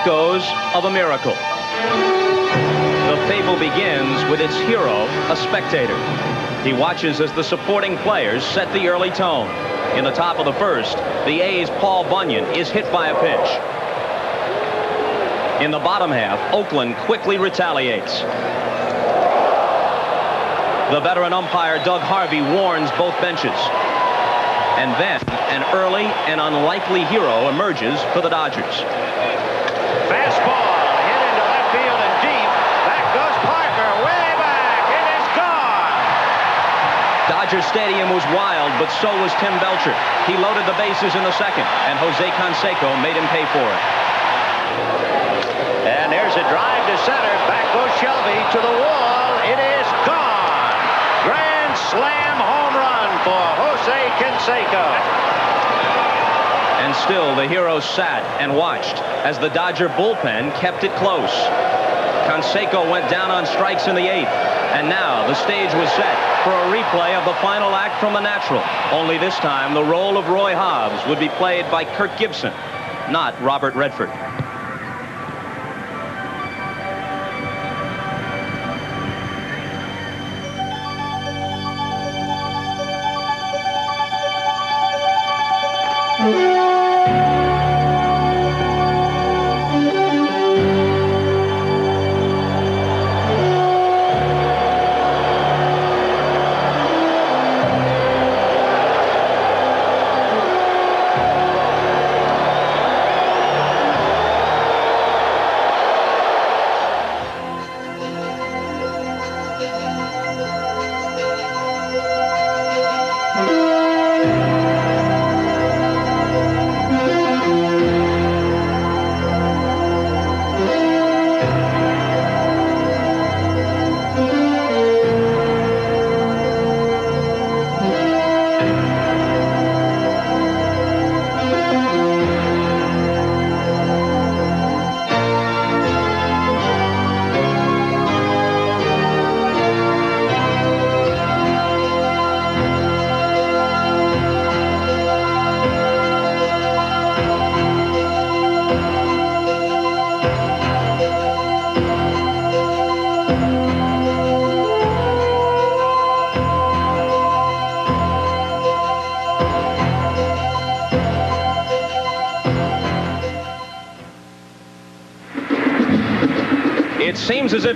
echoes of a miracle. The fable begins with its hero, a spectator. He watches as the supporting players set the early tone. In the top of the first, the A's Paul Bunyan is hit by a pitch. In the bottom half, Oakland quickly retaliates. The veteran umpire Doug Harvey warns both benches. And then an early and unlikely hero emerges for the Dodgers. Fastball hit into left field and deep. Back goes Parker. Way back. It is gone. Dodger Stadium was wild, but so was Tim Belcher. He loaded the bases in the second, and Jose Canseco made him pay for it. And there's a drive to center. Back goes Shelby to the wall. It is gone. Grand slam home run for Jose Canseco. And still, the heroes sat and watched as the Dodger bullpen kept it close. Canseco went down on strikes in the eighth. And now the stage was set for a replay of the final act from the natural. Only this time, the role of Roy Hobbs would be played by Kirk Gibson, not Robert Redford.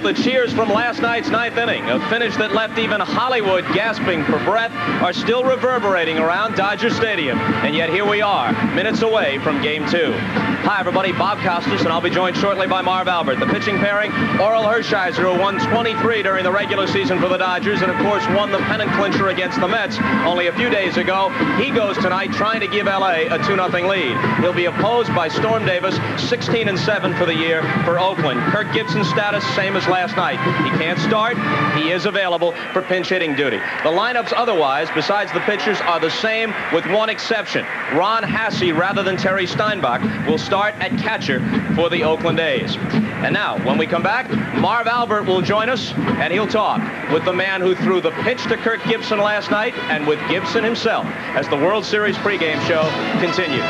The cheers from last night's ninth inning, a finish that left even Hollywood gasping for breath, are still reverberating around Dodger Stadium. And yet here we are, minutes away from game two. Hi, everybody. Bob Costas, and I'll be joined shortly by Marv Albert. The pitching pairing, Orel Hershiser, who won 23 during the regular season for the Dodgers, and of course won the pennant clincher against the Mets only a few days ago. He goes tonight trying to give LA a 2-0 lead. He'll be opposed by Storm Davis, 16 and 7 for the year for Oakland. Kirk Gibson's status, same as last night. He can't start. He is available for pinch hitting duty. The lineups otherwise, besides the pitchers, are the same with one exception. Ron Hassey, rather than Terry Steinbach, will start at catcher for the Oakland A's. And now, when we come back, Marv Albert will join us, and he'll talk with the man who threw the pitch to Kirk Gibson last night and with Gibson himself as the World Series pregame show continues.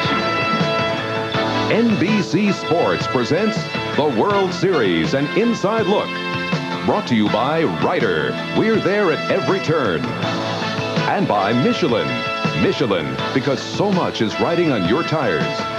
NBC Sports presents the World Series, an inside look. Brought to you by Ryder. We're there at every turn. And by Michelin. Michelin, because so much is riding on your tires.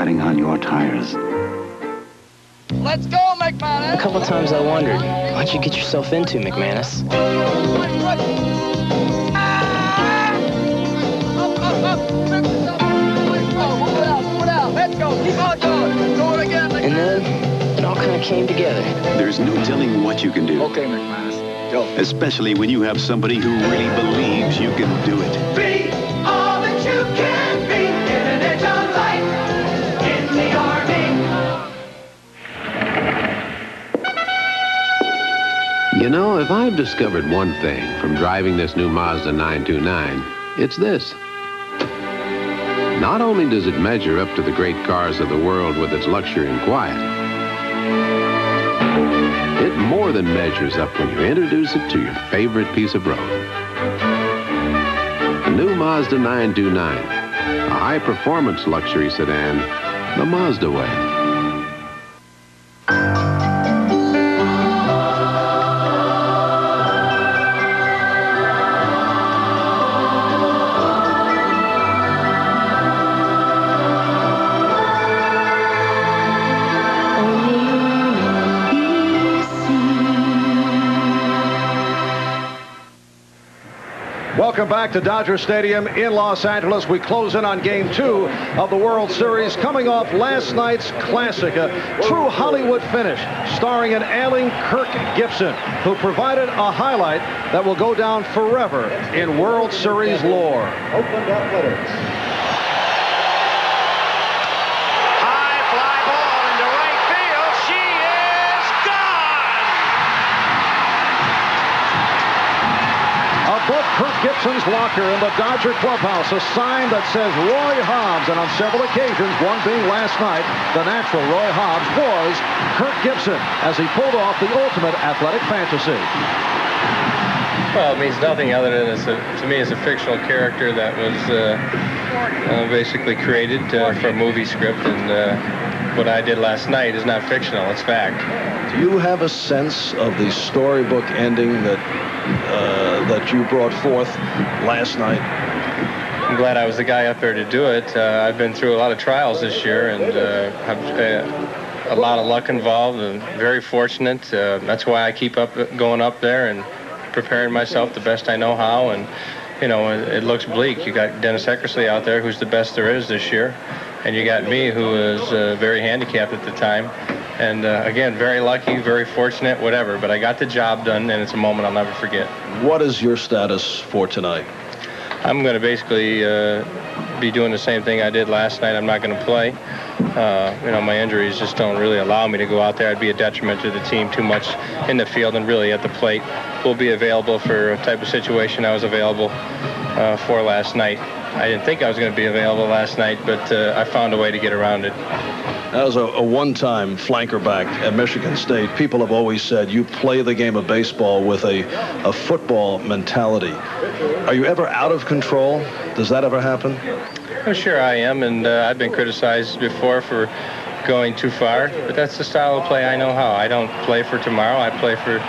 Riding on your tires. Let's go, McManus! A couple times I wondered, what'd you get yourself into, McManus? Let's go. Keep on going. Go it again. And then it all kind of came together. There's no telling what you can do. Okay, McManus. Go. Especially when you have somebody who really believes you can do it. Be if I've discovered one thing from driving this new Mazda 929, it's this. Not only does it measure up to the great cars of the world with its luxury and quiet, it more than measures up when you introduce it to your favorite piece of road. The new Mazda 929, a high-performance luxury sedan, the Mazda way. Welcome back to Dodger Stadium in Los Angeles. We close in on game two of the World Series, coming off last night's classic, a true Hollywood finish, starring an ailing Kirk Gibson, who provided a highlight that will go down forever in World Series lore. Oakland Athletics. Gibson's locker in the Dodger clubhouse, a sign that says Roy Hobbs, and on several occasions, one being last night, the natural Roy Hobbs was Kirk Gibson as he pulled off the ultimate athletic fantasy. Well, it means nothing other than it's a, to me it's a fictional character that was uh, uh, basically created uh, for a movie script, and uh, what I did last night is not fictional; it's fact. Do you have a sense of the storybook ending that uh, that you brought forth last night? I'm glad I was the guy up there to do it. Uh, I've been through a lot of trials this year, and uh, have uh, a lot of luck involved, and very fortunate. That's why I keep up going up there and preparing myself the best I know how. And you know, it, it looks bleak. You got Dennis Eckersley out there, who's the best there is this year, and you got me, who uh, very handicapped at the time. And uh, again, very lucky, very fortunate, whatever. But I got the job done, and it's a moment I'll never forget. What is your status for tonight? I'm going to basically uh, be doing the same thing I did last night. I'm not going to play. Uh, you know, my injuries just don't really allow me to go out there. I'd be a detriment to the team too much in the field and really at the plate. We'll be available for a type of situation I was available uh, for last night. I didn't think I was going to be available last night, but uh, I found a way to get around it. As a, a one-time flanker back at Michigan State, people have always said you play the game of baseball with a, a football mentality. Are you ever out of control? Does that ever happen? I'm sure I am, and uh, I've been criticized before for going too far, but that's the style of play I know how. I don't play for tomorrow. I play for,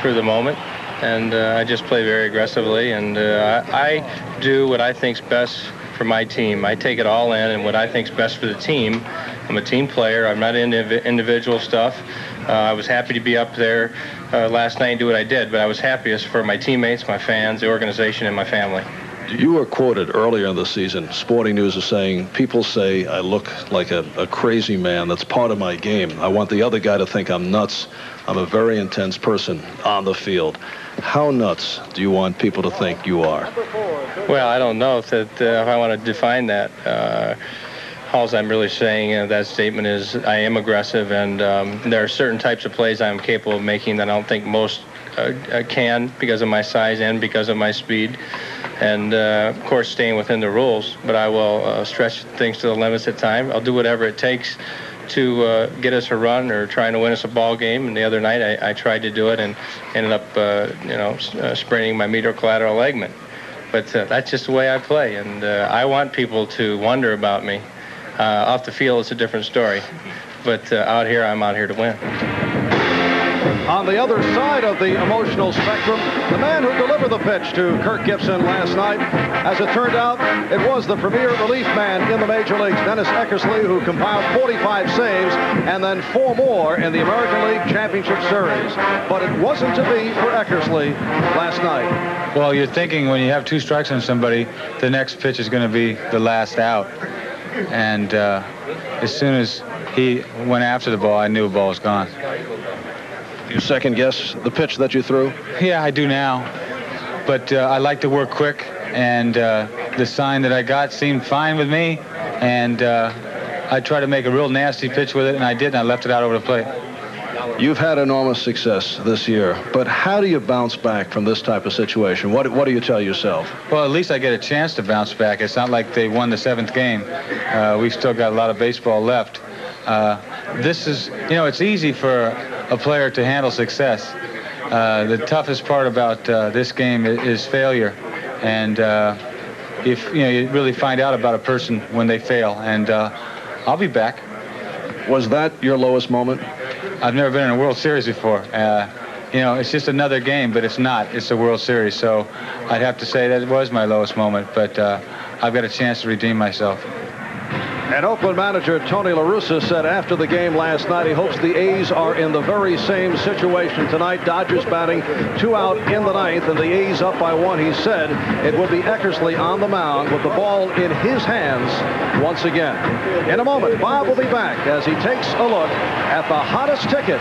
for the moment, and uh, I just play very aggressively, and uh, I, I do what I think's best for my team. I take it all in, and what I think's best for the team. I'm a team player. I'm not into individual stuff. Uh, I was happy to be up there uh, last night and do what I did, but I was happiest for my teammates, my fans, the organization, and my family. You were quoted earlier in the season. Sporting News is saying, people say I look like a, a crazy man. That's part of my game. I want the other guy to think I'm nuts. I'm a very intense person on the field. How nuts do you want people to think you are? Well, I don't know if that uh, if I want to define that. Uh, all I'm really saying in that statement is I am aggressive, and um, there are certain types of plays I'm capable of making that I don't think most uh, uh can because of my size and because of my speed. And uh, of course, staying within the rules, but I will uh, stretch things to the limits at times. I'll do whatever it takes to uh, get us a run or trying to win us a ball game. And the other night, I, I tried to do it and ended up, uh, you know, uh, spraining my medial collateral ligament. But uh, that's just the way I play, and uh, I want people to wonder about me. Uh, off the field, it's a different story, but out here, I'm out here to win. On the other side of the emotional spectrum, the man who delivered the pitch to Kirk Gibson last night, as it turned out, it was the premier relief man in the major leagues, Dennis Eckersley, who compiled 45 saves and then four more in the American League Championship Series. But it wasn't to be for Eckersley last night. Well, you're thinking when you have two strikes on somebody, the next pitch is going to be the last out. And uh, as soon as he went after the ball, I knew the ball was gone. Do you second guess the pitch that you threw? Yeah, I do now. But uh, I like to work quick, and uh, the sign that I got seemed fine with me, and uh, I tried to make a real nasty pitch with it, and I did, and I left it out over the plate. You've had enormous success this year, but how do you bounce back from this type of situation? What, what do you tell yourself? Well, at least I get a chance to bounce back. It's not like they won the seventh game. Uh, we've still got a lot of baseball left. Uh, this is, you know, it's easy for a player to handle success. Uh, the toughest part about uh, this game is, is failure, and uh, if you know, you really find out about a person when they fail. And uh, I'll be back. Was that your lowest moment? I've never been in a World Series before. Uh, you know, it's just another game, but it's not. It's a World Series. So I'd have to say that it was my lowest moment, but uh, I've got a chance to redeem myself. And Oakland manager Tony La Russa said after the game last night he hopes the A's are in the very same situation tonight. Dodgers batting two out in the ninth and the A's up by one. He said it would be Eckersley on the mound with the ball in his hands once again. In a moment, Bob will be back as he takes a look at the hottest ticket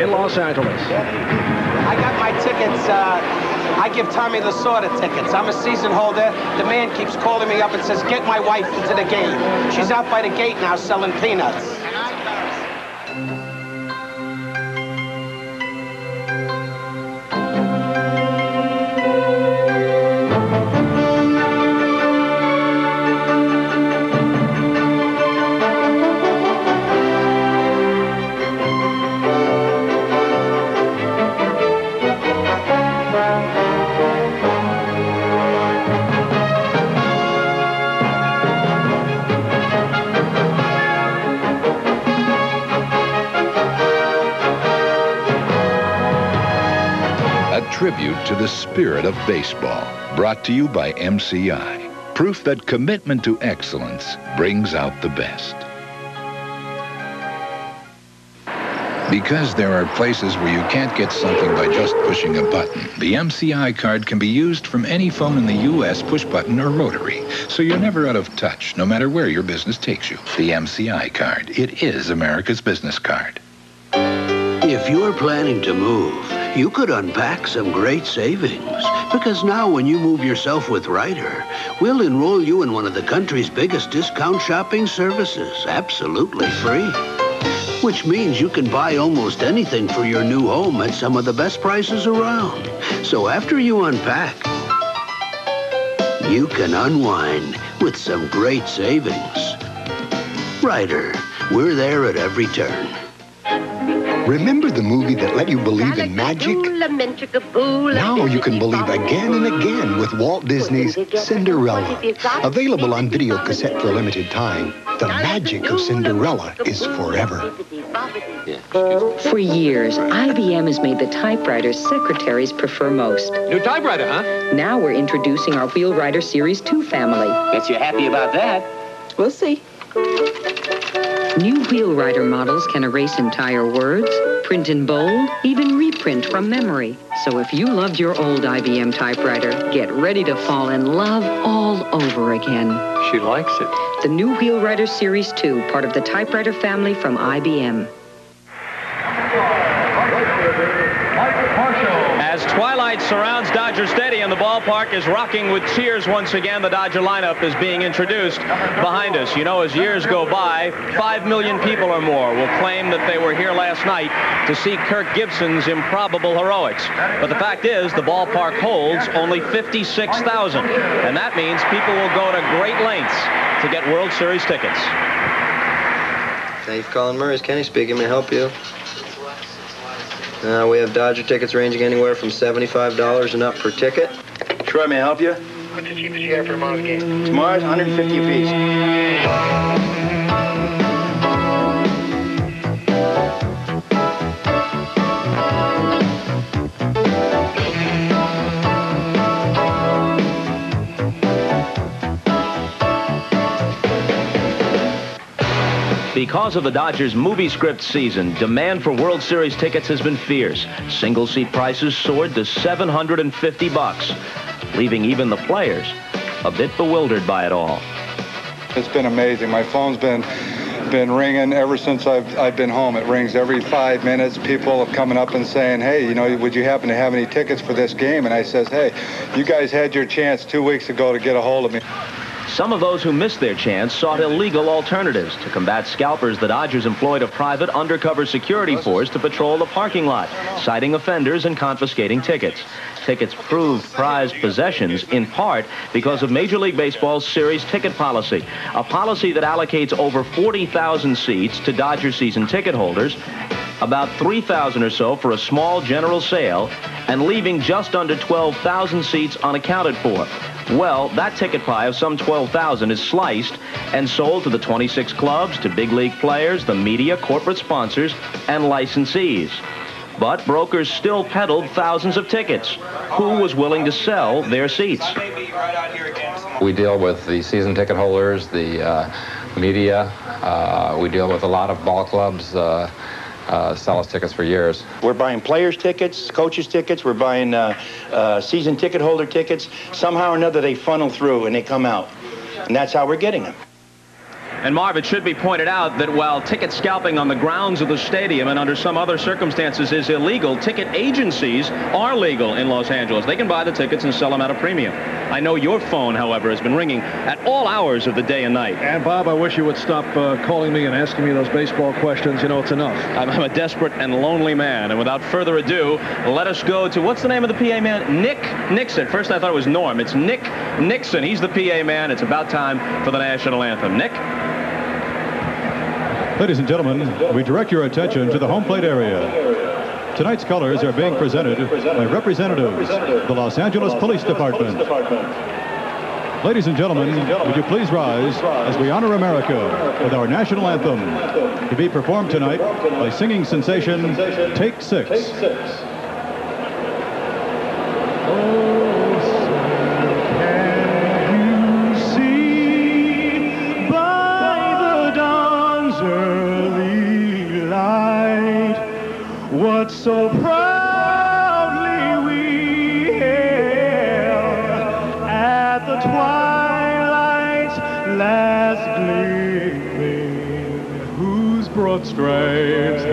in Los Angeles. I got my tickets. Uh I give Tommy Lasorda tickets. I'm a season holder. The man keeps calling me up and says, get my wife into the game. She's out by the gate now selling peanuts. To the spirit of baseball. Brought to you by MCI. Proof that commitment to excellence brings out the best. Because there are places where you can't get something by just pushing a button, the MCI card can be used from any phone in the U.S. push button or rotary, so you're never out of touch, no matter where your business takes you. The MCI card. It is America's business card. If you're planning to move, you could unpack some great savings. Because now when you move yourself with Ryder, we'll enroll you in one of the country's biggest discount shopping services, absolutely free. Which means you can buy almost anything for your new home at some of the best prices around. So after you unpack, you can unwind with some great savings. Ryder, we're there at every turn. Remember the movie that let you believe in magic? Now you can believe again and again with Walt Disney's Cinderella. Available on video cassette for a limited time, the magic of Cinderella is forever. For years, IBM has made the typewriters secretaries prefer most. New typewriter, huh? Now we're introducing our Wheelwriter Series 2 family. Guess you're happy about that. We'll see. New Wheelwriter models can erase entire words, print in bold, even reprint from memory. So if you loved your old IBM typewriter, get ready to fall in love all over again. She likes it. The new Wheelwriter Series 2, part of the typewriter family from IBM. As surrounds Dodger Stadium, the ballpark is rocking with cheers once again. The Dodger lineup is being introduced behind us. You know, as years go by, five million people or more will claim that they were here last night to see Kirk Gibson's improbable heroics. But the fact is, the ballpark holds only 56,000. And that means people will go to great lengths to get World Series tickets. For calling Murray's. Kenny speaking. May I help you? Uh, we have Dodger tickets ranging anywhere from $75 and up per ticket. Troy, may I help you? What's the cheapest you have for tomorrow's game? Tomorrow's 150 apiece. Because of the Dodgers movie script season, demand for World Series tickets has been fierce. Single seat prices soared to 750 bucks, leaving even the players a bit bewildered by it all. It's been amazing. My phone's been been ringing ever since I've I've been home. It rings every five minutes. People are coming up and saying, "Hey, you know, would you happen to have any tickets for this game?" And I says, "Hey, you guys had your chance two weeks ago to get a hold of me." Some of those who missed their chance sought illegal alternatives. To combat scalpers, the Dodgers employed a private undercover security force to patrol the parking lot, citing offenders and confiscating tickets. Tickets proved prized possessions in part because of Major League Baseball's series ticket policy, a policy that allocates over 40,000 seats to Dodger season ticket holders, about 3,000 or so for a small general sale, and leaving just under 12,000 seats unaccounted for. Well, that ticket pie of some 12,000 is sliced and sold to the 26 clubs, to big league players, the media, corporate sponsors, and licensees. But brokers still peddled thousands of tickets. Who was willing to sell their seats? We deal with the season ticket holders, the uh, media. Uh, we deal with a lot of ball clubs. Uh, uh, sell us tickets for years. We're buying players' tickets, coaches' tickets. We're buying uh, uh, season ticket holder tickets. Somehow or another, they funnel through and they come out, and that's how we're getting them. And Marv, it should be pointed out that while ticket scalping on the grounds of the stadium and under some other circumstances is illegal, ticket agencies are legal in Los Angeles. They can buy the tickets and sell them at a premium. I know your phone, however, has been ringing at all hours of the day and night. And Bob, I wish you would stop uh, calling me and asking me those baseball questions. You know, it's enough. I'm, I'm, a desperate and lonely man. And without further ado, let us go to what's the name of the PA man? Nick Nickson. First, I thought it was Norm. It's Nick Nickson. He's the PA man. It's about time for the national anthem. Nick? Ladies and gentlemen, we direct your attention to the home plate area. Tonight's colors are being presented by representatives of the Los Angeles Police Department. Ladies and gentlemen, would you please rise as we honor America with our national anthem to be performed tonight by singing sensation Take Six. So proudly we hailed at the twilight's last gleaming, whose broad stripes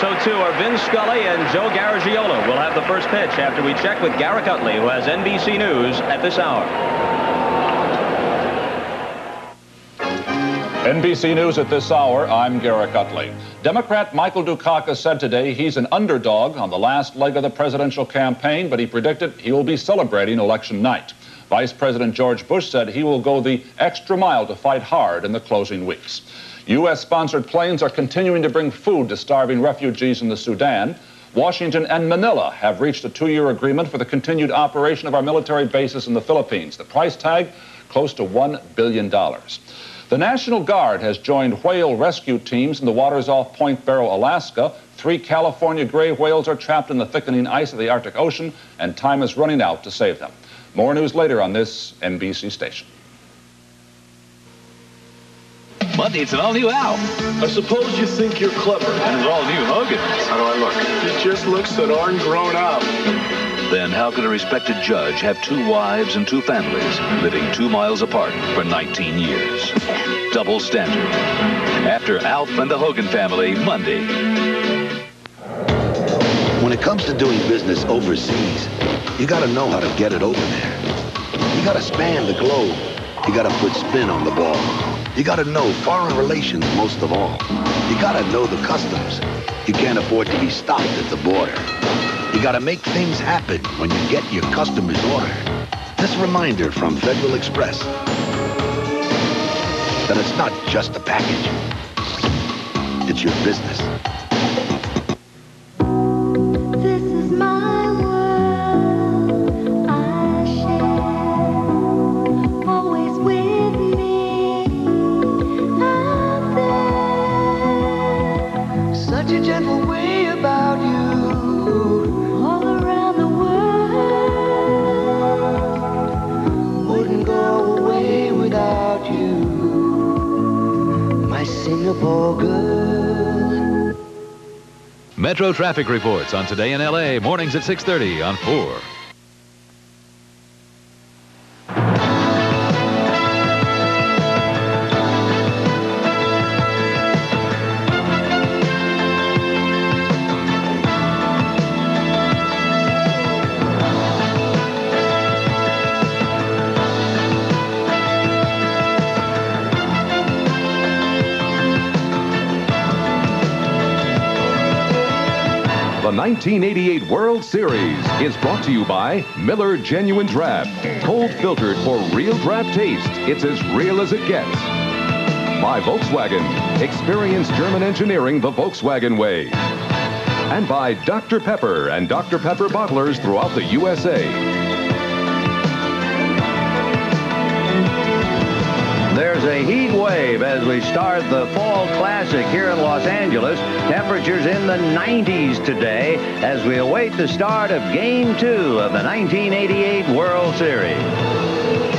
So too are Vin Scully and Joe Garagiola. We'll have the first pitch after we check with Garrick Utley, who has NBC News at this hour. NBC News at this hour, I'm Garrick Utley. Democrat Michael Dukakis said today he's an underdog on the last leg of the presidential campaign, but he predicted he will be celebrating election night. Vice President George Bush said he will go the extra mile to fight hard in the closing weeks. U.S.-sponsored planes are continuing to bring food to starving refugees in the Sudan. Washington and Manila have reached a two-year agreement for the continued operation of our military bases in the Philippines. The price tag, close to $1 billion. The National Guard has joined whale rescue teams in the waters off Point Barrow, Alaska. Three California gray whales are trapped in the thickening ice of the Arctic Ocean, and time is running out to save them. More news later on this NBC station. Monday, it's an all-new Al. I suppose you think you're clever. And we're all new Hogans. How do I look? He just looks that aren't grown up. Then how could a respected judge have two wives and two families living two miles apart for 19 years? Double standard. After Alf and the Hogan family, Monday. When it comes to doing business overseas, you gotta know how to get it over there. You gotta span the globe. You gotta put spin on the ball. You gotta know foreign relations most of all. You gotta know the customs. You can't afford to be stopped at the border. You gotta make things happen when you get your customer's order. This reminder from Federal Express that it's not just a package. It's your business. Metro traffic reports on Today in LA, mornings at 6:30 on 4. 1988 World Series is brought to you by Miller Genuine Draft. Cold filtered for real draft taste. It's as real as it gets. By Volkswagen. Experience German engineering the Volkswagen way. And by Dr. Pepper and Dr. Pepper bottlers throughout the USA. A heat wave as we start the Fall Classic here in Los Angeles. Temperatures in the 90s today as we await the start of Game 2 of the 1988 World Series.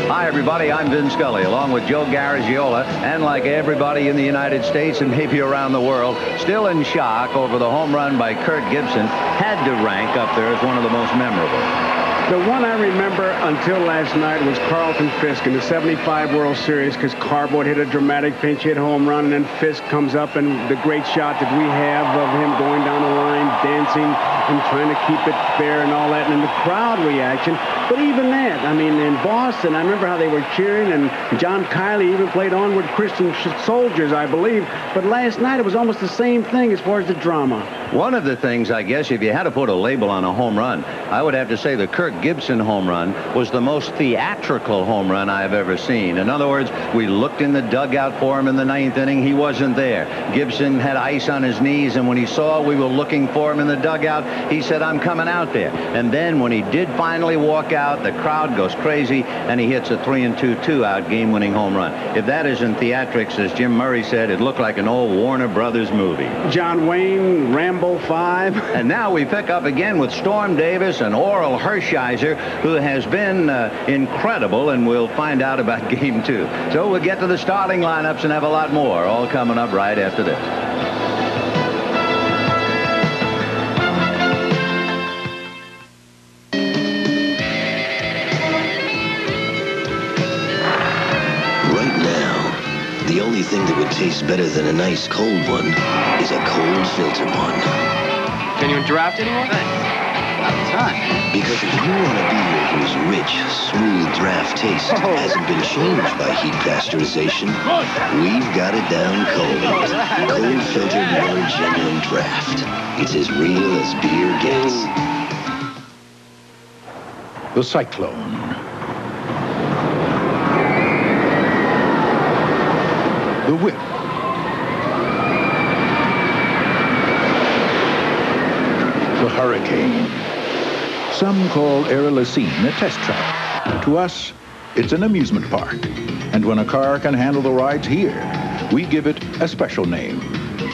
Hi, everybody. I'm Vin Scully, along with Joe Garagiola, and like everybody in the United States and maybe around the world, still in shock over the home run by Kirk Gibson, had to rank up there as one of the most memorable. The one I remember until last night was Carlton Fisk in the 75 World Series because Carbo hit a dramatic pinch hit home run, and then Fisk comes up, and the great shot that we have of him going down the line, dancing and trying to keep it fair and all that, and the crowd reaction. But even that, I mean, in Boston, I remember how they were cheering, and John Kiley even played Onward Christian Soldiers, I believe. But last night, it was almost the same thing as far as the drama. One of the things, I guess, if you had to put a label on a home run, I would have to say the Kirk Gibson home run was the most theatrical home run I've ever seen. In other words, we looked in the dugout for him in the ninth inning. He wasn't there. Gibson had ice on his knees, and when he saw we were looking for him in the dugout, he said, I'm coming out there. And then when he did finally walk out, the crowd goes crazy, and he hits a 3 and 2 two out game-winning home run. If that isn't theatrics, as Jim Murray said, it looked like an old Warner Brothers movie. John Wayne, Rambo 5. And now we pick up again with Storm Davis and Orel Hershiser, who has been uh, incredible, and we'll find out about game two. So we'll get to the starting lineups and have a lot more, all coming up right after this. Thing that would taste better than a nice cold one is a cold filter one. Can you draft anymore? Not a ton. Because if you want a beer whose rich, smooth draft taste hasn't been changed by heat pasteurization, we've got it down cold. Cold filtered Miller Genuine Draft. It's as real as beer gets. The Cyclone. The Whip. The Hurricane. Some call Ehra-Lessien a test track. To us, it's an amusement park. And when a car can handle the rides here, we give it a special name.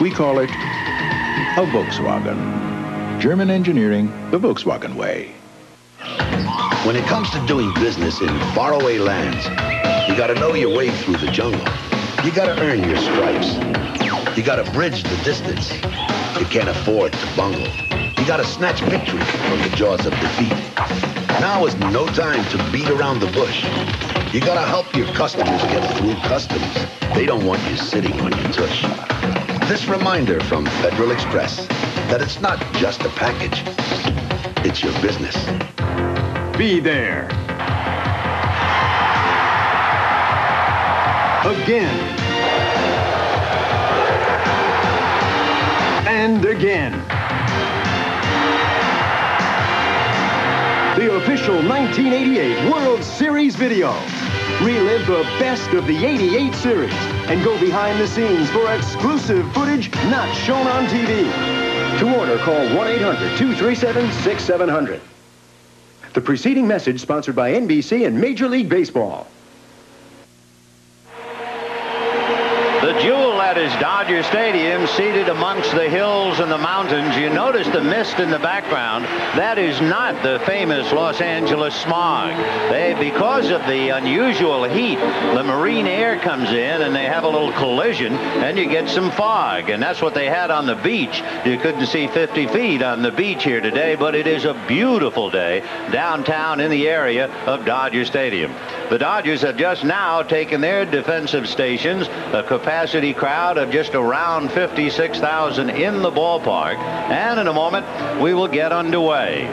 We call it a Volkswagen. German engineering the Volkswagen way. When it comes to doing business in faraway lands, you gotta know your way through the jungle. You gotta earn your stripes. You gotta bridge the distance. You can't afford to bungle. You gotta snatch victory from the jaws of defeat. Now is no time to beat around the bush. You gotta help your customers get through customs. They don't want you sitting on your tush. This reminder from Federal Express. that it's not just a package, it's your business. Be there. Again. And again. The official 1988 World Series video. Relive the best of the 88 series and go behind the scenes for exclusive footage not shown on TV. To order, call 1-800-237-6700. The preceding message sponsored by NBC and Major League Baseball. The jewel at his Dodger Stadium, seated amongst the hills and the mountains. You notice the mist in the background. That is not the famous Los Angeles smog. They, because of the unusual heat, the marine air comes in and they have a little collision and you get some fog. And that's what they had on the beach. You couldn't see 50 feet on the beach here today, but it is a beautiful day downtown in the area of Dodger Stadium. The Dodgers have just now taken their defensive stations, a capacity crowd of just around 56,000 in the ballpark. And in a moment, we will get underway.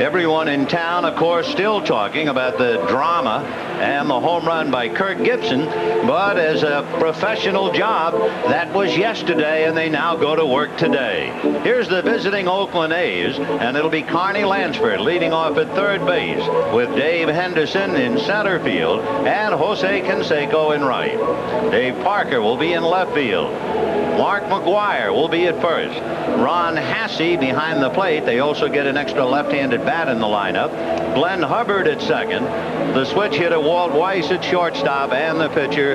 Everyone in town, of course, still talking about the drama and the home run by Kirk Gibson. But as a professional job, that was yesterday, and they now go to work today. Here's the visiting Oakland A's, and it'll be Carney Lansford leading off at third base with Dave Henderson in center field and Jose Canseco in right. Dave Parker will be in left field. Mark McGwire will be at first. Ron Hassey behind the plate. They also get an extra left-handed bat in the lineup. Glenn Hubbard at second. The switch hitter Walt Weiss at shortstop and the pitcher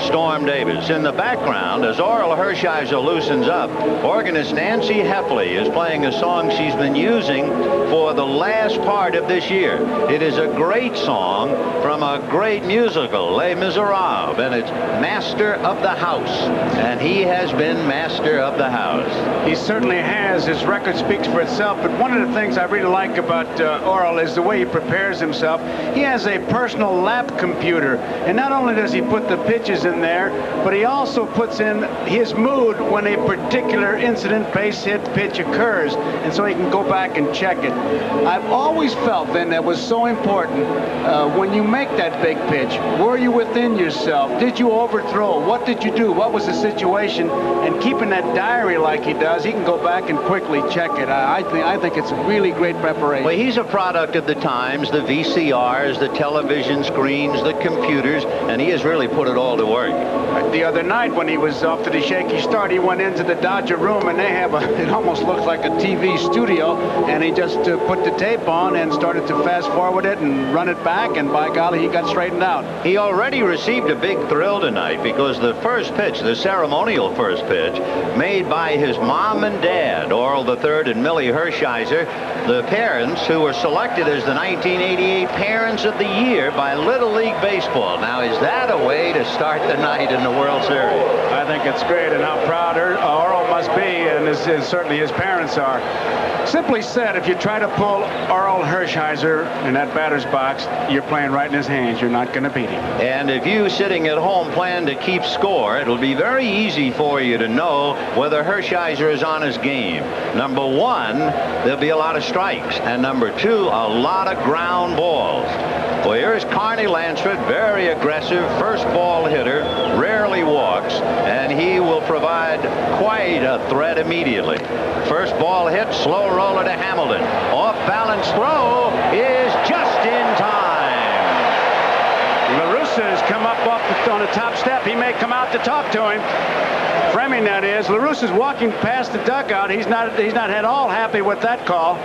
Storm Davis. In the background, as Orel Hershiser loosens up, organist Nancy Hefley is playing a song she's been using for the last part of this year. It is a great song from a great musical, Les Miserables, and it's Master of the House. And he has been Master of the House. He certainly has. His record speaks for itself. But one of the things I really like about uh, Orel is the way he prepares himself. He has a personal lap computer. And not only does he put the pitches in there, but he also puts in his mood when a particular incident, base hit, pitch occurs. And so he can go back and check it. I've always felt then that was so important uh, when you make that big pitch. Were you within yourself? Did you overthrow? What did you do? What was the situation? And keeping that diary like he does, he can go back and quickly check it. I, I think I think it's really great preparation. Well, he's a product of the times, the VCRs, the television screens, the computers, and he has really put it all to work. The other night when he was off to the shaky start, he went into the Dodger room and they have a, it almost looks like a TV studio, and he just uh, put the tape on and started to fast forward it and run it back, and by golly, he got straightened out. He already received a big thrill tonight because the first pitch, the ceremonial first pitch, made by his mom and dad, Orel III and Millie Hershiser, the parents who were selected as the 1988 Parents of the Year by Little League Baseball. Now, is that a way to start the night in the World Series? I think it's great, and how proud Er- Orel must be, and as, as certainly his parents are. Simply said, if you try to pull Orel Hershiser in that batter's box, you're playing right in his hands. You're not going to beat him. And if you sitting at home plan to keep score, it'll be very easy for you to know whether Hershiser is on his game. Number one, there'll be a lot of strikes. And number two, a lot of ground balls. Well, here's Carney Lansford, very aggressive, first ball hitter, rarely walks, and he will provide quite a threat immediately. First ball hit, slow roller to Hamilton. Off balance throw is just in time. LaRussa has come up off the, on the top step. He may come out to talk to him. Framing that is. LaRussa's walking past the dugout. He's not he's not at all happy with that call.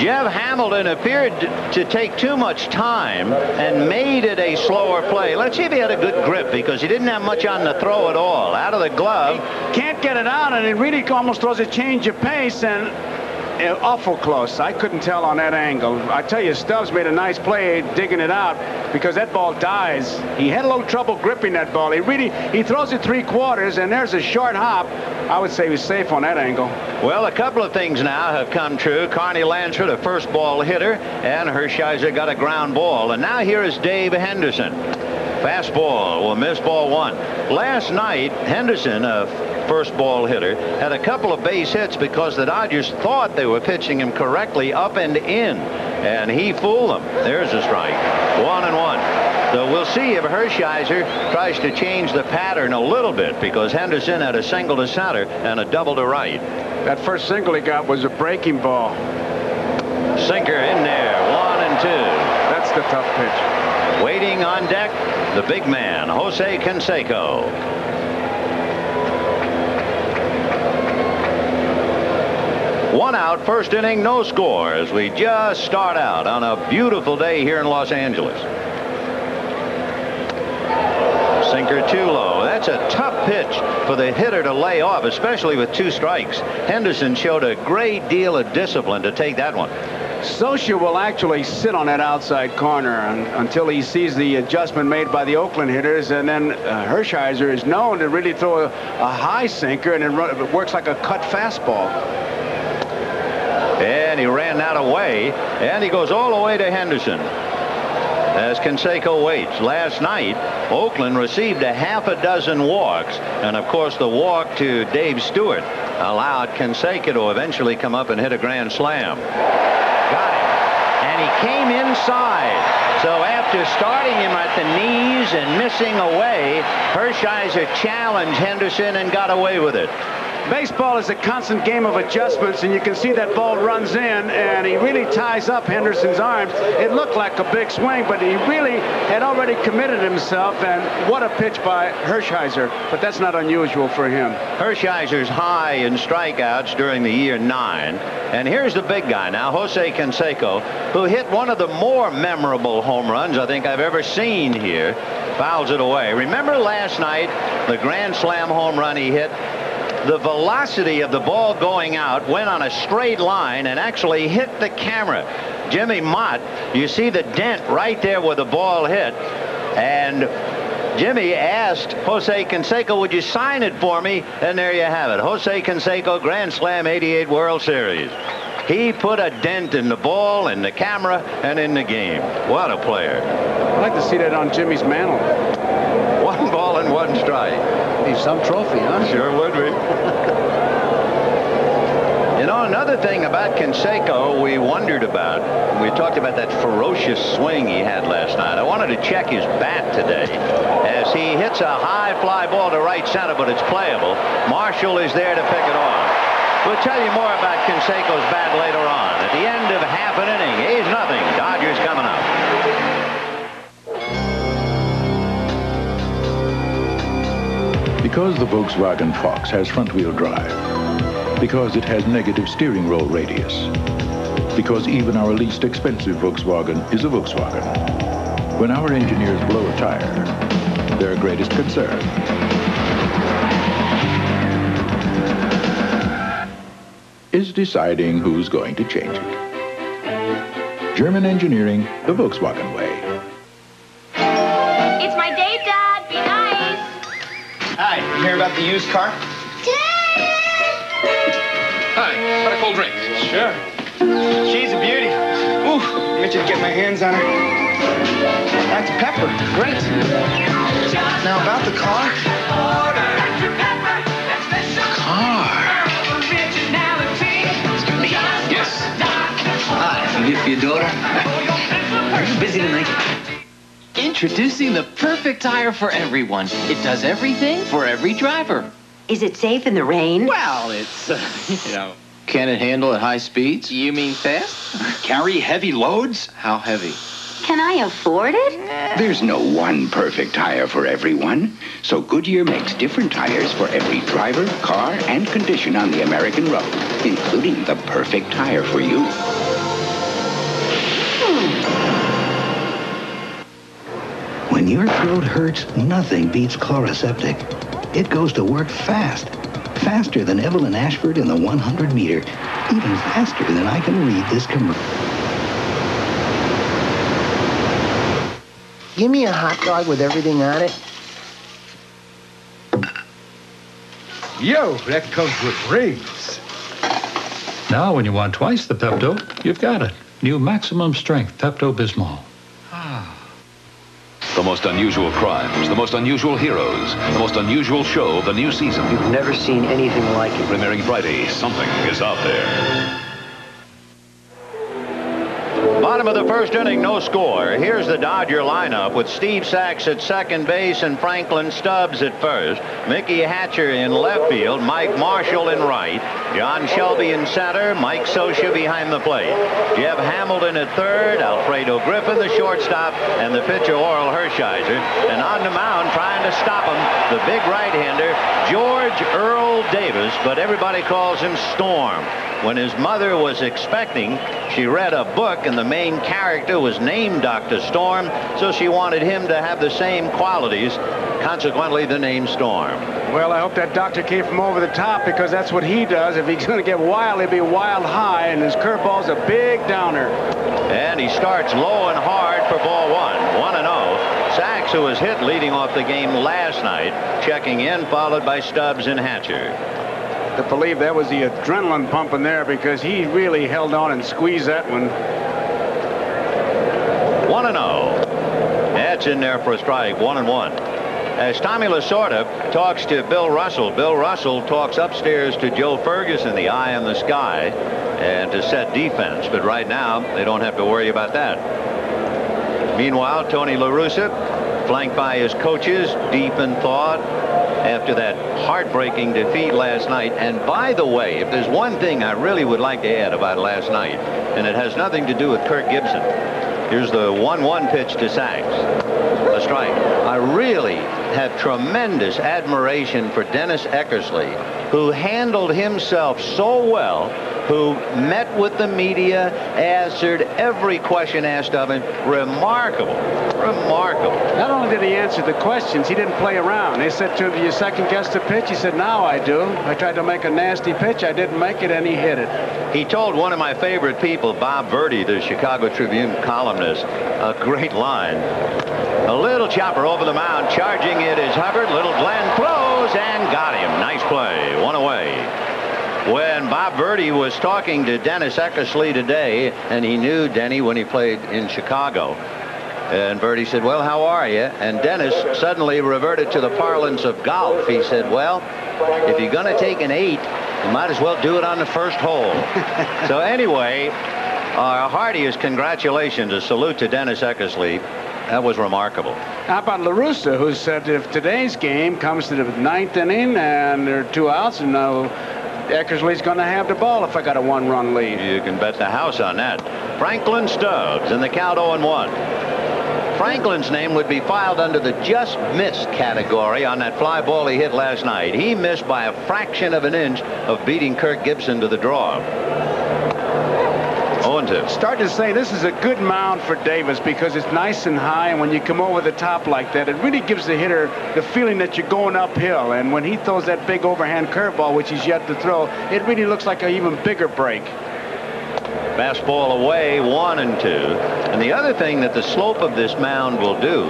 Jeff Hamilton appeared to take too much time and made it a slower play. Let's see if he had a good grip because he didn't have much on the throw at all. Out of the glove. Can't get it out, and it really almost throws a change of pace and awful close. I couldn't tell on that angle. I tell you, Stubbs made a nice play digging it out because that ball dies. He had a little trouble gripping that ball. He really he throws it three quarters, and there's a short hop. I would say he was safe on that angle. Well, a couple of things now have come true. Carney Lansford, a first ball hitter, and Hershiser got a ground ball. And now here is Dave Henderson. Fastball will miss ball one. Last night, Henderson, a first ball hitter, had a couple of base hits because the Dodgers thought they were pitching him correctly up and in, and he fooled them. There's a strike. One and one. So we'll see if Hershiser tries to change the pattern a little bit because Henderson had a single to center and a double to right. That first single he got was a breaking ball. Sinker in there, one and two. That's the tough pitch. Waiting on deck, the big man, Jose Canseco. One out, first inning, no score as we just start out on a beautiful day here in Los Angeles. Sinker too low. That's a tough pitch for the hitter to lay off, especially with two strikes. Henderson showed a great deal of discipline to take that one. Scioscia will actually sit on that outside corner un until he sees the adjustment made by the Oakland hitters, and then uh, Hershiser is known to really throw a, a high sinker, and it, it works like a cut fastball. And he ran that away, and he goes all the way to Henderson. As Canseco waits. Last night, Oakland received a half a dozen walks, and of course the walk to Dave Stewart allowed Canseco to eventually come up and hit a grand slam. Got him. And he came inside. So after starting him at the knees and missing away, Hershiser challenged Henderson and got away with it. Baseball is a constant game of adjustments, and you can see that ball runs in, and he really ties up Henderson's arms. It looked like a big swing, but he really had already committed himself, and what a pitch by Hershiser. But that's not unusual for him. Hershiser's high in strikeouts during the year nine. And here's the big guy now, Jose Canseco, who hit one of the more memorable home runs I think I've ever seen here. Fouls it away. Remember last night, the grand slam home run he hit? The velocity of the ball going out went on a straight line and actually hit the camera. Jimmy Mott, you see the dent right there where the ball hit. And Jimmy asked Jose Canseco, would you sign it for me? And there you have it. Jose Canseco, Grand Slam 88 World Series. He put a dent in the ball, in the camera, and in the game. What a player. I'd like to see that on Jimmy's mantle. One ball and one strike. Be some trophy, huh? Sure would be. You know, another thing about Canseco we wondered about, we talked about that ferocious swing he had last night. I wanted to check his bat today as he hits a high fly ball to right center, but it's playable. Marshall is there to pick it off. We'll tell you more about Canseco's bat later on. At the end Because the Volkswagen Fox has front-wheel drive. Because it has negative steering roll radius. Because even our least expensive Volkswagen is a Volkswagen. When our engineers blow a tire, their greatest concern is deciding who's going to change it. German engineering the Volkswagen way. About the used car? Hi, got a cold drink? Sure. She's a beauty. Ooh, I should get my hands on her. That's Pepper. Great. Now about the car. Car. Yes. Ah, Hi, you for your daughter? Are you busy tonight? Introducing the perfect tire for everyone. It does everything for every driver. Is it safe in the rain? Well, it's, uh, you know. Can it handle at high speeds? You mean fast? Carry heavy loads? How heavy? Can I afford it? There's no one perfect tire for everyone. So Goodyear makes different tires for every driver, car, and condition on the American road, including the perfect tire for you. When your throat hurts, nothing beats Chloraseptic. It goes to work fast. Faster than Evelyn Ashford in the 100 meter. Even faster than I can read this commercial. Give me a hot dog with everything on it. Yo, that comes with rings. Now, when you want twice the Pepto, you've got it. New maximum strength Pepto Bismol. The most unusual crimes, the most unusual heroes, the most unusual show of the new season. You've never seen anything like it. Premiering Friday, something is out there. Bottom of the first inning, no score. Here's the Dodger lineup with Steve Sax at second base and Franklin Stubbs at first. Mickey Hatcher in left field, Mike Marshall in right, John Shelby in center, Mike Scioscia behind the plate, Jeff Hamilton at third, Alfredo Griffin the shortstop, and the pitcher Orel Hershiser. And on the mound trying to stop him, the big right-hander George Earl Davis, but everybody calls him Storm. When his mother was expecting, she read a book and the main character was named Dr. Storm, so she wanted him to have the same qualities, consequently the name Storm. Well, I hope that doctor came from over the top because that's what he does. If he's going to get wild, he'll be wild high, and his curveball's a big downer. And he starts low and hard for ball one, 1 and 0. Sax, who was hit leading off the game last night, checking in, followed by Stubbs and Hatcher. To believe that was the adrenaline pumping there because he really held on and squeezed that one. 1 and 0. That's in there for a strike, 1 and 1. As Tommy Lasorda talks to Bill Russell, Bill Russell talks upstairs to Joe Ferguson, the eye in the sky, and to set defense. But right now, they don't have to worry about that. Meanwhile, Tony La Russa, flanked by his coaches, deep in thought after that heartbreaking defeat last night. And by the way, if there's one thing I really would like to add about last night, and it has nothing to do with Kirk Gibson, here's the 1-1 pitch to Sax. A strike. I really have tremendous admiration for Dennis Eckersley, who handled himself so well, who met with the media, answered every question asked of him. Remarkable. Remarkable. Not only did he answer the questions, he didn't play around. They said to him, do you second guess the pitch? He said, now I do. I tried to make a nasty pitch. I didn't make it, and he hit it. He told one of my favorite people, Bob Verdi, the Chicago Tribune columnist, a great line. A little chopper over the mound, charging it is Hubbard. Little Glenn throws and got him. Nice play. One away. When Bob Verdi was talking to Dennis Eckersley today, and he knew Denny when he played in Chicago, and Verdi said, well, how are you? And Dennis suddenly reverted to the parlance of golf. He said, well, if you're going to take an eight, you might as well do it on the first hole. so anyway, our heartiest congratulations, a salute to Dennis Eckersley. That was remarkable. How about La Russa, who said if today's game comes to the ninth inning and there are two outs and no Eckersley's going to have the ball if I got a one-run lead. You can bet the house on that. Franklin Stubbs in the count 0-1. Franklin's name would be filed under the just missed category on that fly ball he hit last night. He missed by a fraction of an inch of beating Kirk Gibson to the draw. 0-2. Starting to say this is a good mound for Davis because it's nice and high, and when you come over the top like that, it really gives the hitter the feeling that you're going uphill. And when he throws that big overhand curveball, which he's yet to throw, it really looks like an even bigger break. Fastball away, one and two. And the other thing that the slope of this mound will do,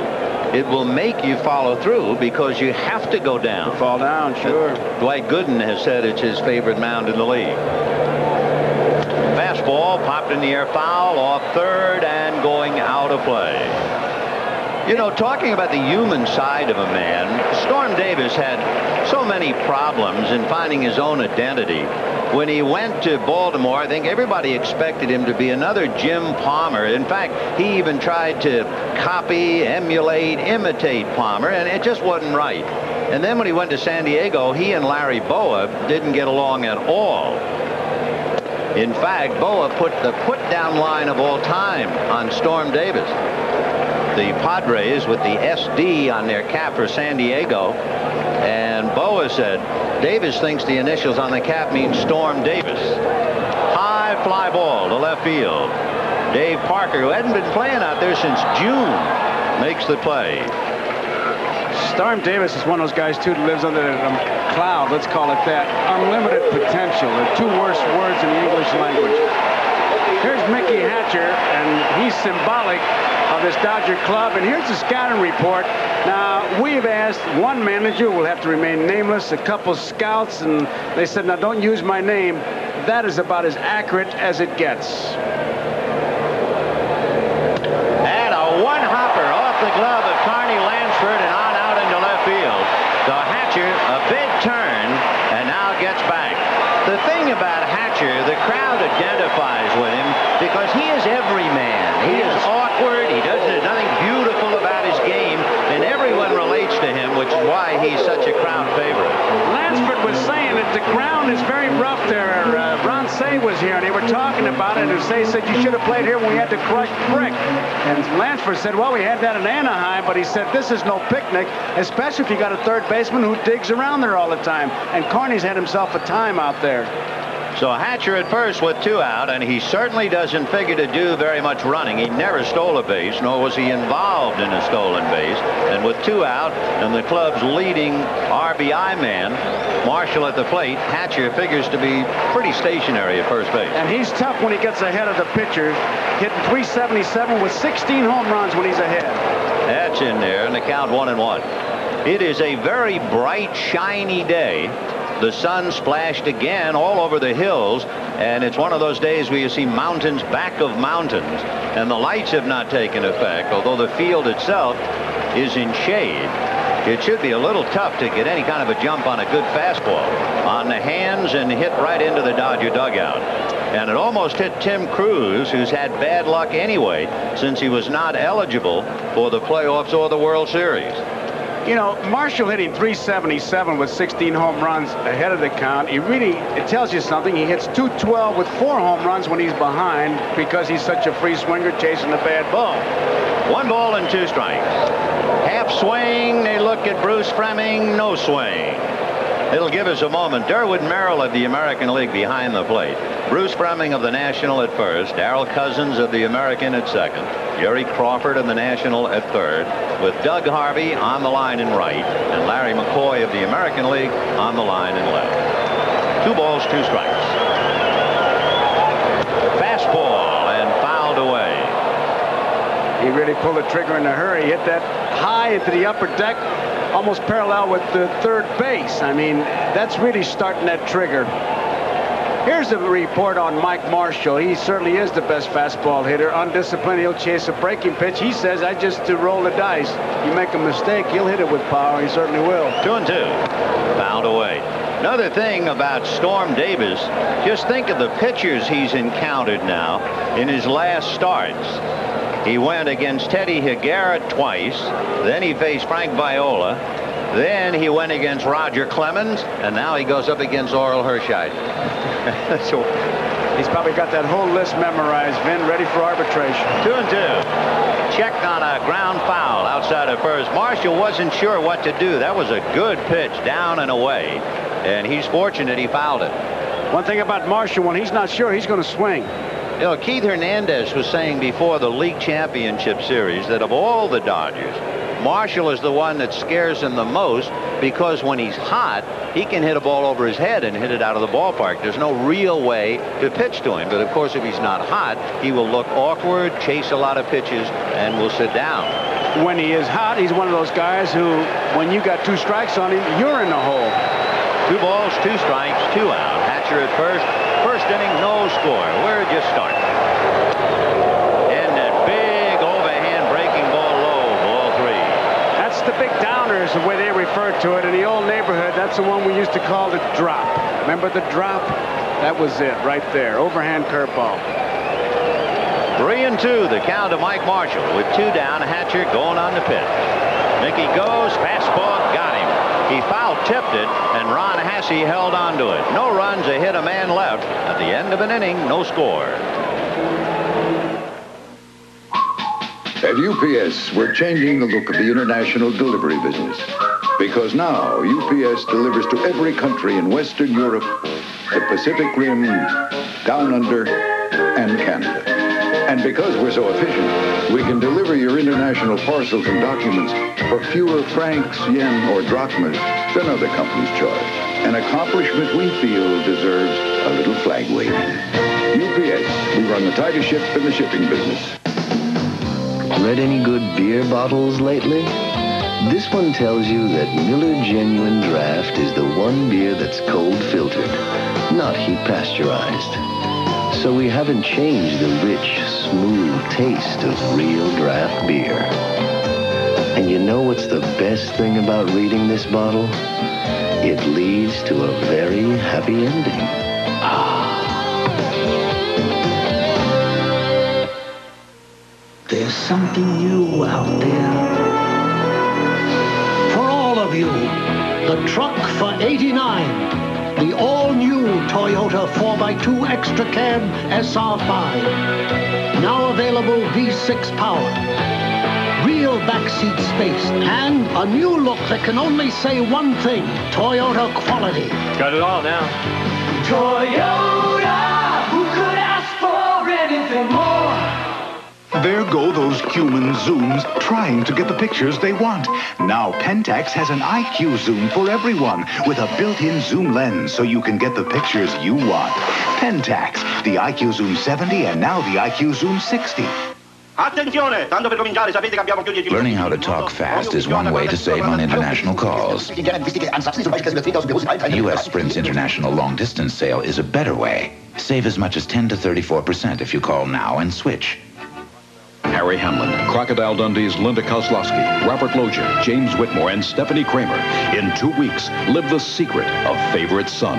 it will make you follow through because you have to go down. Fall down, sure. Dwight Gooden has said it's his favorite mound in the league. Fastball popped in the air foul off third and going out of play. You know, talking about the human side of a man, Storm Davis had so many problems in finding his own identity. When he went to Baltimore, I think everybody expected him to be another Jim Palmer. In fact, he even tried to copy, emulate, imitate Palmer, and it just wasn't right. And then when he went to San Diego, he and Larry Bowa didn't get along at all. In fact, Bowa put the put-down line of all time on Storm Davis. The Padres with the SD on their cap for San Diego. And Bowa said, Davis thinks the initials on the cap mean Storm Davis. High fly ball to left field. Dave Parker, who hadn't been playing out there since June, makes the play. Storm Davis is one of those guys, too, that lives under a cloud, let's call it that. Unlimited potential. The two worst words in the English language. Here's Mickey Hatcher, and he's symbolic of this Dodger club. And here's the scouting report. Now, we've asked one manager, will have to remain nameless, a couple scouts, and they said, now don't use my name. That is about as accurate as it gets. And a one-hopper off the glove of Carney. and now gets back. The thing about Hatcher, the crowd identifies with him because he is every man. He is awkward. He does there's nothing beautiful about his game, and everyone relates to him, which is why he's such a crowd favorite. Lansford was saying that the ground is very rough there. Was here, and they were talking about it, and Say said, you should have played here when we had to crush brick. And Lansford said, well, we had that in Anaheim, but he said, this is no picnic, especially if you got a third baseman who digs around there all the time. And Carney's had himself a time out there. So Hatcher at first with two out, and he certainly doesn't figure to do very much running. He never stole a base, nor was he involved in a stolen base. And with two out, and the club's leading RBI man, Marshall at the plate, Hatcher figures to be pretty stationary at first base. And he's tough when he gets ahead of the pitcher, hitting 377 with 16 home runs when he's ahead. That's in there, and the count one and one. It is a very bright, shiny day. The sun splashed again all over the hills, and it's one of those days where you see mountains back of mountains, and the lights have not taken effect, although the field itself is in shade. It should be a little tough to get any kind of a jump on a good fastball on the hands and hit right into the Dodger dugout. And it almost hit Tim Crews, who's had bad luck anyway, since he was not eligible for the playoffs or the World Series. You know, Marshall hitting 377 with 16 home runs ahead of the count. He really, it tells you something. He hits 212 with four home runs when he's behind because he's such a free swinger chasing the bad ball. One ball and two strikes. Half swing. They look at Bruce Froemming. No swing. It'll give us a moment. Durwood Merrill of the American League behind the plate. Bruce Froemming of the National at first. Derryl Cousins of the American at second. Jerry Crawford of the National at third. With Doug Harvey on the line in right. And Larry McCoy of the American League on the line in left. Two balls, two strikes. Fastball and fouled away. He really pulled the trigger in a hurry. Hit that high into the upper deck, almost parallel with the third base. I mean, that's really starting that trigger. Here's a report on Mike Marshall. He certainly is the best fastball hitter. Undisciplined, he'll chase a breaking pitch. He says, I just to roll the dice. You make a mistake, he'll hit it with power. He certainly will. Two and two. Fouled away. Another thing about Storm Davis, just think of the pitchers he's encountered now in his last starts. He went against Teddy Higuera twice. Then he faced Frank Viola. Then he went against Roger Clemens. And now he goes up against Orel Hershide. so he's probably got that whole list memorized, Vin, ready for arbitration. Two and two. Checked on a ground foul outside of first. Marshall wasn't sure what to do. That was a good pitch down and away. And he's fortunate he fouled it. One thing about Marshall, when he's not sure, he's going to swing. You know, Keith Hernandez was saying before the league championship series that of all the Dodgers, Marshall is the one that scares him the most because when he's hot, he can hit a ball over his head and hit it out of the ballpark. There's no real way to pitch to him. But of course, if he's not hot, he will look awkward, chase a lot of pitches, and will sit down. When he is hot, he's one of those guys who, when you got two strikes on him, you're in the hole. Two balls, two strikes, two out. Hatcher at first. Inning, no score. Where'd you start? And that big overhand breaking ball low, ball three. That's the big downer is the way they refer to it. In the old neighborhood, that's the one we used to call the drop. Remember the drop? That was it right there. Overhand curveball. Three and two, the count of Mike Marshall with two down. Hatcher going on the pitch. Mickey goes, fastball, got him. He foul tipped it, and Ron Hassey held on to it. No runs, a hit, a man left. At the end of an inning, no score. At UPS, we're changing the look of the international delivery business. Because now, UPS delivers to every country in Western Europe, the Pacific Rim, Down Under, and Canada. And because we're so efficient, we can deliver your international parcels and documents for fewer francs, yen, or drachmas than other companies charge. An accomplishment we feel deserves a little flag waving. UPS, we run the tightest ship in the shipping business. Read any good beer bottles lately? This one tells you that Miller Genuine Draft is the one beer that's cold filtered, not heat pasteurized. So we haven't changed the rich, smooth taste of real draft beer. And you know what's the best thing about reading this bottle? It leads to a very happy ending. Ah. There's something new out there. For all of you, the truck for 89. The all-new Toyota 4x2 Extra Cab SR5. Now available V6 power. Real backseat space and a new look that can only say one thing. Toyota quality. Got it all now. Toyota, There go those human zooms trying to get the pictures they want. Now Pentax has an IQ zoom for everyone with a built-in zoom lens so you can get the pictures you want. Pentax, the IQ Zoom 70 and now the IQ Zoom 60. Attenzione! Tanto per cominciare, sapete che più di Learning how to talk fast is one way to save on international calls. U.S. Sprint's international long distance sale is a better way. Save as much as 10 to 34% if you call now and switch. Harry Hamlin, Crocodile Dundee's Linda Kozlowski, Robert Loggia, James Whitmore, and Stepfanie Kramer. In two weeks, live the secret of Favorite Son.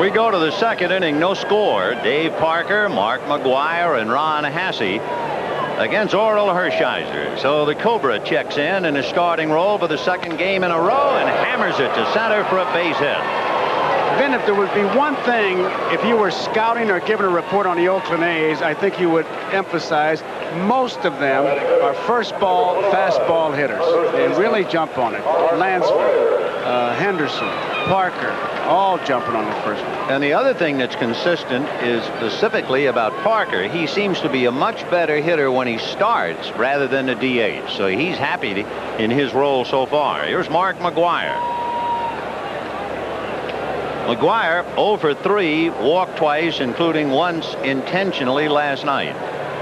We go to the second inning, no score. Dave Parker, Mark McGwire, and Ron Hassey against Orel Hershiser. So the Cobra checks in in his starting role for the second game in a row and hammers it to center for a base hit. Then if there would be one thing, if you were scouting or giving a report on the Oakland A's, I think you would emphasize most of them are first ball, fastball hitters. They really jump on it. Lansford, uh, Henderson, Parker, all jumping on the first one. And the other thing that's consistent is specifically about Parker. He seems to be a much better hitter when he starts rather than the DH. So he's happy to, in his role so far. Here's Mark McGwire. McGwire 0 for 3, walked twice, including once intentionally last night.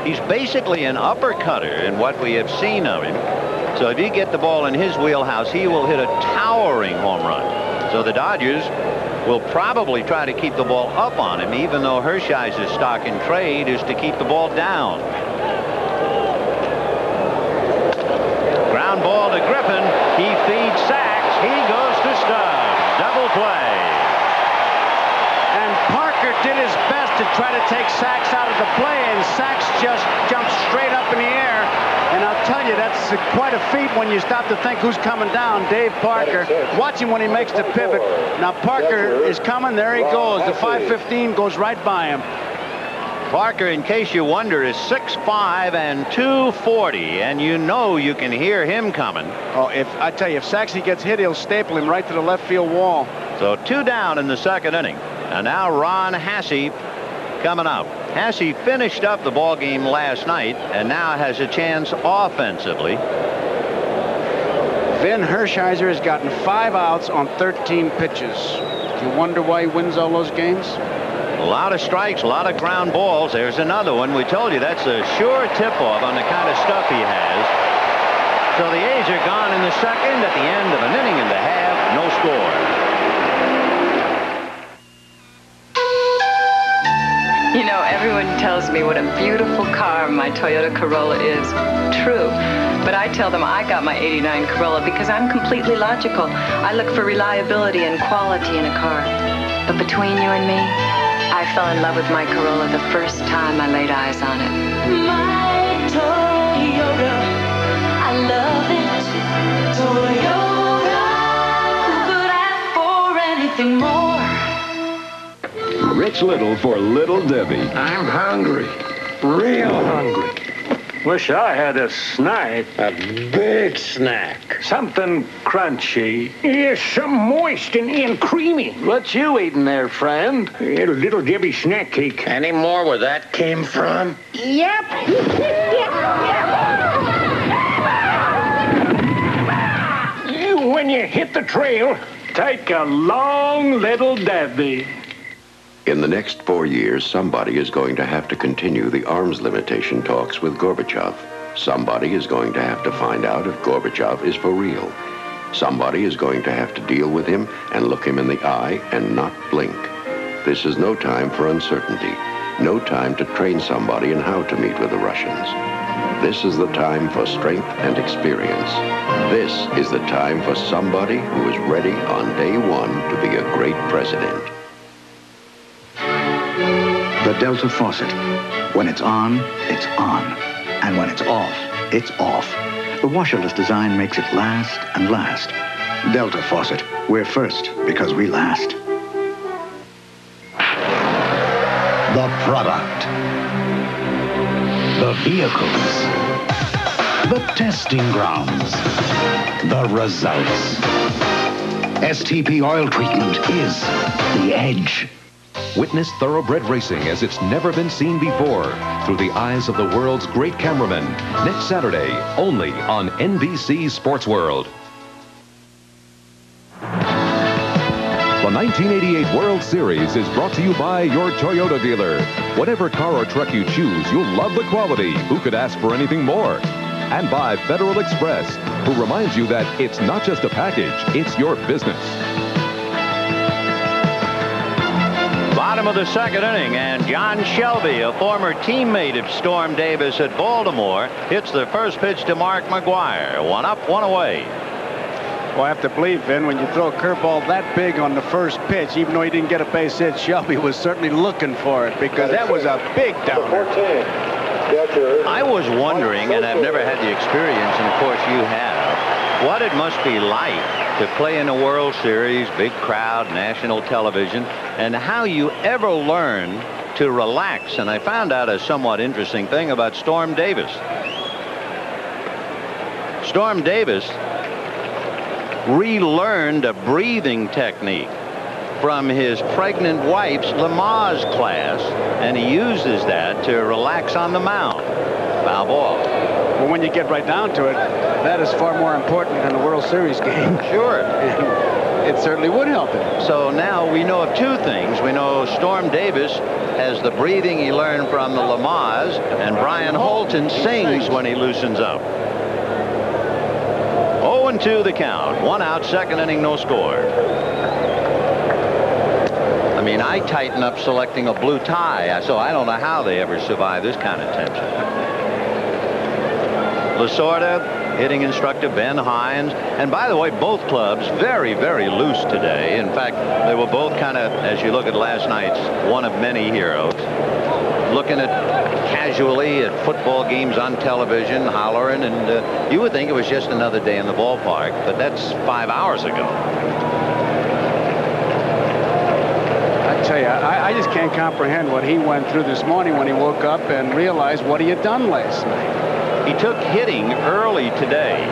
He's basically an uppercutter in what we have seen of him. So if you get the ball in his wheelhouse, he will hit a towering home run. So the Dodgers will probably try to keep the ball up on him, even though Hershiser's stock in trade is to keep the ball down. Ground ball to Griffin. He feeds Sax. He goes to Stubbs. Double play. Parker did his best to try to take Sax out of the play, and Sax just jumped straight up in the air. And I'll tell you, that's quite a feat when you stop to think who's coming down. Dave Parker. Watch him when he makes the pivot. Now Parker is coming. There he goes. The 515 goes right by him. Parker, in case you wonder, is 6'5 and 240, and you know you can hear him coming. Oh, if I tell you, if Saxey gets hit, he'll staple him right to the left field wall. So two down in the second inning. And now Ron Hassey coming up. Hassey finished up the ball game last night and now has a chance offensively. Vin Hershiser has gotten five outs on 13 pitches. Do you wonder why he wins all those games? A lot of strikes, a lot of ground balls. There's another one. We told you that's a sure tip-off on the kind of stuff he has. So the A's are gone in the second at the end of an inning and a half. No score. Tells me what a beautiful car my Toyota Corolla is. True. But I tell them I got my 89 Corolla because I'm completely logical. I look for reliability and quality in a car. But between you and me, I fell in love with my Corolla the first time I laid eyes on it. My Toyota, I love it. Toyota, could ask for anything more? Rich Little for Little Debbie. I'm hungry. Real hungry. Wish I had a snack. A big snack. Something crunchy. Yes, some moist and, and creamy. What you eating there, friend? A little Debbie snack cake. Any more where that came from? Yep. you, when you hit the trail, Take a long little Debbie. In the next four years, somebody is going to have to continue the arms limitation talks with Gorbachev. Somebody is going to have to find out if Gorbachev is for real. Somebody is going to have to deal with him and look him in the eye and not blink. This is no time for uncertainty, no time to train somebody in how to meet with the Russians. This is the time for strength and experience. This is the time for somebody who is ready on day one to be a great president. The Delta faucet. When it's on, it's on. And when it's off, it's off. The washerless design makes it last and last. Delta faucet. We're first because we last. The product. The vehicles. The testing grounds. The results. STP oil treatment is the edge. Witness thoroughbred racing as it's never been seen before through the eyes of the world's great cameramen. Next Saturday, only on NBC Sports World. The 1988 World Series is brought to you by your Toyota dealer. Whatever car or truck you choose, you'll love the quality. Who could ask for anything more? And by Federal Express, who reminds you that it's not just a package, it's your business. Bottom of the second inning, and John Shelby, a former teammate of Storm Davis at Baltimore, hits the first pitch to Mark McGwire. One up, one away. Well, I have to believe, Vin, when you throw a curveball that big on the first pitch, even though he didn't get a base hit, Shelby was certainly looking for it because that was a big downer. I was wondering, and I've never had the experience, and of course you have, what it must be like to play in a World Series, big crowd, national television, and how you ever learn to relax. And I found out a somewhat interesting thing about Storm Davis. Storm Davis relearned a breathing technique from his pregnant wife's Lamaze class, and he uses that to relax on the mound. Foul ball. Well, when you get right down to it, that is far more important than a World Series game. Sure. it certainly would help him. So now we know of two things. We know Storm Davis has the breathing he learned from the Lamaze, and Brian Holton sings when he loosens up. 0-2 the count. One out, second inning, no score. I mean, I tighten up selecting a blue tie, so I don't know how they ever survive this kind of tension. Lasorda, hitting instructor Ben Hines. And by the way, both clubs very, very loose today. In fact, they were both kind of, as you look at last night's one of many heroes, looking at casually at football games on television, hollering, and uh, you would think it was just another day in the ballpark, but that's five hours ago. I tell you, I, I just can't comprehend what he went through this morning when he woke up and realized what he had done last night. He took hitting early today.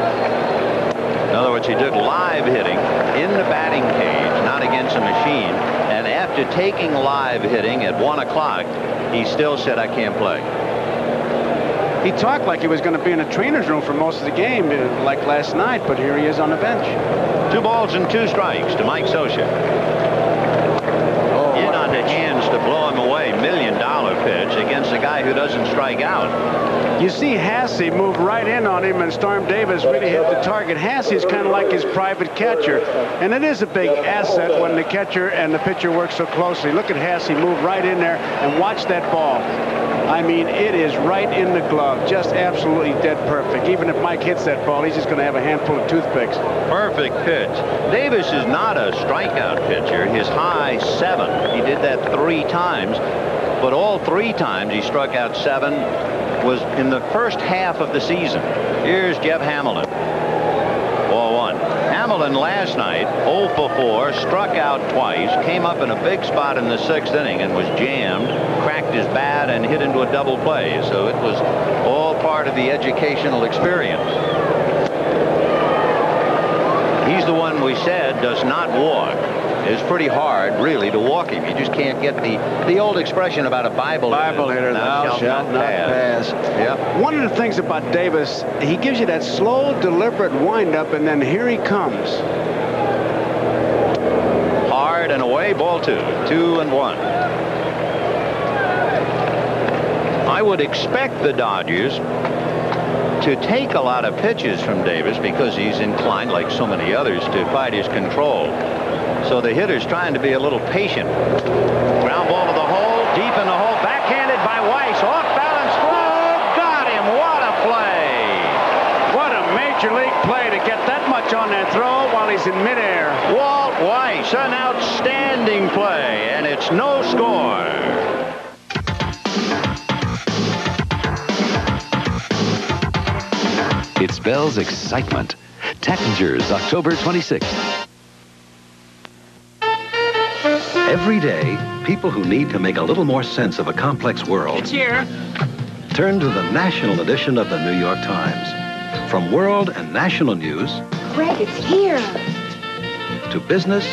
In other words, he took live hitting in the batting cage, not against a machine. And after taking live hitting at 1 o'clock, he still said, I can't play. He talked like he was going to be in a trainer's room for most of the game, uh, like last night, but here he is on the bench. Two balls and two strikes to Mike Scioscia. Oh, In on the hands to blow him away. Million dollar pitch against a guy who doesn't strike out. You see Hassey move right in on him, and Storm Davis really hit the target. Hassey is kind of like his private catcher, and it is a big asset when the catcher and the pitcher work so closely. Look at Hassey move right in there and watch that ball. I mean, it is right in the glove, just absolutely dead perfect. Even if Mike hits that ball, he's just going to have a handful of toothpicks. Perfect pitch. Davis is not a strikeout pitcher. His high seven. He did that three times, but all three times he struck out seven was in the first half of the season. Here's Jeff Hamilton. Ball one. Hamilton last night, 0 for 4, struck out twice, came up in a big spot in the sixth inning and was jammed, cracked his bat, and hit into a double play. So it was all part of the educational experience. He's the one we said does not walk. It's pretty hard, really, to walk him. You just can't get the the old expression about a Bible, Bible hitter, thou shalt not pass. Yeah. One of the things about Davis, he gives you that slow, deliberate windup, and then here he comes. Hard and away, ball two. Two and one. I would expect the Dodgers to take a lot of pitches from Davis because he's inclined, like so many others, to fight his control. So the hitter's trying to be a little patient. Ground ball to the hole, deep in the hole, backhanded by Weiss, off balance throw, got him. What a play! What a major league play to get that much on that throw while he's in midair. Walt Weiss, an outstanding play, and it's no score. It's Bell's Excitement. Tattinger's October 26th. Every day, people who need to make a little more sense of a complex world It's here. turn to the national edition of the New York Times. From world and national news Greg, it's here. to business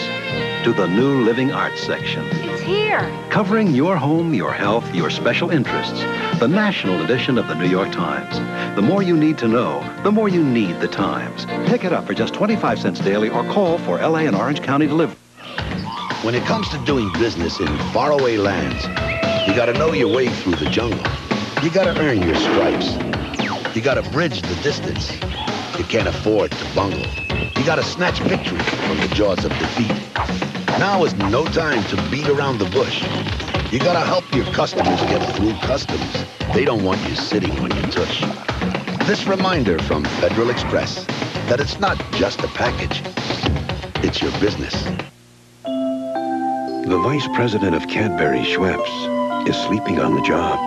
to the new living arts section. It's here. Covering your home, your health, your special interests. The national edition of the New York Times. The more you need to know, the more you need the Times. Pick it up for just 25 cents daily or call for LA and Orange County delivery. When it comes to doing business in faraway lands, you gotta know your way through the jungle. You gotta earn your stripes. You gotta bridge the distance. You can't afford to bungle. You gotta snatch victory from the jaws of defeat. Now is no time to beat around the bush. You gotta help your customers get through customs. They don't want you sitting on your tush. This reminder from Federal Express that it's not just a package, it's your business. The vice president of Cadbury Schweppes is sleeping on the job.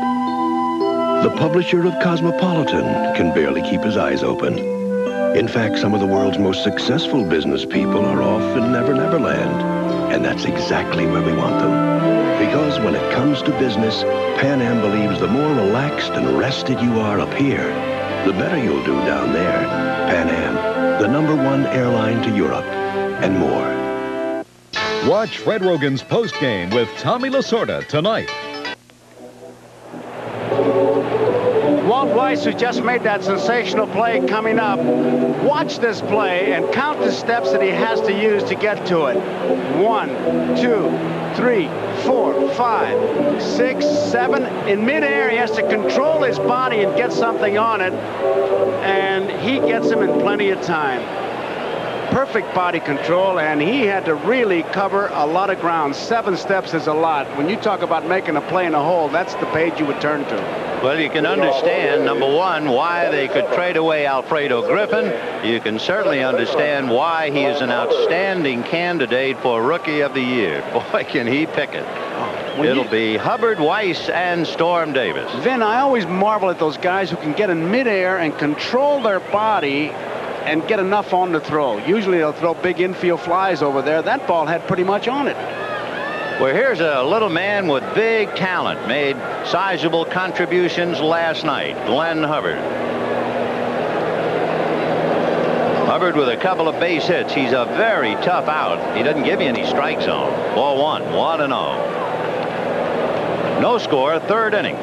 The publisher of Cosmopolitan can barely keep his eyes open. In fact, some of the world's most successful business people are off in Never Never Land. And that's exactly where we want them. Because when it comes to business, Pan Am believes the more relaxed and rested you are up here, the better you'll do down there. Pan Am, the number one airline to Europe and more. Watch Fred Roggin's postgame with Tommy Lasorda tonight. Walt Weiss, who just made that sensational play coming up, watch this play and count the steps that he has to use to get to it. One, two, three, four, five, six, seven. In midair, he has to control his body and get something on it, and he gets him in plenty of time. Perfect body control, and he had to really cover a lot of ground. Seven steps is a lot. When you talk about making a play in a hole, that's the page you would turn to. Well, you can understand, number one, why they could trade away Alfredo Griffin. You can certainly understand why he is an outstanding candidate for Rookie of the Year. Boy, can he pick it. Oh, when It'll you- be Hubbard, Weiss, and Storm Davis. Vin, I always marvel at those guys who can get in midair and control their body and get enough on the throw. Usually they'll throw big infield flies over there. That ball had pretty much on it. Well, here's a little man with big talent, made sizable contributions last night, Glenn Hubbard. Hubbard with a couple of base hits. He's a very tough out. He doesn't give you any strike zone. Ball one, one and oh. No score, third inning.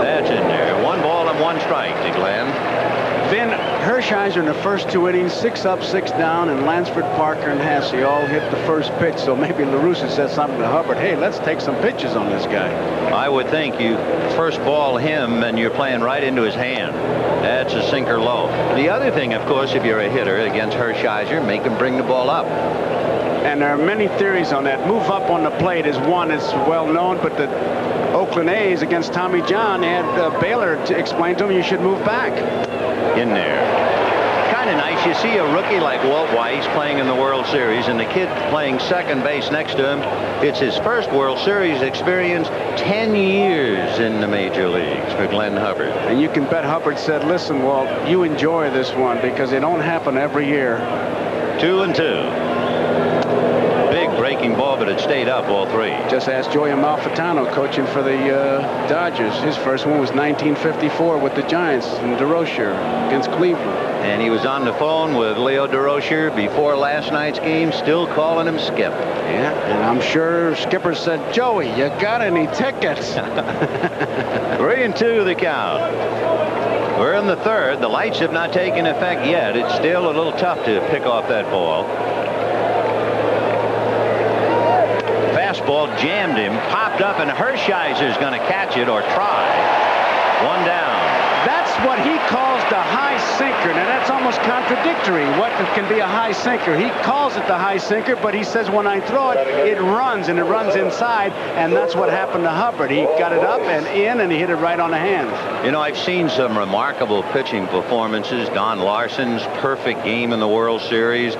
That's in there. One ball and one strike to Glenn. Vin Hershiser in the first two innings, six up, six down, and Lansford, Parker, and Hassey all hit the first pitch. So maybe LaRussa said something to Hubbard. Hey, let's take some pitches on this guy. I would think you first ball him and you're playing right into his hand. That's a sinker low. The other thing, of course, if you're a hitter against Hershiser, make him bring the ball up. And there are many theories on that. Move up on the plate is one. It's well known, but the Oakland A's against Tommy John had uh, Baylor to explain to him you should move back. in there. Kind of nice. You see a rookie like Walt Weiss playing in the World Series and the kid playing second base next to him. It's his first World Series experience, 10 years in the major leagues for Glenn Hubbard. And you can bet Hubbard said, listen, Walt, you enjoy this one because it don't happen every year. Two and two. Big breaking ball, but it stayed up all three. Just ask Joey Amalfitano coaching for the uh, Dodgers. His first one was 1954 with the Giants in Durocher against Cleveland. And he was on the phone with Leo Durocher before last night's game, still calling him Skip. Yeah, and I'm sure Skipper said, Joey, you got any tickets? Three and two the count. We're in the third. The lights have not taken effect yet. It's still a little tough to pick off that ball. Fastball jammed him, popped up, and Hershiser's going to catch it or try. One down. That's what he calls the high sinker. Now, that's almost contradictory. What can be a high sinker? He calls it the high sinker, but he says when I throw it, it runs, and it runs inside, and that's what happened to Hubbard. He got it up and in, and he hit it right on the hand. You know, I've seen some remarkable pitching performances. Don Larsen's perfect game in the World Series.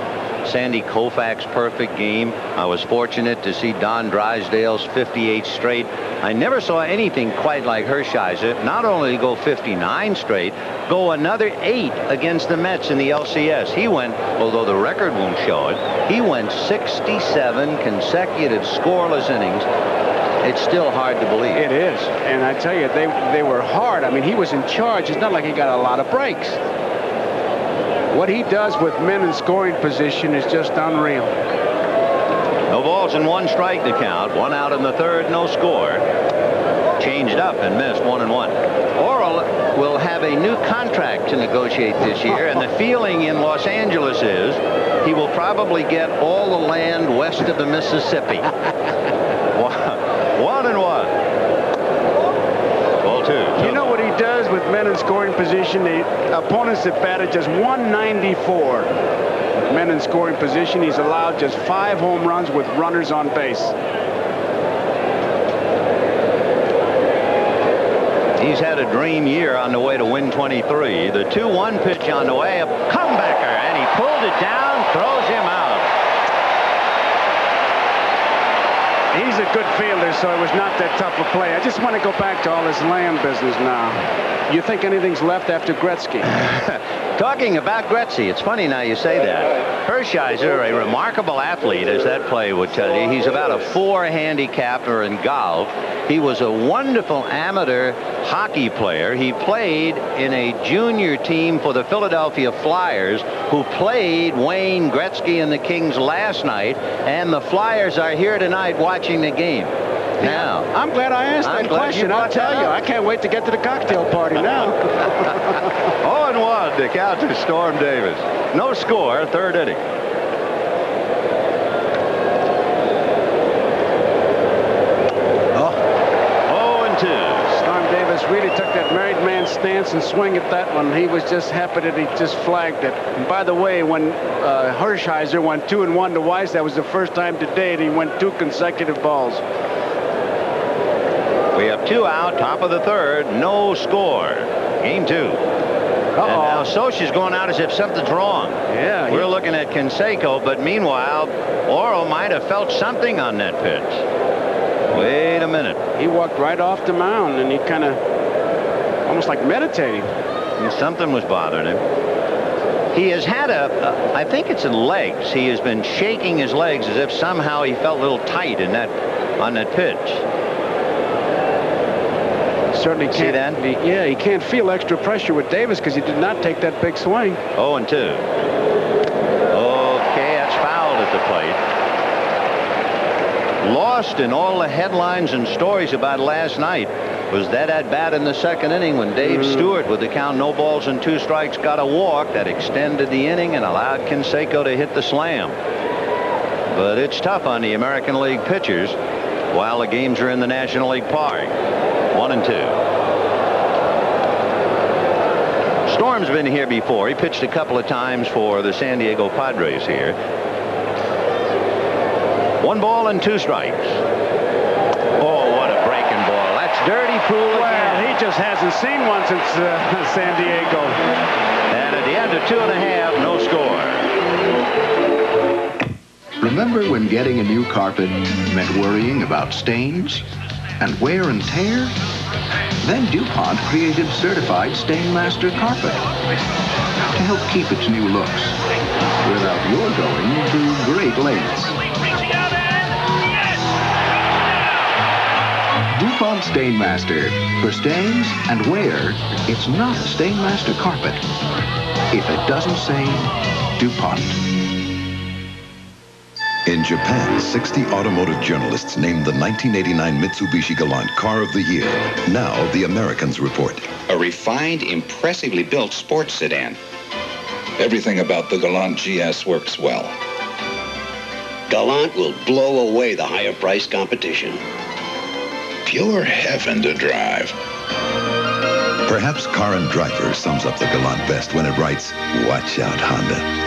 Sandy Koufax's perfect game. I was fortunate to see Don Drysdale's 58 straight. I never saw anything quite like Hershiser. Not only go 59 straight, go another eight against the Mets in the LCS. He went, although the record won't show it, he went 67 consecutive scoreless innings. It's still hard to believe. It is. And I tell you, they, they were hard. I mean, he was in charge. It's not like he got a lot of breaks. What he does with men in scoring position is just unreal. No balls and one strike to count. One out in the third, no score. Changed up and missed one and one. Orel will have a new contract to negotiate this year, and the feeling in Los Angeles is he will probably get all the land west of the Mississippi. one and one. Ball two. You know what he does with men in scoring position? The opponents have batted just 194. With men in scoring position, he's allowed just five home runs with runners on base. He's had a dream year on the way to win 23. The 2-1 pitch on the way, a comebacker, and he pulled it down, throws him out. He's a good fielder, so it was not that tough a play. I just want to go back to all this land business now. You think anything's left after Gretzky? Talking about Gretzky, it's funny now you say that. Hershiser, a remarkable athlete, as that play would tell you. He's about a four handicapper in golf. He was a wonderful amateur hockey player. He played in a junior team for the Philadelphia Flyers, who played Wayne Gretzky and the Kings last night. And the Flyers are here tonight watching the game. Now, I'm glad I asked I'm that question. I'll tell you. I can't wait to get to the cocktail party now. 0 and 1 the count to Storm Davis. No score, third inning. Oh, 0 and 2. Storm Davis really took that married man stance and swing at that one. He was just happy that he just flagged it. And by the way, when uh, Hershiser went two and one to Weiss, that was the first time today that he went two consecutive balls. We have two out, top of the third, no score. Game two. And now Scioscia's going out as if something's wrong. Yeah. We're looking at Canseco, but meanwhile, Orel might have felt something on that pitch. Wait a minute. He walked right off the mound and he kind of almost like meditating. And something was bothering him. He has had a, a, I think it's in legs. He has been shaking his legs as if somehow he felt a little tight in that, on that pitch. Certainly can't. that? he- yeah, he can't feel extra pressure with Davis because he did not take that big swing. 0 and 2. Okay, that's fouled at the plate. Lost in all the headlines and stories about last night was that at bat in the second inning when Dave mm. Stewart, with the count no balls and two strikes, got a walk that extended the inning and allowed Canseco to hit the slam. But it's tough on the American League pitchers while the games are in the National League park. One and two. Storm's been here before. He pitched a couple of times for the San Diego Padres here. One ball and two strikes. Oh, what a breaking ball. That's dirty pool Well, he just hasn't seen one since uh, San Diego. And at the end of two and a half, no score. Remember when getting a new carpet meant worrying about stains and wear and tear? Then DuPont created certified Stainmaster carpet to help keep its new looks without your going to great lengths. DuPont Stainmaster. For stains and wear, it's not a Stainmaster carpet. If it doesn't say DuPont. In Japan, 60 automotive journalists named the 1989 Mitsubishi Galant Car of the Year. Now, the Americans report. A refined, impressively built sports sedan. Everything about the Galant GS works well. Galant will blow away the higher price competition. Pure heaven to drive. Perhaps Car and Driver sums up the Galant best when it writes, Watch out, Honda.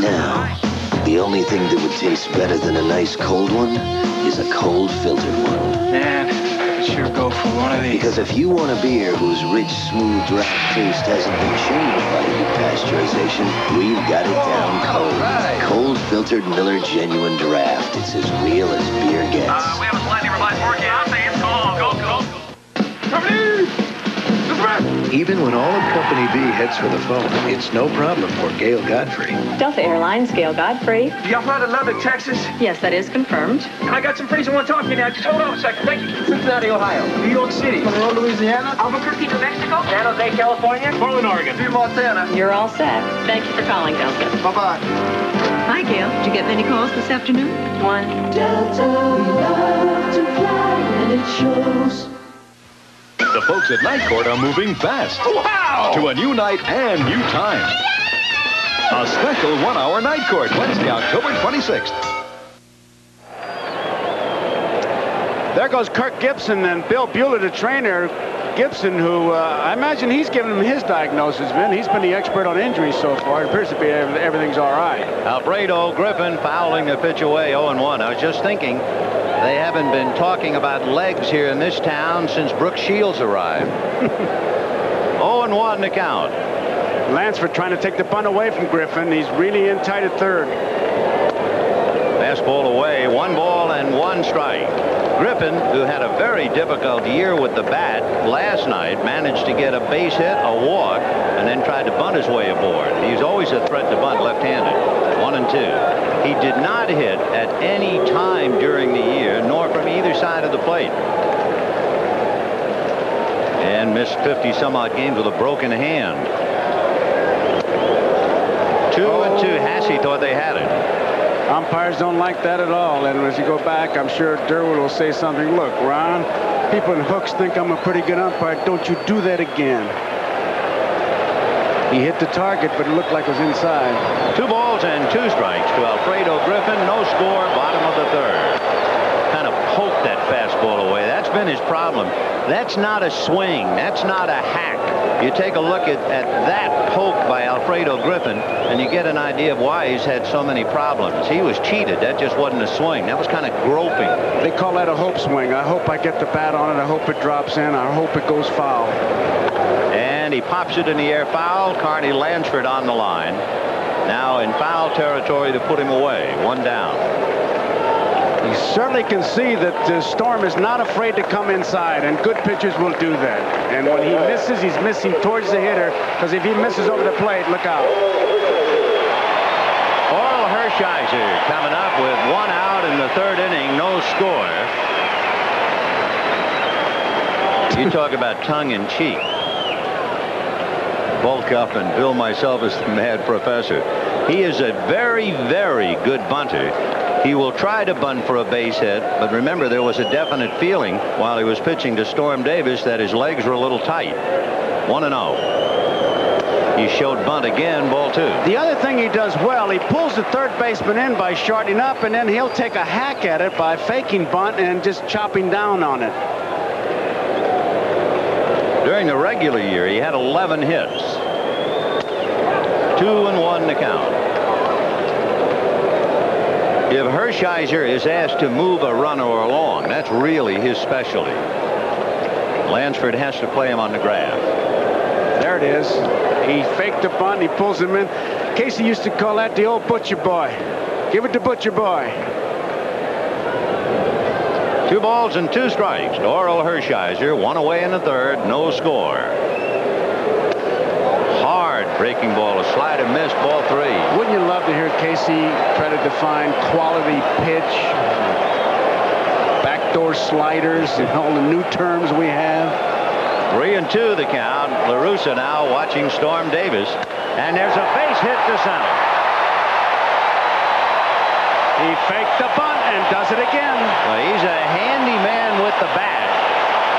Now, the only thing that would taste better than a nice cold one is a cold filtered one. Man, I sure go for one of these. Because if you want a beer whose rich, smooth draft taste hasn't been changed by heat pasteurization, we've got it down cold. Cold filtered Miller Genuine Draft. It's as real as beer gets. Uh, we have a slightly revised forecast. It's call. Go, go. Even when all of Company B heads for the phone, it's no problem for Gail Godfrey. Delta Airlines, Gail Godfrey. Y'all fly to Lubbock, Texas? Yes, that is confirmed. I got some friends who want to talk to you now. Just hold on a second. Thank you. Cincinnati, Ohio. New York City. Monroe, Louisiana. Albuquerque, New Mexico. San Jose, California. Portland, Oregon. Butte, Montana. You're all set. Thank you for calling, Delta. Bye-bye. Hi, Gail. Did you get many calls this afternoon? One. Delta, we love to fly, and it shows. The folks at Night Court are moving fast. Wow! To a new night and new time. A special one-hour Night Court, Wednesday, October 26th. There goes Kirk Gibson and Bill Buhler, the trainer. Gibson, who uh, I imagine he's given him his diagnosis, Vin. He's been the expert on injuries so far. It appears to be everything's all right. Alfredo Griffin fouling the pitch away 0-1. I was just thinking they haven't been talking about legs here in this town since Brooke Shields arrived. 0-1 to count. Lansford trying to take the bunt away from Griffin. He's really in tight at third. Fastball away, one ball and one strike. Griffin, who had a very difficult year with the bat last night, managed to get a base hit, a walk, and then tried to bunt his way aboard. He's always a threat to bunt left-handed. One and two. He did not hit at any time during the year, nor from either side of the plate. And missed 50 some odd games with a broken hand. Two and two. Oh. Hassey thought they had it. Umpires don't like that at all. And as you go back, I'm sure Durwood will say something. Look, Ron, people in Hooks think I'm a pretty good umpire. Don't you do that again. He hit the target, but it looked like it was inside. Two balls and two strikes to Alfredo Griffin. No score, bottom of the third. Kind of poked that fastball away. That's been his problem. That's not a swing. That's not a hack. You take a look at, at that poke by Alfredo Griffin, and you get an idea of why he's had so many problems. He was cheated. That just wasn't a swing. That was kind of groping. They call that a hope swing. I hope I get the bat on it. I hope it drops in. I hope it goes foul. And he pops it in the air foul. Carney Lansford on the line. Now in foul territory to put him away. One down. You certainly can see that uh, Storm is not afraid to come inside, and good pitchers will do that. And when he misses, he's missing towards the hitter, because if he misses over the plate, look out. Orel Hershiser coming up with one out in the third inning, no score. You talk about tongue in cheek. Bulk up and bill myself as the mad professor. He is a very, very good bunter. He will try to bunt for a base hit, but remember there was a definite feeling while he was pitching to Storm Davis that his legs were a little tight. 1 and 0. He showed bunt again, ball two. The other thing he does well, he pulls the third baseman in by shortening up, and then he'll take a hack at it by faking bunt and just chopping down on it. During the regular year, he had 11 hits. Two and one to count. If Hershiser is asked to move a runner along, that's really his specialty. Lansford has to play him on the graph. There it is. He faked the bunt. He pulls him in. Casey used to call that the old butcher boy. Give it to butcher boy. Two balls and two strikes to Orel Hershiser. One away in the third. No score. Hard breaking ball. A slider missed. Ball three. Wouldn't you love to hear Casey try to define quality pitch, backdoor sliders, and all the new terms we have? Three and two the count. LaRussa now watching Storm Davis. And there's a base hit to center. He faked the bunt and does it again. Well, he's a handy man with the bat.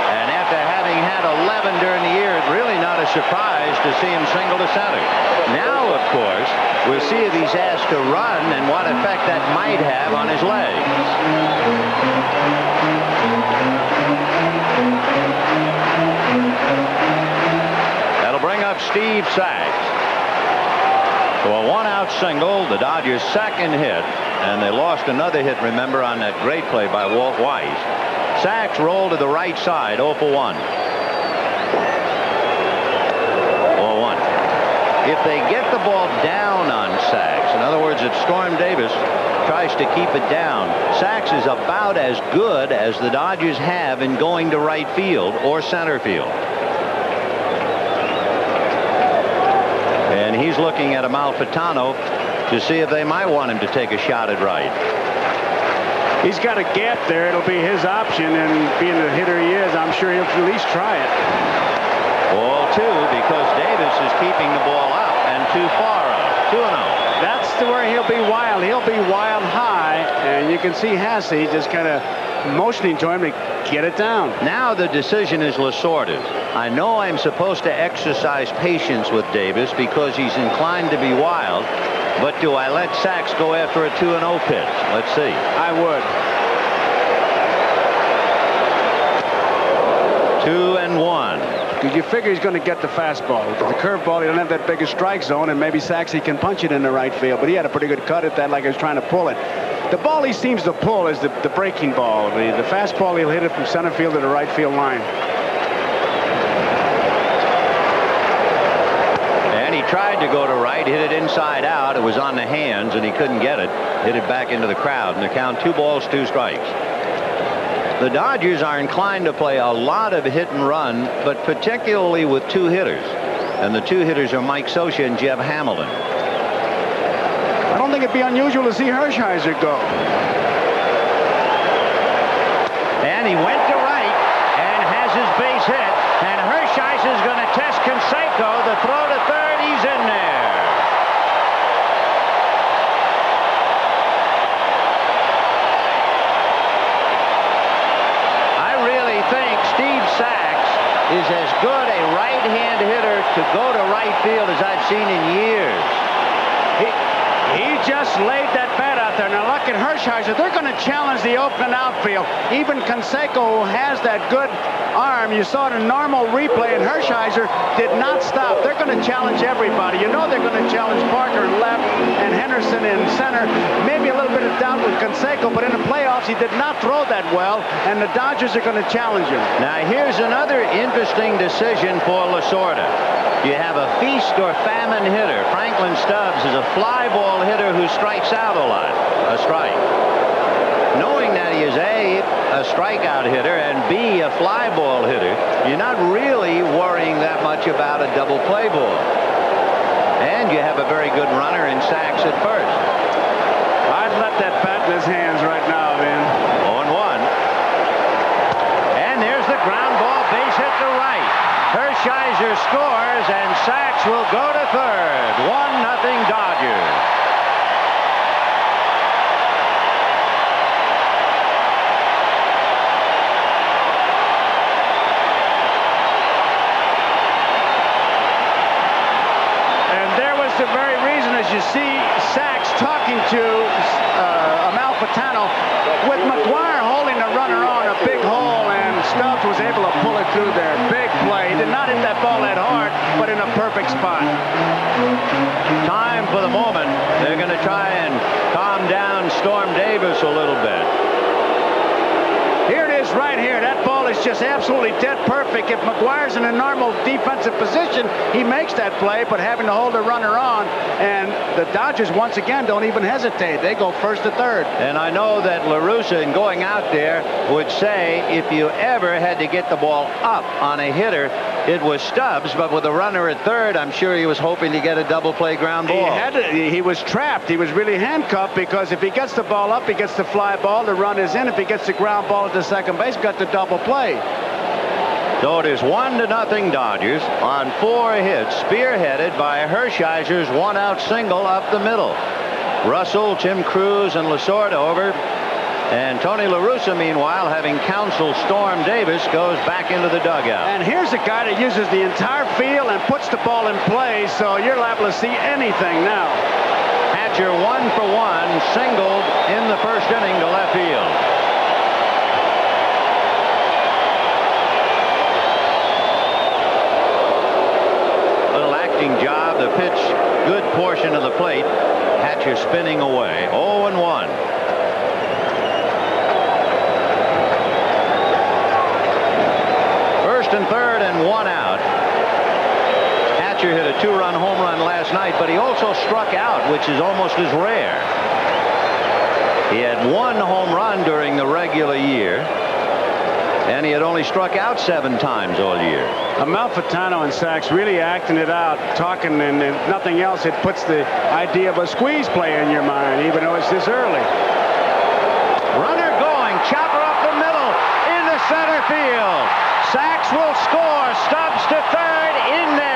And after having had had 11 during the year, it's really not a surprise to see him single to center. Now, of course, we'll see if he's asked to run and what effect that might have on his legs. That'll bring up Steve Sax. So a one-out single, the Dodgers' second hit, and they lost another hit, remember, on that great play by Walt Weiss. Sax rolled to the right side, 0 for 1. 0 1. If they get the ball down on Sax, in other words, if Storm Davis tries to keep it down, Sax is about as good as the Dodgers have in going to right field or center field. And he's looking at Amalfitano to see if they might want him to take a shot at right. He's got a gap there. It'll be his option, and being the hitter he is, I'm sure he'll at least try it. Ball two because Davis is keeping the ball up and too far up. 2 0. That's the where he'll be wild. He'll be wild high, and you can see Hassey just kind of motioning to him to get it down. Now the decision is Lasorda's. I know I'm supposed to exercise patience with Davis because he's inclined to be wild, but do I let Sax go after a 2-0 pitch? Let's see. I would. Two and one. Because you figure he's going to get the fastball. With the curveball, he doesn't have that big a strike zone, and maybe Sax he can punch it in the right field. But he had a pretty good cut at that, like he was trying to pull it. The ball he seems to pull is the, the breaking ball. The, the fastball, he'll hit it from center field to the right field line. And he tried to go to right, hit it inside out. It was on the hands, and he couldn't get it. Hit it back into the crowd, and the count two balls, two strikes. The Dodgers are inclined to play a lot of hit and run, but particularly with two hitters. And the two hitters are Mike Scioscia and Jeff Hamilton. I don't think it'd be unusual to see Hershiser go. And he went to right and has his base hit. And Hershiser's going to test Canseco. The throw to third, he's in there. I really think Steve Sax is as good a right-hand hitter to go to right field as I've seen in years. He, he just laid that bat out there. Now look at Hershiser. They're going to challenge the open outfield. Even Canseco has that good arm. You saw it in normal replay, and Hershiser did not stop. They're going to challenge everybody. You know they're going to challenge Parker left and Henderson in center. Maybe a little bit of doubt with Canseco, but in the playoffs he did not throw that well, and the Dodgers are going to challenge him. Now here's another interesting decision for Lasorda. You have a feast or famine hitter. Franklin Stubbs is a fly ball hitter who strikes out a lot. A strike. Knowing that he is A, a strikeout hitter, and B, a fly ball hitter, you're not really worrying that much about a double play ball. And you have a very good runner in Sax at first. I'd let that bat in his hands right now, Vin. 0 1. And there's the ground ball, base hit to right. Hershiser scores, and Sax will go to third. 1 nothing Dodgers. And there was the very reason, as you see Sax talking to uh, Amalfitano, with McGwire holding the runner on a big hole, and Stubbs was able to pull it through there. Big play. He did not hit that ball that hard, but in a perfect spot. Time for the moment. They're going to try and calm down Storm Davis a little bit. Right here. That ball is just absolutely dead perfect. If McGwire's in a normal defensive position, he makes that play, but having to hold a runner on, and the Dodgers, once again, don't even hesitate. They go first to third. And I know that LaRussa, in going out there, would say if you ever had to get the ball up on a hitter, it was Stubbs, but with a runner at third, I'm sure he was hoping to get a double play ground He ball. had to, he was trapped. He was really handcuffed because if he gets the ball up, he gets the fly ball. The run is in. If he gets the ground ball at the second base, got the double play. So it is one to nothing Dodgers on four hits, spearheaded by Hershiser's one-out single up the middle. Russell, Tim Crews, and Lasorda over. And Tony La Russa, meanwhile, having counseled Storm Davis, goes back into the dugout. And here's a guy that uses the entire field and puts the ball in play, so you're liable to see anything now. Hatcher one for one, singled in the first inning to left field. Little acting job. The pitch, good portion of the plate. Hatcher spinning away. 0 and 1. First and third and one out. Hatcher hit a two-run home run last night, but he also struck out, which is almost as rare. He had one home run during the regular year, and he had only struck out seven times all year. Amalfitano and Sax really acting it out, talking, and, and nothing else. It puts the idea of a squeeze play in your mind, even though it's this early. Runner going, chopper up the middle, into center field. Sax will score. Stubbs to third, in there,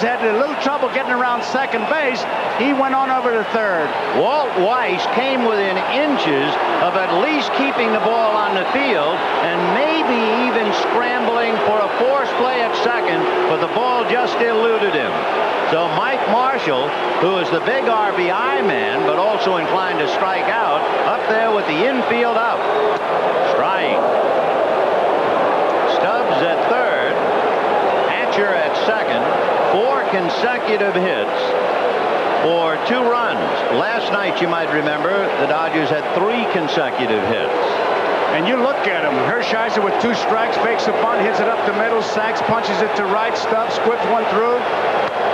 Had a little trouble getting around second base, he went on over to third. Walt Weiss came within inches of at least keeping the ball on the field and maybe even scrambling for a force play at second, but the ball just eluded him. So Mike Marshall, who is the big RBI man, but also inclined to strike out, up there with the infield out. Strike. Stubbs at third. At second. Four consecutive hits for two runs. Last night, you might remember, the Dodgers had three consecutive hits. And you look at him. Hershiser with two strikes, fakes a bunt, hits it up the middle. Sax punches it to right. Stubbs squips one through.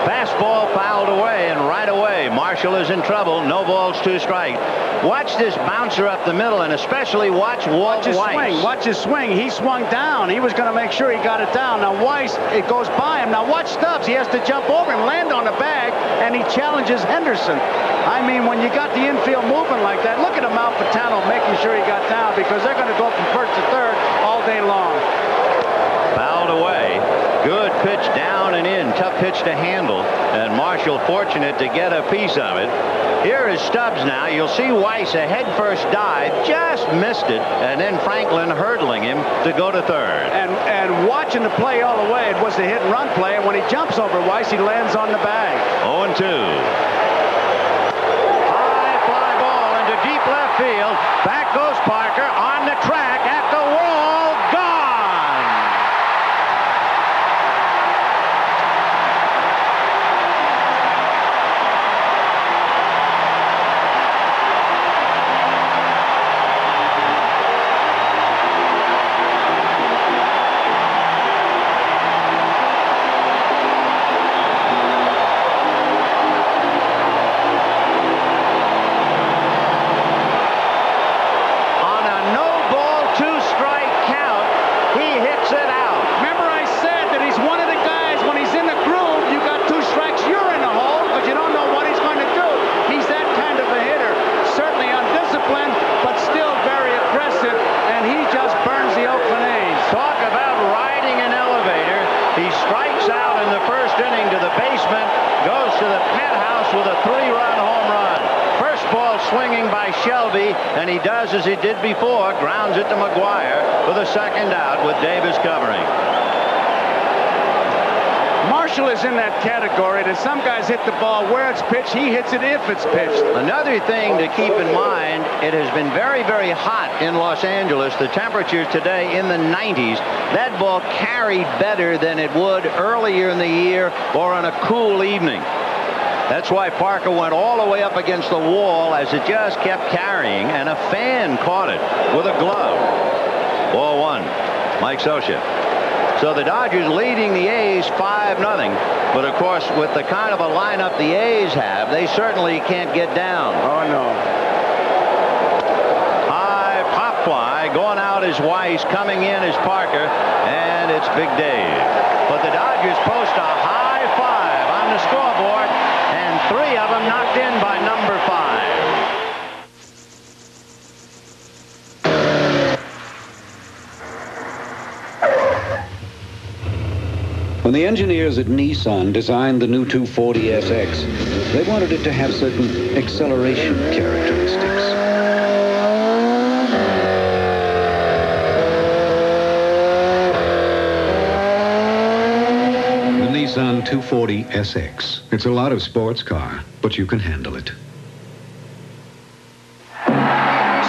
Fastball fouled away, and right away, Marshall is in trouble. No balls, two strikes. Watch this bouncer up the middle, and especially watch Walt Watch his Weiss. swing. Watch his swing. He swung down. He was going to make sure he got it down. Now Weiss, it goes by him. Now watch Stubbs. He has to jump over him, land on the bag, and he challenges Henderson. I mean, when you got the infield moving like that, look at Amalfitano making sure he got down because they're going to go from first to third all day long. Fouled away. Pitch down and in. Tough pitch to handle. And Marshall fortunate to get a piece of it. Here is Stubbs now. You'll see Weiss a head first dive. Just missed it. And then Franklin hurdling him to go to third. And and watching the play all the way, it was the hit and run play. And when he jumps over Weiss, he lands on the bag. 0 and 2. High fly ball into deep left field. Back goes Parker on the track at the is in that category that some guys hit the ball where it's pitched, he hits it if it's pitched. Another thing to keep in mind, it has been very, very hot in Los Angeles. The temperatures today in the 90s. That ball carried better than it would earlier in the year or on a cool evening. That's why Parker went all the way up against the wall as it just kept carrying, and a fan caught it with a glove. Ball one. Mike Scioscia. So the Dodgers leading the A's 5 nothing. But of course, with the kind of a lineup the A's have, they certainly can't get down. Oh, no. High pop fly. Going out is Weiss. Coming in is Parker. And it's Big Dave. But the Dodgers post a high five on the scoreboard. And three of them knocked in by number five. The engineers at Nissan designed the new 240SX, they wanted it to have certain acceleration characteristics. The Nissan 240SX. It's a lot of sports car, but you can handle it.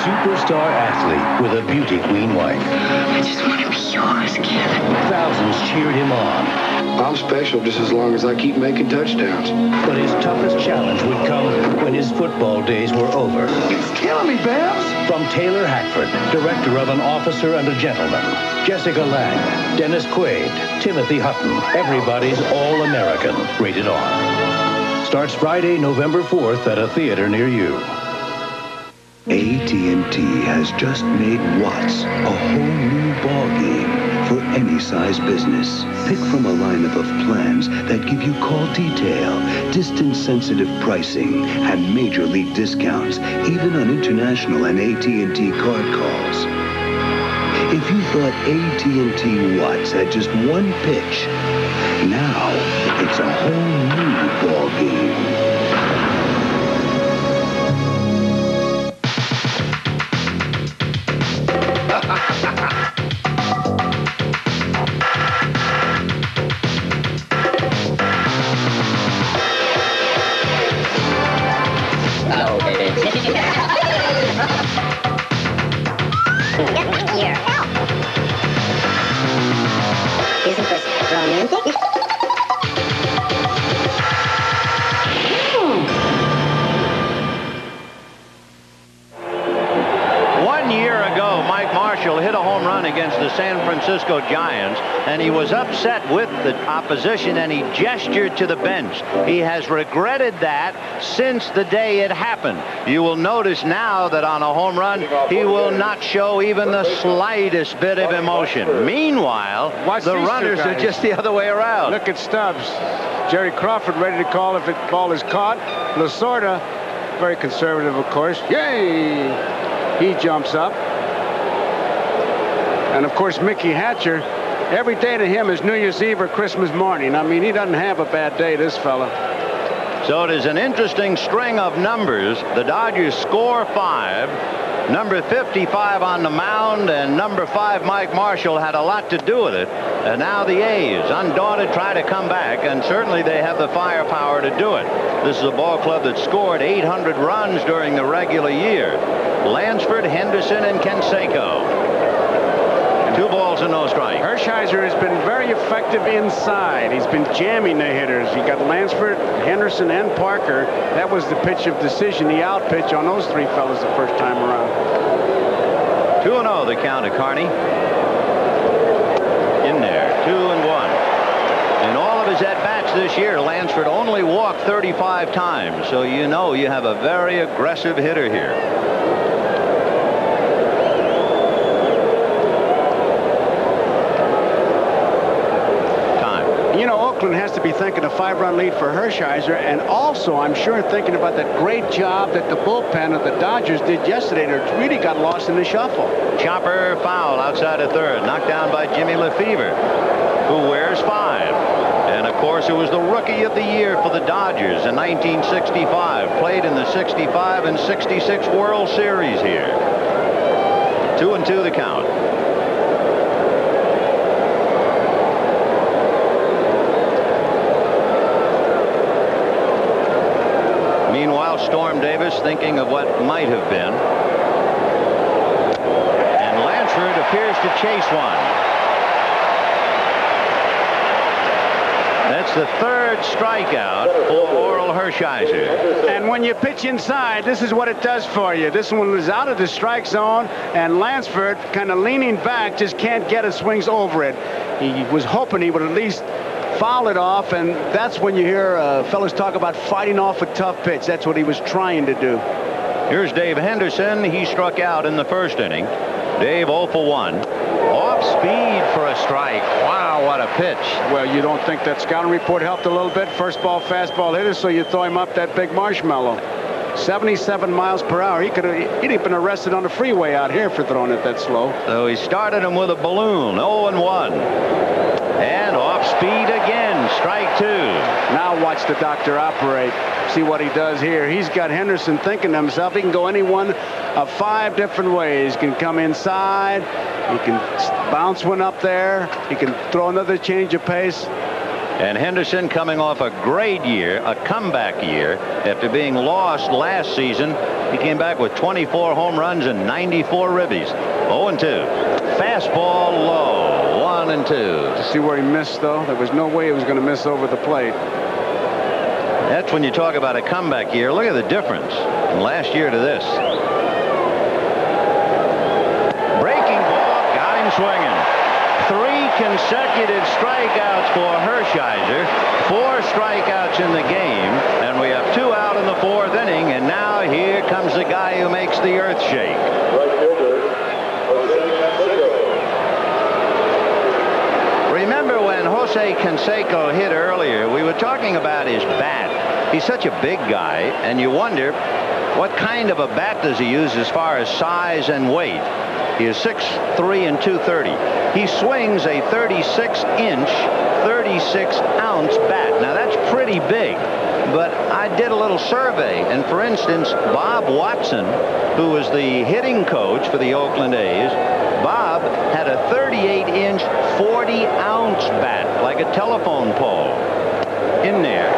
Superstar athlete with a beauty queen wife. I just want to be yours, kid. Thousands cheered him on. I'm special just as long as I keep making touchdowns. But his toughest challenge would come when his football days were over. It's killing me, Babs. From Taylor Hackford, director of An Officer and a Gentleman, Jessica Lange, Dennis Quaid, Timothy Hutton, everybody's All-American, rated R. Starts Friday, November 4th at a theater near you. AT&T has just made WATS a whole new ballgame for any size business. Pick from a lineup of plans that give you call detail, distance-sensitive pricing, and major league discounts, even on international and AT&T card calls. If you thought AT&T WATS had just one pitch, now it's a whole new ballgame. Here, and he was upset with the opposition, and he gestured to the bench. He has regretted that since the day it happened. You will notice now that on a home run, he will not show even the slightest bit of emotion. Meanwhile, Watch the runners are just the other way around. Look at Stubbs. Jerry Crawford ready to call if the ball is caught. Lasorda, very conservative, of course. Yay! He jumps up. And of course, Mickey Hatcher, every day to him is New Year's Eve or Christmas morning. I mean, he doesn't have a bad day, this fella. So it is an interesting string of numbers. The Dodgers score five. Number 55 on the mound and number five, Mike Marshall, had a lot to do with it. And now the A's, undaunted, try to come back, and certainly they have the firepower to do it. This is a ball club that scored 800 runs during the regular year. Lansford, Henderson, and Canseco. Two balls and no strikes. Hershiser has been very effective inside. He's been jamming the hitters. He got Lansford, Henderson, and Parker. That was the pitch of decision, the out pitch on those three fellas the first time around. 2 and 0 the count to Carney. In there, 2 and 1. In all of his at bats this year, Lansford only walked 35 times, so you know you have a very aggressive hitter here. You know, Oakland has to be thinking a five-run lead for Hershiser, and also, I'm sure, thinking about that great job that the bullpen of the Dodgers did yesterday. That really got lost in the shuffle. Chopper foul outside of third, knocked down by Jimmy Lefebvre, who wears five. And of course, it was the rookie of the year for the Dodgers in 1965. Played in the 65 and 66 World Series here. Two and two the count. Meanwhile, Storm Davis thinking of what might have been. And Lansford appears to chase one. That's the third strikeout for Orel Hershiser. And when you pitch inside, this is what it does for you. This one was out of the strike zone, and Lansford, kind of leaning back, just can't get his swings over it. He was hoping he would at least foul it off, and that's when you hear uh, fellas talk about fighting off a tough pitch. That's what he was trying to do. Here's Dave Henderson. He struck out in the first inning. Dave 0 for 1. Off speed for a strike. Wow, what a pitch. Well, you don't think that scouting report helped a little bit? First ball, fastball hitter, so you throw him up that big marshmallow. 77 miles per hour. He could have he'd have been arrested on the freeway out here for throwing it that slow. So he started him with a balloon, 0 and 1. And off speed again, strike two. Now watch the doctor operate. See what he does here. He's got Henderson thinking to himself he can go any one of five different ways. He can come inside. He can bounce one up there. He can throw another change of pace. And Henderson coming off a great year, a comeback year. After being lost last season, he came back with 24 home runs and 94 ribbies. 0 and 2. Fastball low. 1 and 2. See where he missed, though? There was no way he was going to miss over the plate. That's when you talk about a comeback year. Look at the difference from last year to this. Breaking ball, got him swinging. Three consecutive strikeouts for Hershiser. Four strikeouts in the game. And we have two out in the fourth inning. And now here comes the guy who makes the earth shake. Remember when Jose Canseco hit earlier, we were talking about his bat. He's such a big guy, and you wonder what kind of a bat does he use as far as size and weight. He is 6'3 and 230. He swings a 36-inch, 36-ounce bat. Now, that's pretty big. But I did a little survey, and for instance, Bob Watson, who was the hitting coach for the Oakland A's, Bob had a 38-inch, 40-ounce bat, like a telephone pole, in there.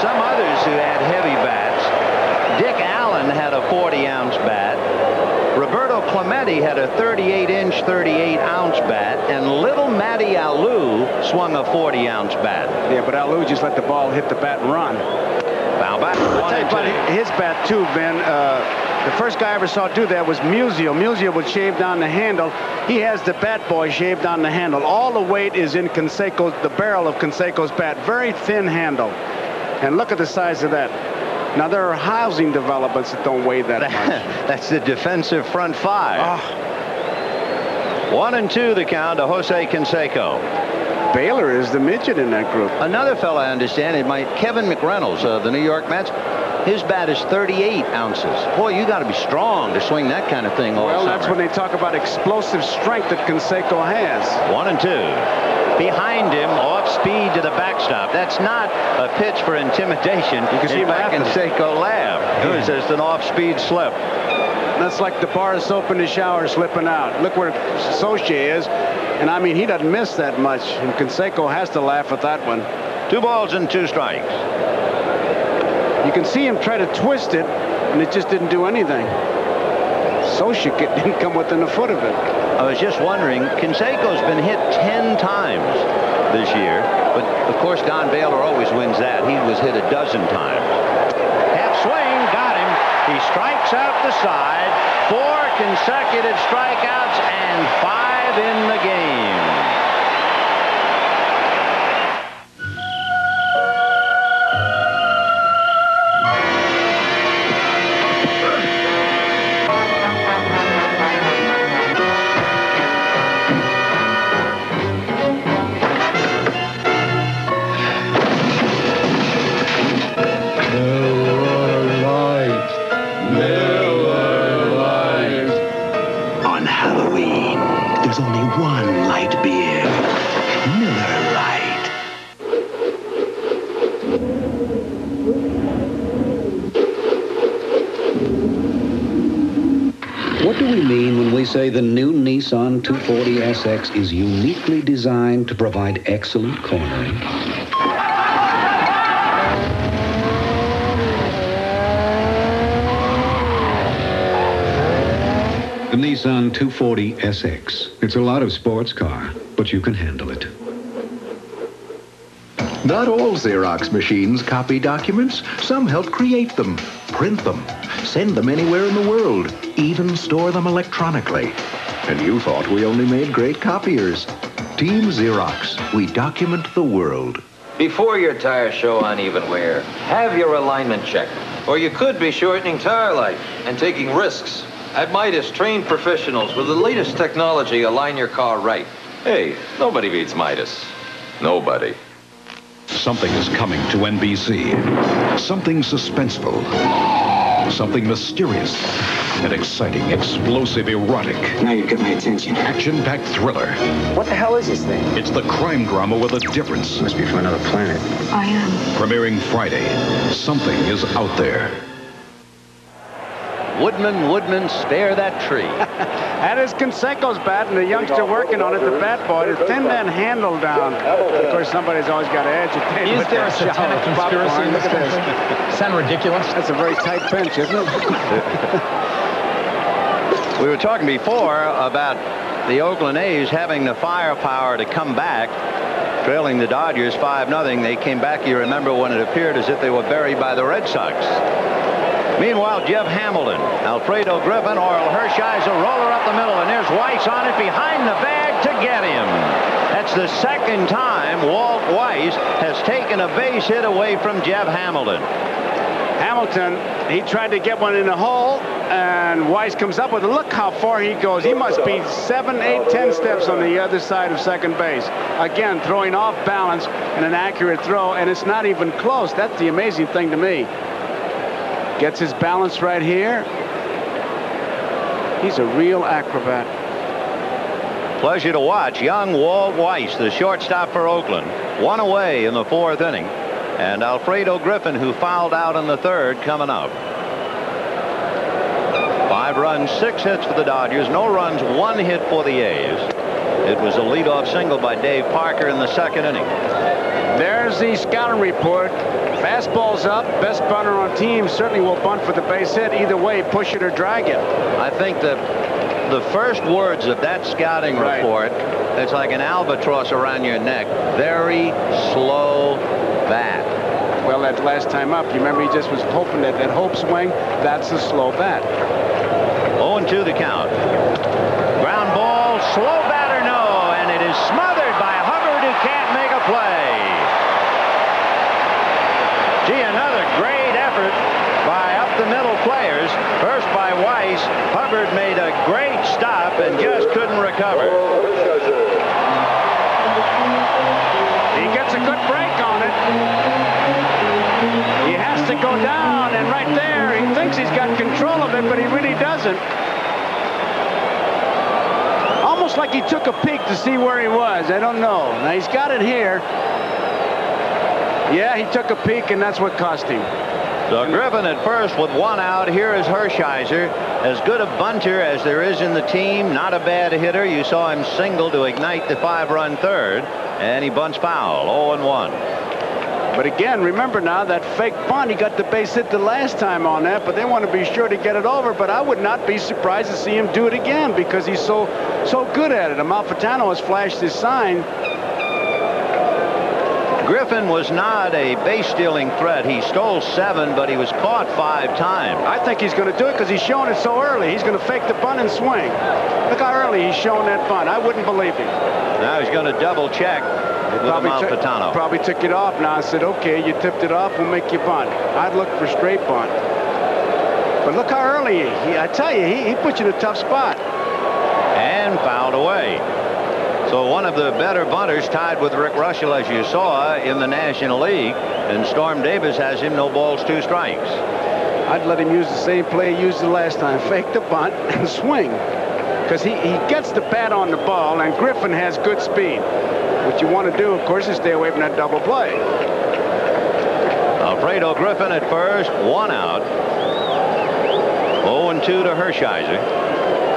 Some others who had heavy bats, Dick Allen had a 40-ounce bat. Roberto Clemente had a 38-inch, 38-ounce bat, and little Matty Alou swung a 40-ounce bat. Yeah, but Alou just let the ball hit the bat and run. Foul back. One tell and two. his bat, too, Ben. Uh, the first guy I ever saw do that was Musial. Musial would shave down the handle. He has the bat boy shaved down the handle. All the weight is in Canseco's, the barrel of Canseco's bat. Very thin handle. And look at the size of that. Now, there are housing developments that don't weigh that much. That's the defensive front five. Ah. One and two the count to Jose Canseco. Baylor is the midget in that group. Another fellow I understand, it might Kevin McReynolds of the New York Mets. His bat is 38 ounces. Boy, you got to be strong to swing that kind of thing all Well, summer. that's when they talk about explosive strength that Canseco has. One and two. Behind him, off speed to the backstop. That's not a pitch for intimidation. You can see In him fact, laughing. Canseco. It was just an off-speed slip. That's like the bar of soap in the shower slipping out. Look where Scioscia is. And I mean, he doesn't miss that much. And Canseco has to laugh at that one. Two balls and two strikes. You can see him try to twist it, and it just didn't do anything. Scioscia didn't come within a foot of it. I was just wondering, Canseco's been hit 10 times this year, but of course Don Baylor always wins that. He was hit a dozen times. Half swing, got him. He strikes out the side. Four consecutive strikeouts and five in the game. 240 SX is uniquely designed to provide excellent cornering? The Nissan 240 SX. It's a lot of sports car, but you can handle it. Not all Xerox machines copy documents. Some help create them, print them, send them anywhere in the world, even store them electronically. And you thought we only made great copiers. Team Xerox, we document the world. Before your tire show uneven wear, have your alignment checked. Or you could be shortening tire life and taking risks. At Midas, trained professionals with the latest technology align your car right. Hey, nobody beats Midas. Nobody. Something is coming to NBC. Something suspenseful. Something mysterious and exciting, explosive, erotic. Now you've got my attention. Action-packed thriller. What the hell is this thing? It's the crime drama with a difference. Must be from another planet. I am. Premiering Friday. Something is out there. Woodman, Woodman, spare that tree. That is Canseco's bat, and the youngster working on it, the bat boy, to thin that handle down. Of course, somebody's always got to agitate. Is with there a that shower satanic conspiracy in this Look at country? Sound ridiculous? That's a very tight pinch, isn't it? We were talking before about the Oakland A's having the firepower to come back, trailing the Dodgers 5-0. They came back, you remember, when it appeared as if they were buried by the Red Sox. Meanwhile, Jeff Hamilton, Alfredo Griffin, Orel Hershiser, roller up the middle, and there's Weiss on it behind the bag to get him. That's the second time Walt Weiss has taken a base hit away from Jeff Hamilton. Hamilton, he tried to get one in the hole, and Weiss comes up with it. Look how far he goes. He must be seven, eight, ten steps on the other side of second base. Again, throwing off balance and an accurate throw, and it's not even close. That's the amazing thing to me. Gets his balance right here. He's a real acrobat. Pleasure to watch young Walt Weiss, the shortstop for Oakland. One away in the fourth inning. And Alfredo Griffin, who fouled out in the third, coming up. Five runs, six hits for the Dodgers. No runs, one hit for the A's. It was a leadoff single by Dave Parker in the second inning. There's the scouting report. Fastball's up. Best bunter on team certainly will bunt for the base hit. Either way, push it or drag it. I think that the first words of that scouting Right. report, it's like an albatross around your neck. Very slow bat. Well, that last time up, you remember he just was hoping that that hope swing, that's the slow bat. 0-2 the count. Ground ball, slow batter, no, and it is smothered by Hubbard who can't make a play. Gee, another great effort by up the middle players. First by Weiss. Hubbard made a great stop and just couldn't recover. He gets a good break Go down, and right there, he thinks he's got control of it, but he really doesn't. Almost like he took a peek to see where he was. I don't know. Now he's got it here. Yeah, he took a peek, and that's what cost him. So Griffin at first with one out. Here is Hershiser. As good a bunter as there is in the team. Not a bad hitter. You saw him single to ignite the five-run third. And he bunts foul. 0-1. But again, remember now that fake bunt, he got the base hit the last time on that, but they want to be sure to get it over. But I would not be surprised to see him do it again because he's so so good at it. Amalfitano has flashed his sign. Griffin was not a base-stealing threat. He stole seven, but he was caught five times. I think he's going to do it because he's showing it so early. He's going to fake the bunt and swing. Look how early he's showing that bunt. I wouldn't believe him. Now he's going to double check with Probably probably took it off now. I said, okay, you tipped it off, we'll make you bunt. I'd look for straight bunt. But look how early he, he I tell you, he, he put you in a tough spot. And fouled away. So one of the better bunters tied with Rick Reuschel, as you saw, in the National League. And Storm Davis has him no balls, two strikes. I'd let him use the same play he used the last time. Fake the bunt and swing. Because he, he gets the bat on the ball, and Griffin has good speed. What you want to do, of course, is stay away from that double play. Alfredo Griffin at first, one out. 0-2 to Hershiser.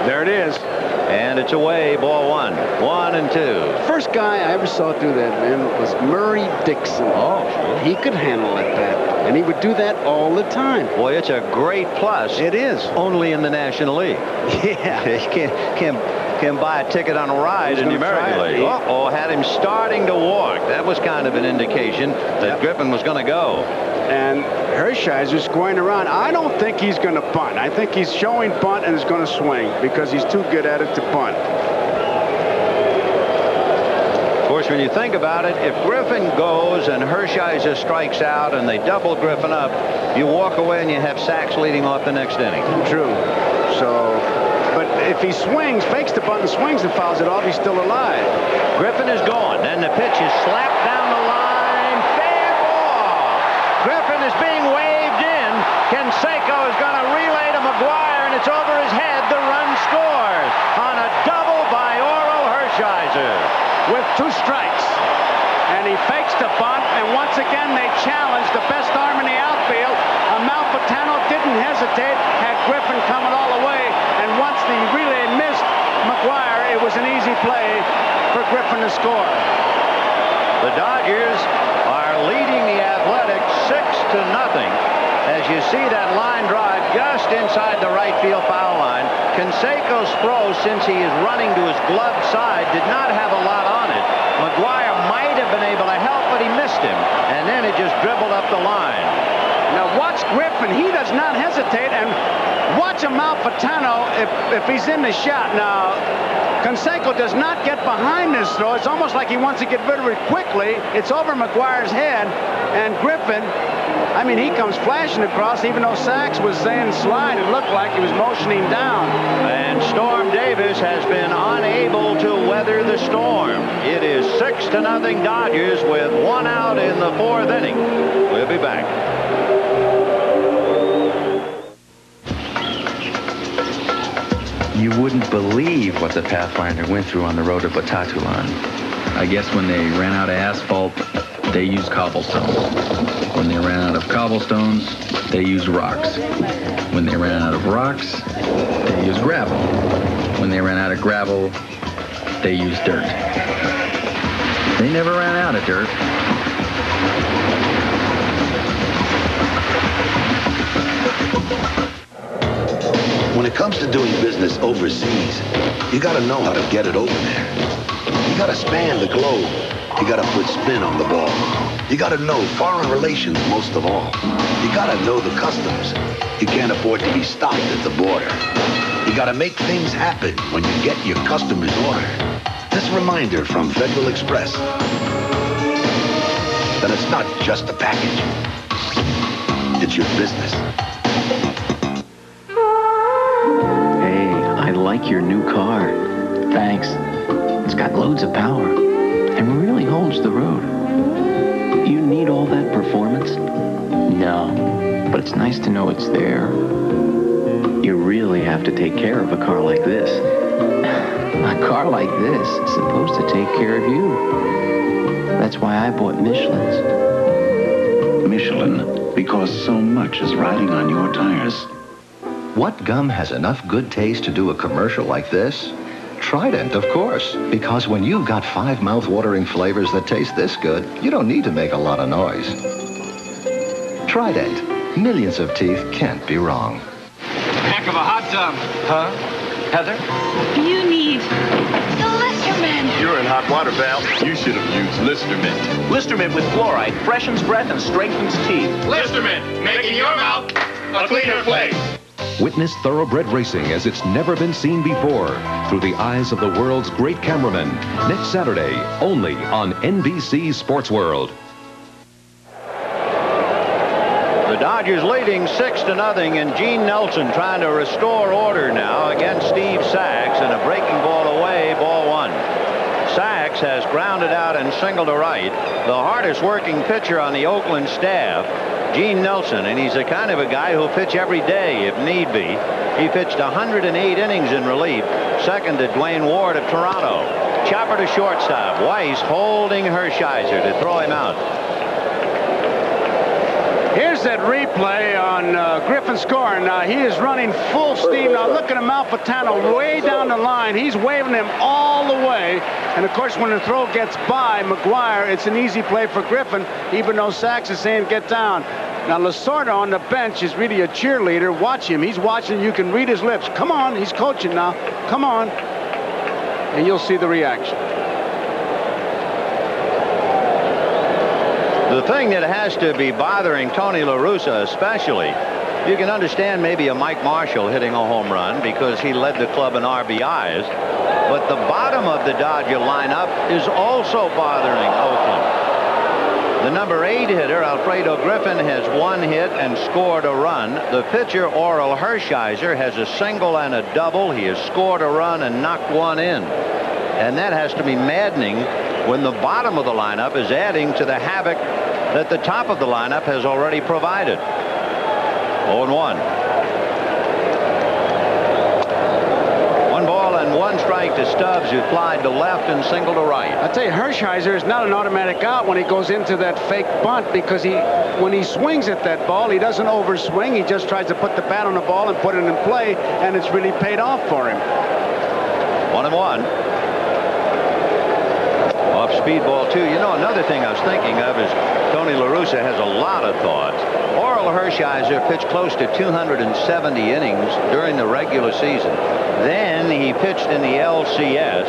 There it is. And it's away, ball one. One and two. First guy I ever saw do that, man, was Murry Dickson. Oh, sure. He could handle that bat, and he would do that all the time. Boy, it's a great plus. It is. Only in the National League. Yeah. You can't, can't him buy a ticket on a ride in the American League. Uh-oh, had him starting to walk. That was kind of an indication that Griffin was going to go. And Hershiser's going around. I don't think he's going to bunt. I think he's showing bunt and is going to swing because he's too good at it to bunt. Of course, when you think about it, if Griffin goes and Hershiser strikes out and they double Griffin up, you walk away and you have Sax leading off the next inning. True. So, if he swings, fakes the bunt and swings and fouls it off, he's still alive. Griffin is gone, and the pitch is slapped down the line. Fair ball. Griffin is being waved in. Canseco is going to relay to McGwire, and it's over his head. The run scores on a double by Orel Hershiser. With two strikes. And he fakes the bunt, and once again they challenge the best arm in the outfield. Amalfitano didn't hesitate, had Griffin coming all the way, and once the relay missed McGwire, it was an easy play for Griffin to score. The Dodgers are leading the Athletics six to nothing. As you see that line drive just inside the right field foul line, Canseco's throw, since he is running to his glove side, did not have a lot on it. McGwire might have been able to help, but he missed him, and then it just dribbled up the line. Now watch Griffin. He does not hesitate. And watch Amalfitano if, if he's in the shot. Now, Canseco does not get behind this throw. It's almost like he wants to get rid of it quickly. It's over McGwire's head. And Griffin, I mean, he comes flashing across, even though Sax was saying slide. It looked like he was motioning down. And Storm Davis has been unable to weather the storm. It is six to nothing Dodgers with one out in the fourth inning. We'll be back. You wouldn't believe what the Pathfinder went through on the road to Batatulan. I guess when they ran out of asphalt, they used cobblestones. When they ran out of cobblestones, they used rocks. When they ran out of rocks, they used gravel. When they ran out of gravel, they used dirt. They never ran out of dirt. When it comes to doing business overseas, you gotta know how to get it over there. You gotta span the globe. You gotta put spin on the ball. You gotta know foreign relations most of all. You gotta know the customs. You can't afford to be stopped at the border. You gotta make things happen when you get your customer's order. This reminder from Federal Express that it's not just a package. It's your business. Like your new car. Thanks. It's got loads of power and really holds the road. You need all that performance? No, but it's nice to know it's there. You really have to take care of a car like this. A car like this is supposed to take care of you. That's why I bought Michelin's. Michelin, because so much is riding on your tires. What gum has enough good taste to do a commercial like this? Trident, of course. Because when you've got five mouth-watering flavors that taste this good, you don't need to make a lot of noise. Trident. Millions of teeth can't be wrong. Heck of a hot tub. Huh? Heather? You need the Listerman. You're in hot water, Val. You should have used Listermint. Listermint with fluoride freshens breath and strengthens teeth. Listermint, making your mouth a cleaner place. Witness thoroughbred racing as it's never been seen before through the eyes of the world's great cameraman. Next Saturday, only on NBC Sports World. The Dodgers leading six to nothing, and Gene Nelson trying to restore order now against Steve Sax, and a breaking ball away, ball one. Sax has grounded out and single to right. The hardest working pitcher on the Oakland staff, Gene Nelson, and he's the kind of a guy who'll pitch every day if need be. He pitched 108 innings in relief, second to Duane Ward of Toronto. Chopper to shortstop. Weiss holding Hershiser to throw him out. Here's that replay on uh, Griffin scoring. Now, he is running full steam. Now, look at him, way down the line. He's waving him all the way. And, of course, when the throw gets by McGwire, it's an easy play for Griffin, even though Sax is saying get down. Now, Lasorda on the bench is really a cheerleader. Watch him. He's watching. You can read his lips. Come on. He's coaching now. Come on. and you'll see the reaction. The thing that has to be bothering Tony La Russa especially, you can understand maybe a Mike Marshall hitting a home run because he led the club in RBIs, but the bottom of the Dodger lineup is also bothering Oakland. The number eight hitter, Alfredo Griffin, has one hit and scored a run. The pitcher, Orel Hershiser, has a single and a double. He has scored a run and knocked one in. And that has to be maddening when the bottom of the lineup is adding to the havoc that the top of the lineup has already provided. 0-1. One ball and one strike to Stubbs, who flied to left and single to right. I tell you, Hershiser is not an automatic out when he goes into that fake bunt because he, when he swings at that ball, he doesn't overswing. He just tries to put the bat on the ball and put it in play, and it's really paid off for him. One and one. Off speed ball two. You know, another thing I was thinking of is Tony La Russa has a lot of thoughts. Orel Hershiser pitched close to 270 innings during the regular season. Then he pitched in the LCS.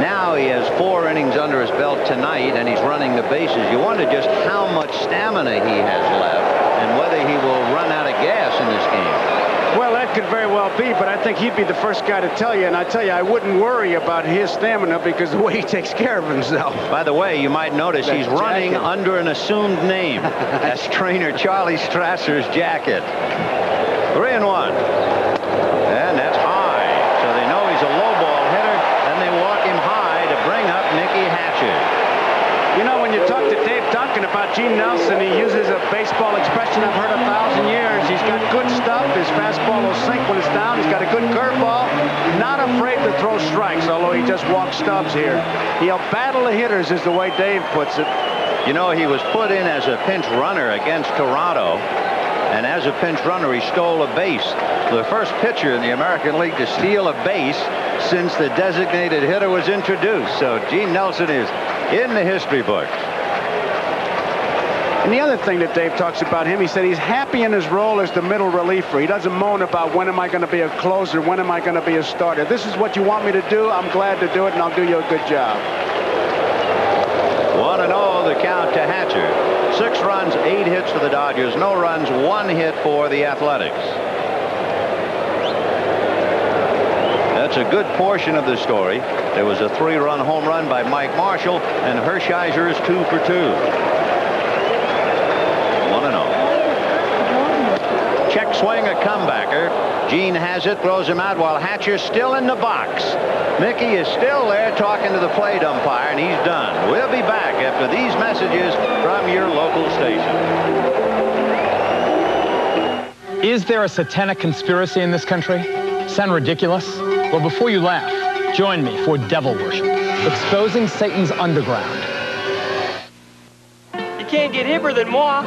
Now he has four innings under his belt tonight, and he's running the bases. You wonder just how much stamina he has left and whether he will run out of gas in this game. Well, that could very well be, but I think he'd be the first guy to tell you. And I tell you, I wouldn't worry about his stamina because the way he takes care of himself. By the way, you might notice That he's running under an assumed name. That's trainer Charlie Strasser's jacket. Three and one. And that's high. So they know he's a low ball hitter, and they walk him high to bring up Mickey Hatcher. You know, when you talk to Dave Duncan about Gene Nelson, he uses a baseball expression I've heard a thousand years. Got good stuff. His fastball will sink when it's down. He's got a good curveball. Not afraid to throw strikes, although he just walks Stubbs here. He'll battle the hitters, is the way Dave puts it. You know, he was put in as a pinch runner against Toronto. And as a pinch runner, he stole a base. The first pitcher in the American League to steal a base since the designated hitter was introduced. So Gene Nelson is in the history books. And the other thing that Dave talks about him, he said he's happy in his role as the middle reliever. He doesn't moan about when am I going to be a closer, when am I going to be a starter. This is what you want me to do. I'm glad to do it, and I'll do you a good job. 1 and 0 the count to Hatcher. Six runs, eight hits for the Dodgers, no runs, one hit for the Athletics. That's a good portion of the story. There was a three-run home run by Mike Marshall, and Hershiser is two for two. 1 and 0. Check swing, a comebacker. Gene has it, throws him out while Hatcher's still in the box. Mickey is still there talking to the plate umpire, and he's done. We'll be back after these messages from your local station. Is there a satanic conspiracy in this country? Sound ridiculous? Well, before you laugh, join me for devil worship, exposing Satan's underground. You can't get hipper than moi.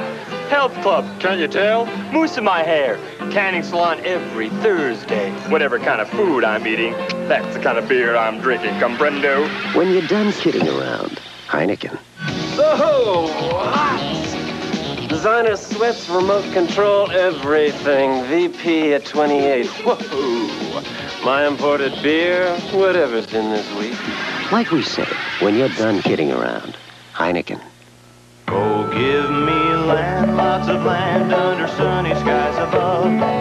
Health club, can't you tell? Mousse in my hair. Canning salon every Thursday. Whatever kind of food I'm eating, that's the kind of beer I'm drinking. Comprendo? When you're done kidding around, Heineken. So hot! Designer sweats, remote control, everything. VP at 28. Whoa! My imported beer, whatever's in this week. Like we said, when you're done kidding around, Heineken. Oh, give me land, lots of land under sunny skies above.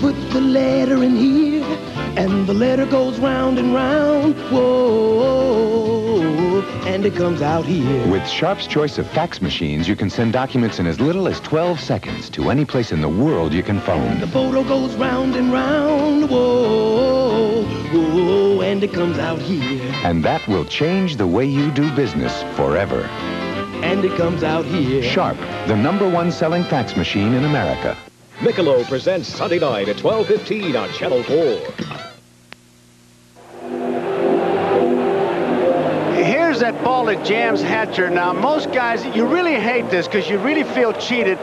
Put the letter in here, and the letter goes round and round. Whoa, and it comes out here. With Sharp's choice of fax machines, you can send documents in as little as 12 seconds to any place in the world you can phone. The photo goes round and round. Whoa, whoa, and it comes out here, And that will change the way you do business forever. and it comes out here. Sharp, the number one selling fax machine in America. Michelob presents Sunday night at 12:15 on Channel 4. Here's that ball that jams Hatcher. Now, most guys, you really hate this because you really feel cheated.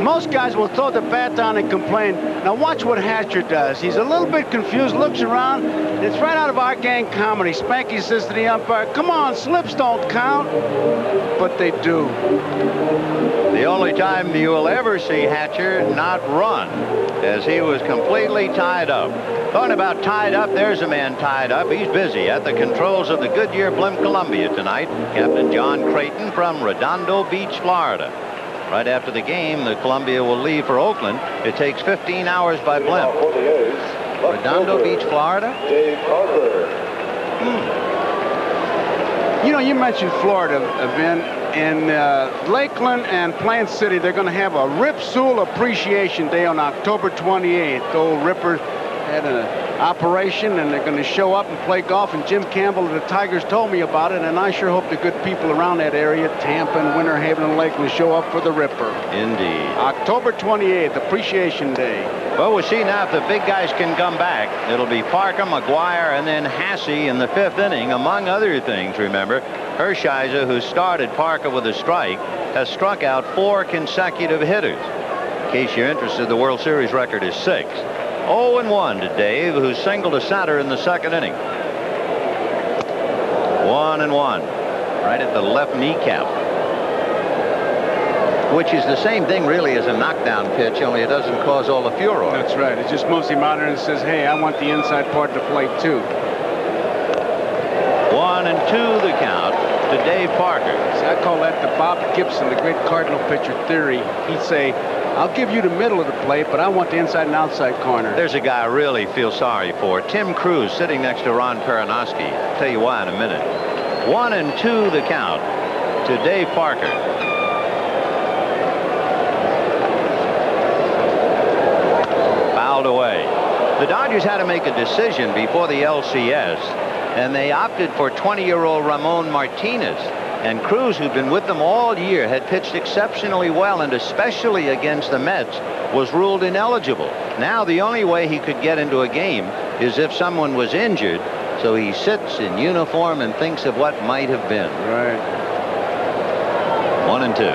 Most guys will throw the bat down and complain. Now, watch what Hatcher does. He's a little bit confused, looks around. It's right out of our gang comedy. Spanky says to the umpire, come on, slips don't count. But they do. The only time you will ever see Hatcher not run, as he was completely tied up. Talking about tied up, there's a man tied up. He's busy at the controls of the Goodyear Blimp Columbia tonight. Captain John Creighton from Redondo Beach, Florida. Right after the game, the Columbia will leave for Oakland. It takes 15 hours by blimp. Redondo Beach, Florida? Dave Harper. Hmm. You know, you mentioned Florida, Vin. In uh, Lakeland and Plant City, they're going to have a Rip Sewell Appreciation Day on October 28th. The old Ripper had an operation, and they're going to show up and play golf. And Jim Campbell of the Tigers told me about it, and I sure hope the good people around that area, Tampa and Winter Haven and Lakeland, will show up for the Ripper. Indeed. October 28th, Appreciation Day. Well, we'll see now if the big guys can come back. It'll be Parker, McGwire, and then Hassey in the fifth inning, among other things, remember. Hershiser, who started Parker with a strike, has struck out four consecutive hitters. In case you're interested, the World Series record is six. 0 and 1 to Dave, who singled to center in the second inning. 1 and 1. Right at the left kneecap. Which is the same thing, really, as a knockdown pitch, only it doesn't cause all the furor. That's right. It's just mostly modern and says, hey, I want the inside part the plate, too. One and two the count to Dave Parker. See, I call that the Bob Gibson, the great Cardinal pitcher theory. He'd say, I'll give you the middle of the plate, but I want the inside and outside corner. There's a guy I really feel sorry for. Tim Crews sitting next to Ron Perranoski. I'll tell you why in a minute. One and two the count to Dave Parker. Fouled away. The Dodgers had to make a decision before the LCS, and they opted for 20-year-old Ramon Martinez. And Crews, who'd been with them all year, had pitched exceptionally well, and especially against the Mets, was ruled ineligible. Now the only way he could get into a game is if someone was injured, so he sits in uniform and thinks of what might have been. Right. One and two.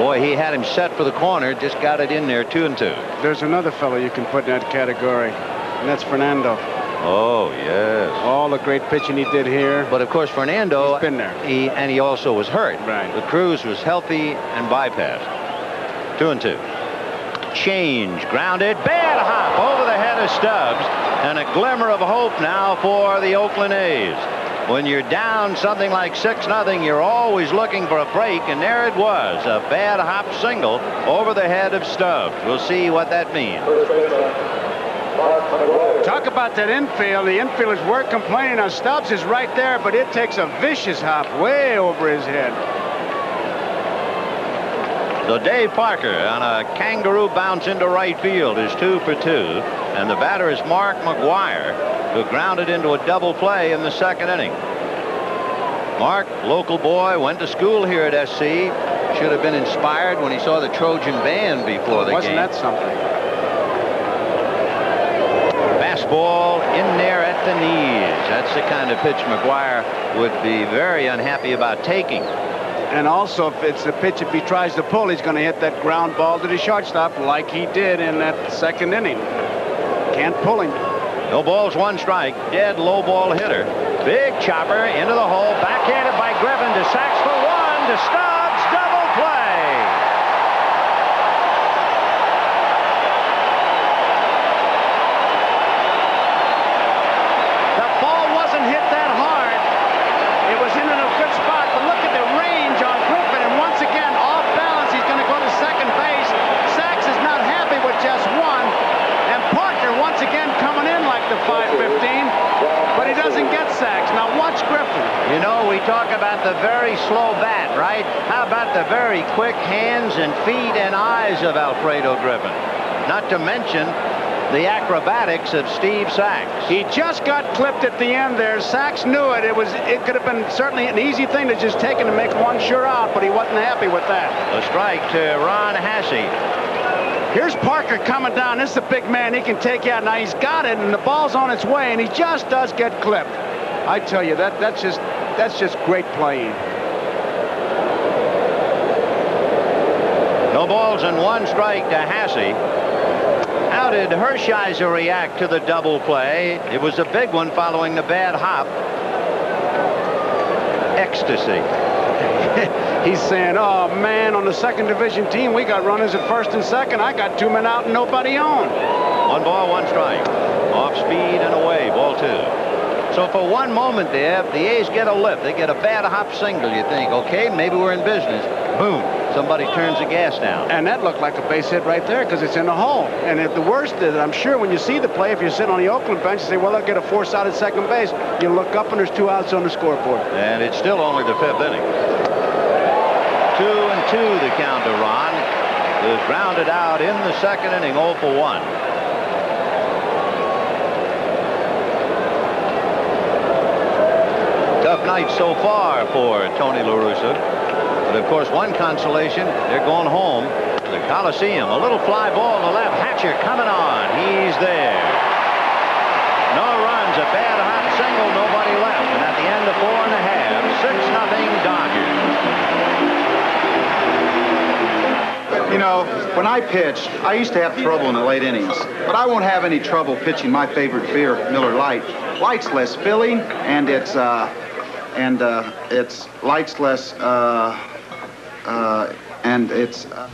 Boy, he had him set for the corner, just got it in there, two and two. There's another fellow you can put in that category, and that's Fernando. Oh, yes. All the great pitching he did here. But of course, Fernando, He's been there. He, and he also was hurt. Right. The Crews was healthy and bypassed. Two and two. Change, grounded, bad hop over the head of Stubbs, and a glimmer of hope now for the Oakland A's. When you're down something like 6 nothing, you're always looking for a break, and there it was, a bad hop single over the head of Stubbs. We'll see what that means. Talk about that infield. The infielders were complaining. Now Stubbs is right there, but it takes a vicious hop way over his head. So Dave Parker on a kangaroo bounce into right field is two for two. And the batter is Mark McGwire, who grounded into a double play in the second inning. Mark, local boy, went to school here at SC. Should have been inspired when he saw the Trojan band before the game. Wasn't that something? Fastball in there at the knees. That's the kind of pitch McGwire would be very unhappy about taking. And also, if it's a pitch, if he tries to pull, he's going to hit that ground ball to the shortstop like he did in that second inning. Can't pull him. No balls, one strike. Dead low ball hitter. Big chopper into the hole. Backhanded by Griffin to Sax for one. To Stubbs. Double play. The ball wasn't hit that hard. It was in a good spot, but look at the range on Griffin. And once again, off balance, he's going to go to second base. Sax is not happy with just one. And Parker once again coming in like the 515, but he doesn't get Sax. Now watch Griffin. You know, we talk about the very slow bat, right? How about the very quick hands and feet and eyes of Alfredo Griffin? Not to mention the acrobatics of Steve Sax. He just got clipped at the end there. Sax knew it. It was. It could have been certainly an easy thing to just take him to make one sure out, but he wasn't happy with that. A strike to Ron Hassey. Here's Parker coming down. This is a big man. He can take out. Now he's got it, and the ball's on its way, and he just does get clipped. I tell you, that that's just that's just great playing. No balls and one strike to Hassey. How did Hershiser react to the double play? It was a big one following the bad hop. Ecstasy. He's saying, oh man, on the second division team, we got runners at first and second. I got two men out and nobody on. One ball, one strike. Off speed and away, ball two. So for one moment there, if the A's get a lift, they get a bad hop single, you think, okay, maybe we're in business. Boom, somebody turns the gas down. And that looked like a base hit right there because it's in the hole. And if the worst is, I'm sure when you see the play, if you're sitting on the Oakland bench, you say, well, they'll get a force-out second base. You look up and there's two outs on the scoreboard. And it's still only the fifth inning. Two and two the count to Ron. Is grounded out in the second inning, 0 for 1. Tough night so far for Tony La Russa. But of course, one consolation, they're going home to the Coliseum. A little fly ball to left. Hatcher coming on. He's there. No runs, a bad hot single, nobody left. And at the end of four and a half, 6 nothing Dodgers. You know, when I pitched, I used to have trouble in the late innings, but I won't have any trouble pitching my favorite beer, Miller Lite. Light's less filling, and it's uh, and uh, it's light's less uh, uh, and it's. Uh,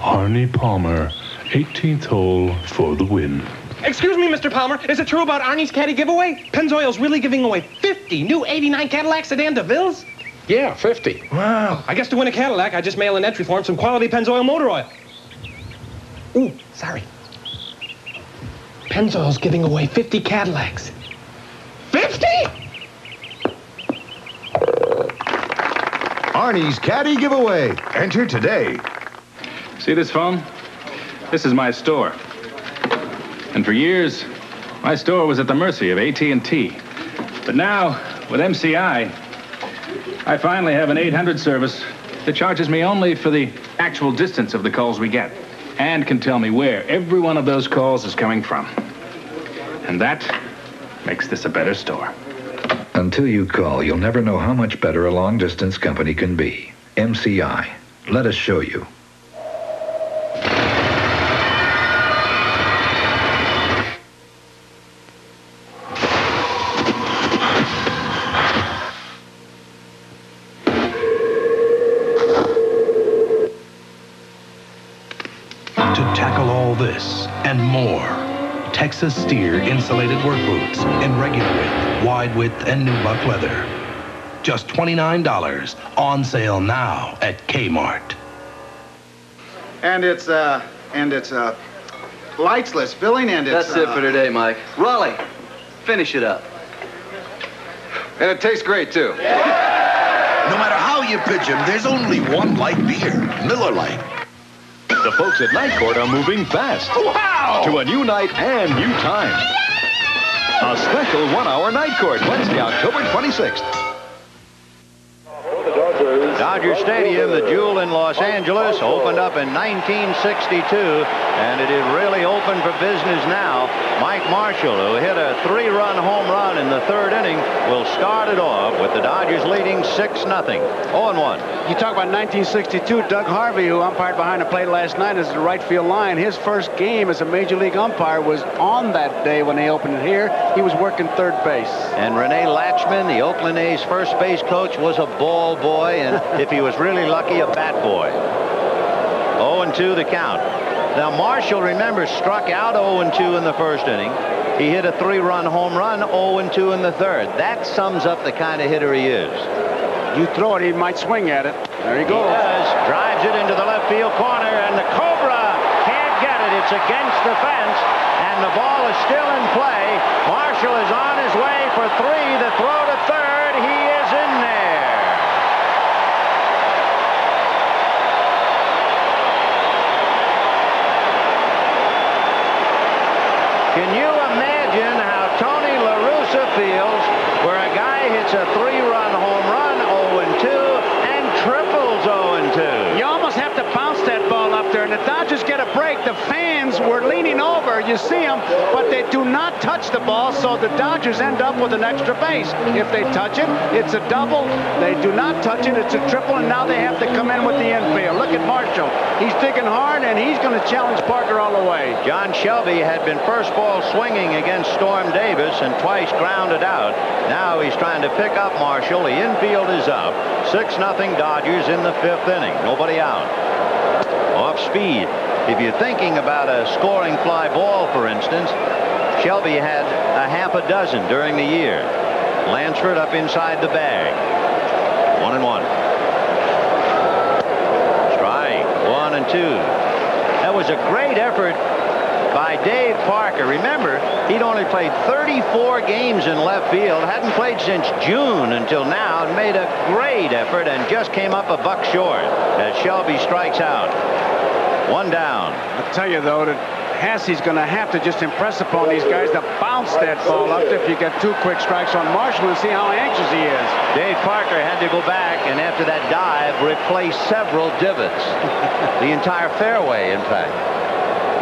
Arnie Palmer, 18th hole for the win. Excuse me, Mr. Palmer. Is it true about Arnie's caddy giveaway? Pennzoil's really giving away 50 new 89 Cadillac sedan DeVilles? Yeah, 50. Wow. I guess to win a Cadillac, I just mail an entry form some quality Pennzoil motor oil. Ooh, sorry. Pennzoil's giving away 50 Cadillacs. 50? Arnie's Caddy Giveaway. Enter today. See this phone? This is my store. And for years, my store was at the mercy of AT&T. But now, with MCI, I finally have an 800 service that charges me only for the actual distance of the calls we get and can tell me where every one of those calls is coming from. And that makes this a better store. Until you call, you'll never know how much better a long distance company can be. MCI. Let us show you. To tackle all this and more, Texas Steer insulated work boots in regular width, wide width, and new buck leather. Just $29 on sale now at Kmart. and it's uh, and it's uh, light's less filling, and it's. That's it uh, for today, Mike. Raleigh, finish it up. And it tastes great, too. No matter how you pitch him, there's only one light beer, Miller Lite. The folks at Night Court are moving fast. Wow! To a new night and new time. A special one-hour Night Court, Wednesday, October 26th. Dodger Stadium, the jewel in Los Angeles, opened up in 1962, and it is really open for business now. Mike Marshall, who hit a three-run home run in the third inning, will start it off with the Dodgers leading 6-0. 0-1. You talk about 1962, Doug Harvey, who umpired behind the plate last night as the right field line. His first game as a major league umpire was on that day when they opened it here. He was working third base. And Rene Lachemann, the Oakland A's first base coach, was a ball boy, and if he was really lucky, a bat boy. 0-2 the count. Now, Marshall, remember, struck out 0-2 in the first inning. He hit a three-run home run, 0-2 in the third. That sums up the kind of hitter he is. You throw it, he might swing at it. There he goes. He does. Drives it into the left field corner, and the Cobra can't get it. It's against the fence, and the ball is still in play. Marshall is on his way for three. The throw to third. He is in there. Can you imagine how Tony La Russa feels where a guy hits a three-run home run 0-2 and triples 0-2? You almost have to bounce that ball up there in the Dodgers get a break, the fans were leaning over. You see them, but they do not touch the ball, so the Dodgers end up with an extra base. If they touch it, it's a double. They do not touch it, it's a triple, and now they have to come in with the infield. Look at Marshall. He's digging hard, and he's going to challenge Parker all the way. John Shelby had been first ball swinging against Storm Davis and twice grounded out. Now he's trying to pick up Marshall. The infield is up. 6 nothing Dodgers in the fifth inning. Nobody out. Off speed. If you're thinking about a scoring fly ball, for instance, Shelby had a half a dozen during the year. Lansford up inside the bag. One and one. Strike. One and two. That was a great effort by Dave Parker. Remember, he'd only played 34 games in left field, hadn't played since June until now, and made a great effort and just came up a buck short as Shelby strikes out. One down. I'll tell you, though, that Hassey's going to have to just impress upon these guys to bounce that ball up if you get two quick strikes on Marshall and see how anxious he is. Dave Parker had to go back and after that dive replace several divots. the entire fairway, in fact.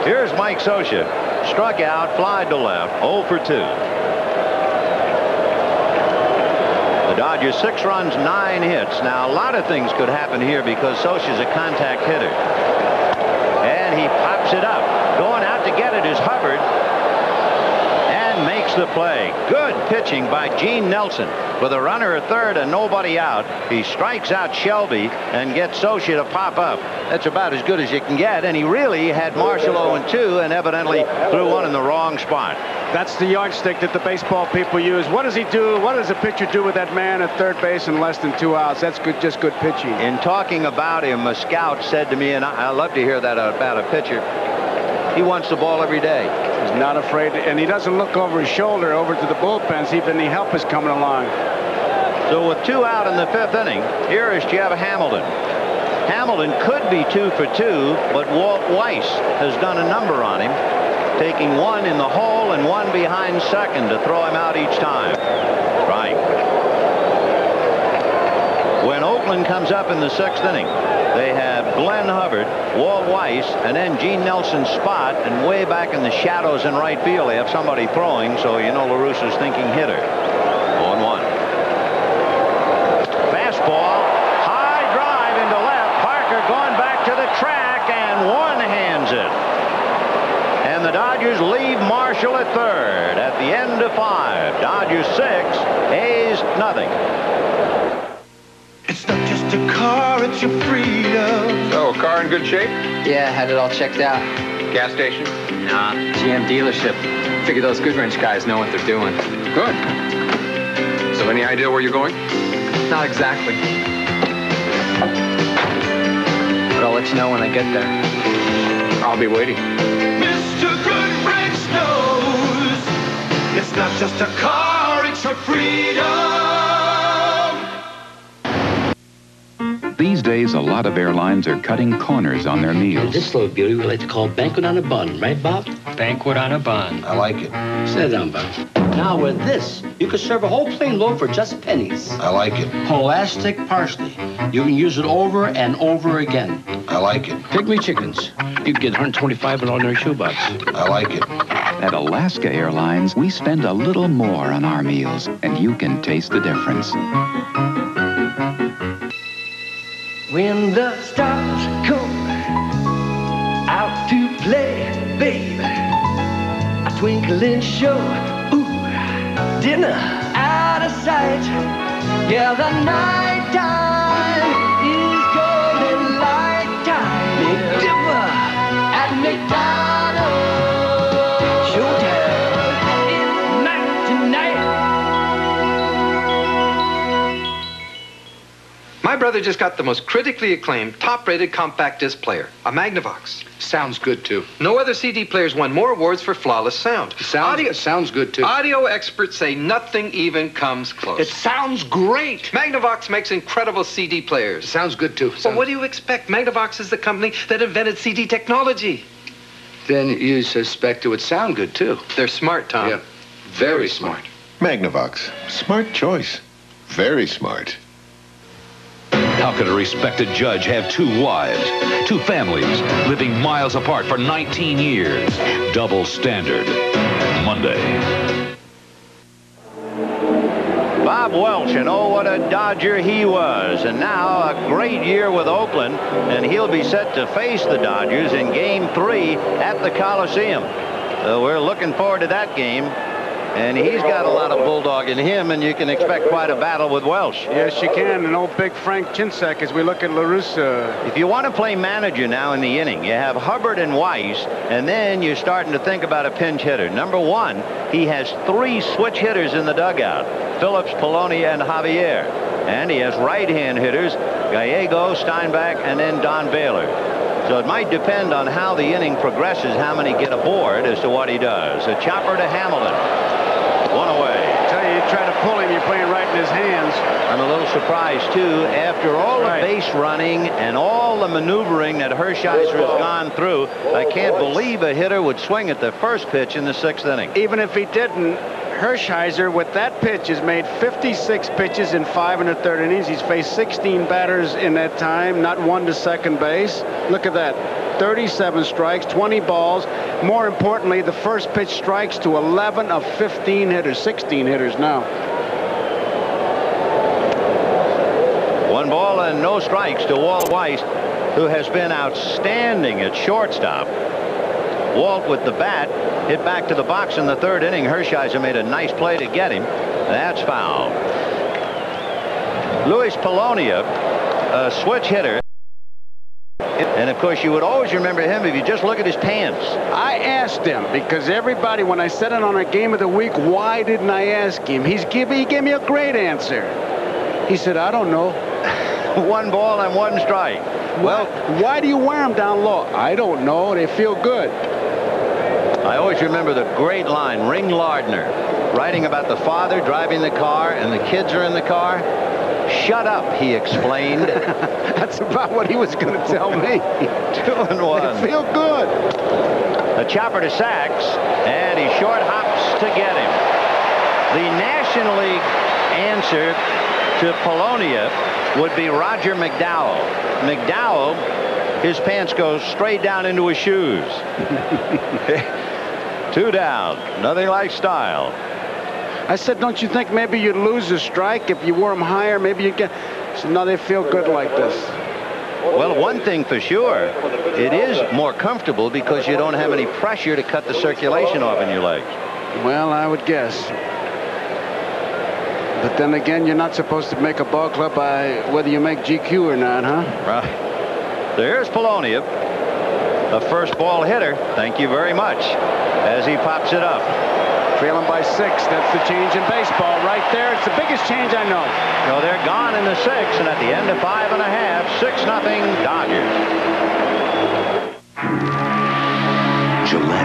Here's Mike Scioscia. Struck out, fly to left, 0 for 2. The Dodgers six runs, nine hits. Now a lot of things could happen here because Scioscia's a contact hitter. He pops it up. Going out to get it is Hubbard. Makes the play. Good pitching by Gene Nelson. With a runner at third and nobody out, he strikes out Shelby and gets Scioscia to pop up. That's about as good as you can get. And he really had Marshall 0-2 and evidently threw one in the wrong spot. That's the yardstick that the baseball people use. What does he do? What does a pitcher do with that man at third base in less than two outs? That's good, just good pitching. In talking about him, a scout said to me, and I, I love to hear that about a pitcher, he wants the ball every day. He's not afraid, and he doesn't look over his shoulder over to the bullpen, see if any help is coming along. So with two out in the fifth inning, here is Jeff Hamilton. Hamilton could be two for two, but Walt Weiss has done a number on him, taking one in the hole and one behind second to throw him out each time. Right. When Oakland comes up in the sixth inning, they have Glenn Hubbard, Walt Weiss, and then Gene Nelson's spot, and way back in the shadows in right field, they have somebody throwing, so you know La Russa's thinking hitter. 0-1. Fastball, high drive into left. Parker going back to the track and one hands it. And the Dodgers leave Marshall at third at the end of five. Dodgers six, A's nothing. Shape? Yeah, had it all checked out. Gas station? Nah, GM dealership. Figure those Goodwrench guys know what they're doing. Good. So, any idea where you're going? Not exactly. But I'll let you know when I get there. I'll be waiting. Mr. Goodwrench knows it's not just a car, it's your freedom. Days, a lot of airlines are cutting corners on their meals. This little beauty we like to call banquet on a bun, right, Bob? Banquet on a bun. I like it. Sit down, Bob. Now with this, you can serve a whole plain loaf for just pennies. I like it. Elastic parsley. You can use it over and over again. I like it. Pygmy chickens. You can get 125 in an ordinary shoebox. I like it. At Alaska Airlines, we spend a little more on our meals, and you can taste the difference. When the stars come out to play, baby, a twinkling show, ooh, dinner out of sight. Yeah, the night time My brother just got the most critically acclaimed, top-rated compact disc player, a Magnavox. Sounds good too. No other CD players won more awards for flawless sound. Sounds, Audio- sounds good too. Audio experts say nothing even comes close. It sounds great. Magnavox makes incredible CD players. Sounds good too. Well, what do you expect? Magnavox is the company that invented CD technology. Then you suspect it would sound good too. They're smart, Tom. Yeah, very smart. Magnavox. Smart choice. Very smart. How could a respected judge have two wives, two families, living miles apart for 19 years? Double standard. Monday. Bob Welch, and oh, what a Dodger he was. And now a great year with Oakland, and he'll be set to face the Dodgers in game three at the Coliseum. We're looking forward to that game. And he's got a lot of bulldog in him, and you can expect quite a battle with Welch. Yes, you can. And old big Frank Chinsack as we look at La Russa. Uh, if you want to play manager now in the inning, you have Hubbard and Weiss, and then you're starting to think about a pinch hitter. Number one, he has three switch hitters in the dugout, Phillips, Polonia, and Javier. And he has right-hand hitters, Gallego, Steinbach, and then Don Baylor. So it might depend on how the inning progresses, how many get aboard as to what he does. A chopper to Hamilton. One away. tell you, you try to pull him, you're playing right in his hands. I'm a little surprised, too. After all Right. the base running and all the maneuvering that Hershiser has gone through, I oh, can't believe a hitter would swing at the first pitch in the sixth inning. Even if he didn't, Hershiser, with that pitch, has made 56 pitches in five and a third innings. He's faced 16 batters in that time, not one to second base. Look at that. 37 strikes, 20 balls. More importantly, the first pitch strikes to 11 of 15 hitters, 16 hitters now. One ball and no strikes to Walt Weiss, who has been outstanding at shortstop. Walt with the bat hit back to the box in the third inning. Hershiser made a nice play to get him. That's foul. Luis Polonia, a switch hitter. And of course, you would always remember him if you just look at his pants. I asked him because everybody, when I said it on our game of the week, why didn't I ask him? He's give, he gave me a great answer. He said, I don't know. one ball and one strike. Well, why do you wear them down low? I don't know. They feel good. I always remember the great line, Ring Lardner, writing about the father driving the car and the kids are in the car. Shut up, he explained. That's about what he was going to tell me. Two and one. They feel good. A chopper to Sax, and he short hops to get him. The National League answer to Polonia would be Roger McDowell. McDowell, his pants go straight down into his shoes. Two down. Nothing like style. I said, don't you think maybe you'd lose a strike if you wore them higher? Maybe you'd get. So no, they feel good like this. Well, one thing for sure, it is more comfortable because you don't have any pressure to cut the circulation off in your legs. Well, I would guess. But then again, you're not supposed to make a ball club by whether you make GQ or not, huh? Right. There's Polonia, a first ball hitter. Thank you very much. As he pops it up. Trailing by six. That's the change in baseball right there. It's the biggest change I know. So they're gone in the six, and at the end of five and a half, six nothing Dodgers.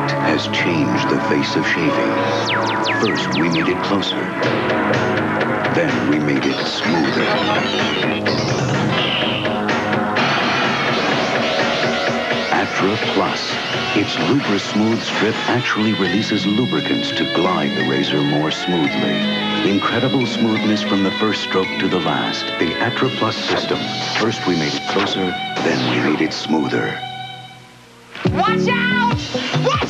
Gillette has changed the face of shaving. First, we made it closer. Then we made it smoother. Atra Plus. Its Lubra Smooth Strip actually releases lubricants to glide the razor more smoothly. Incredible smoothness from the first stroke to the last. The Atra Plus system. First we made it closer, then we made it smoother. Watch out! Watch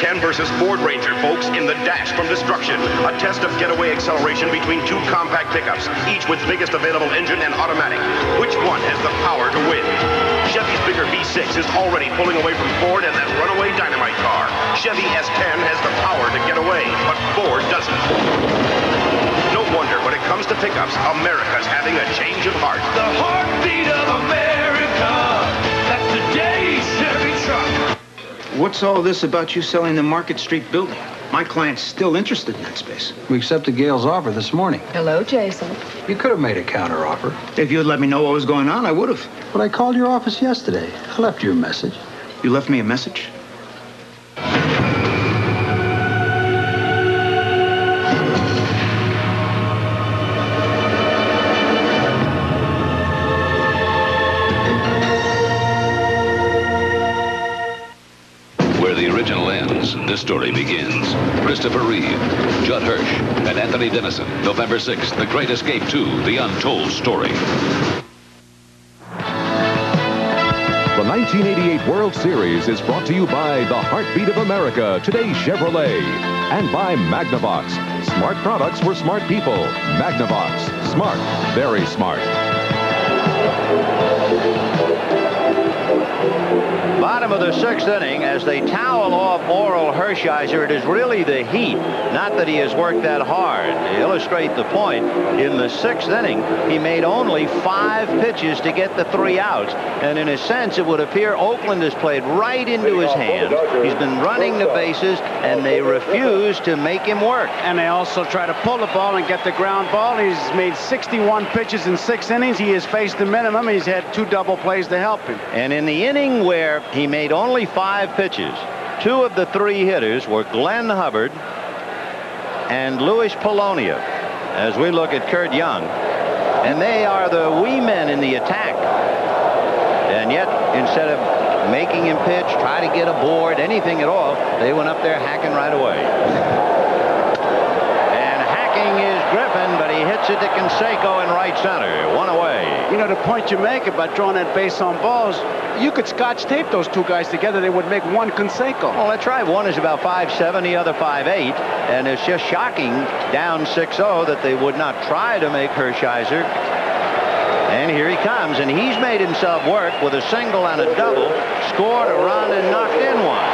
10 versus Ford Ranger, folks, in the Dash from Destruction. A test of getaway acceleration between two compact pickups, each with biggest available engine and automatic. Which one has the power to win? Chevy's bigger V6 is already pulling away from Ford and that runaway dynamite car. Chevy S10 has the power to get away, but Ford doesn't No wonder when it comes to pickups, America's having a change of heart. The heartbeat of America. That's today's Chevy truck. What's all this about you selling the Market Street building? My client's still interested in that space. We accepted Gail's offer this morning. Hello, Jason. You could have made a counteroffer. If you had let me know what was going on, I would have. But I called your office yesterday. I left you a message. You left me a message? Story begins. Christopher Reeve, Judd Hirsch, and Anthony Denison. November 6th, The Great Escape 2, The Untold Story. The 1988 World Series is brought to you by the Heartbeat of America, today's Chevrolet, and by Magnavox. Smart products for smart people. Magnavox. Smart. Very smart. Bottom of the sixth inning, as they towel off Orel Hershiser, it is really the heat, not that he has worked that hard. To illustrate the point, in the sixth inning, he made only five pitches to get the three outs. And in a sense, it would appear Oakland has played right into his hands. He's been running the bases, and they refuse to make him work. And they also try to pull the ball and get the ground ball. He's made 61 pitches in six innings. He has faced the minimum. He's had two double plays to help him. And in the inning where he made only five pitches, two of the three hitters were Glenn Hubbard and Luis Polonia. As we look at Curt Young, and they are the wee men in the attack. And yet, instead of making him pitch, try to get a board, anything at all, they went up there hacking right away. And hacking is Griffin, but he hits it to Canseco in right center. One away. You know, the point you make about drawing that base on balls, you could scotch tape those two guys together. They would make one Canseco. Well, that's right. One is about 5'7", the other 5'8", and it's just shocking down 6-0 that they would not try to make Hershiser. And here he comes, and he's made himself work with a single and a double, scored a run and knocked in one.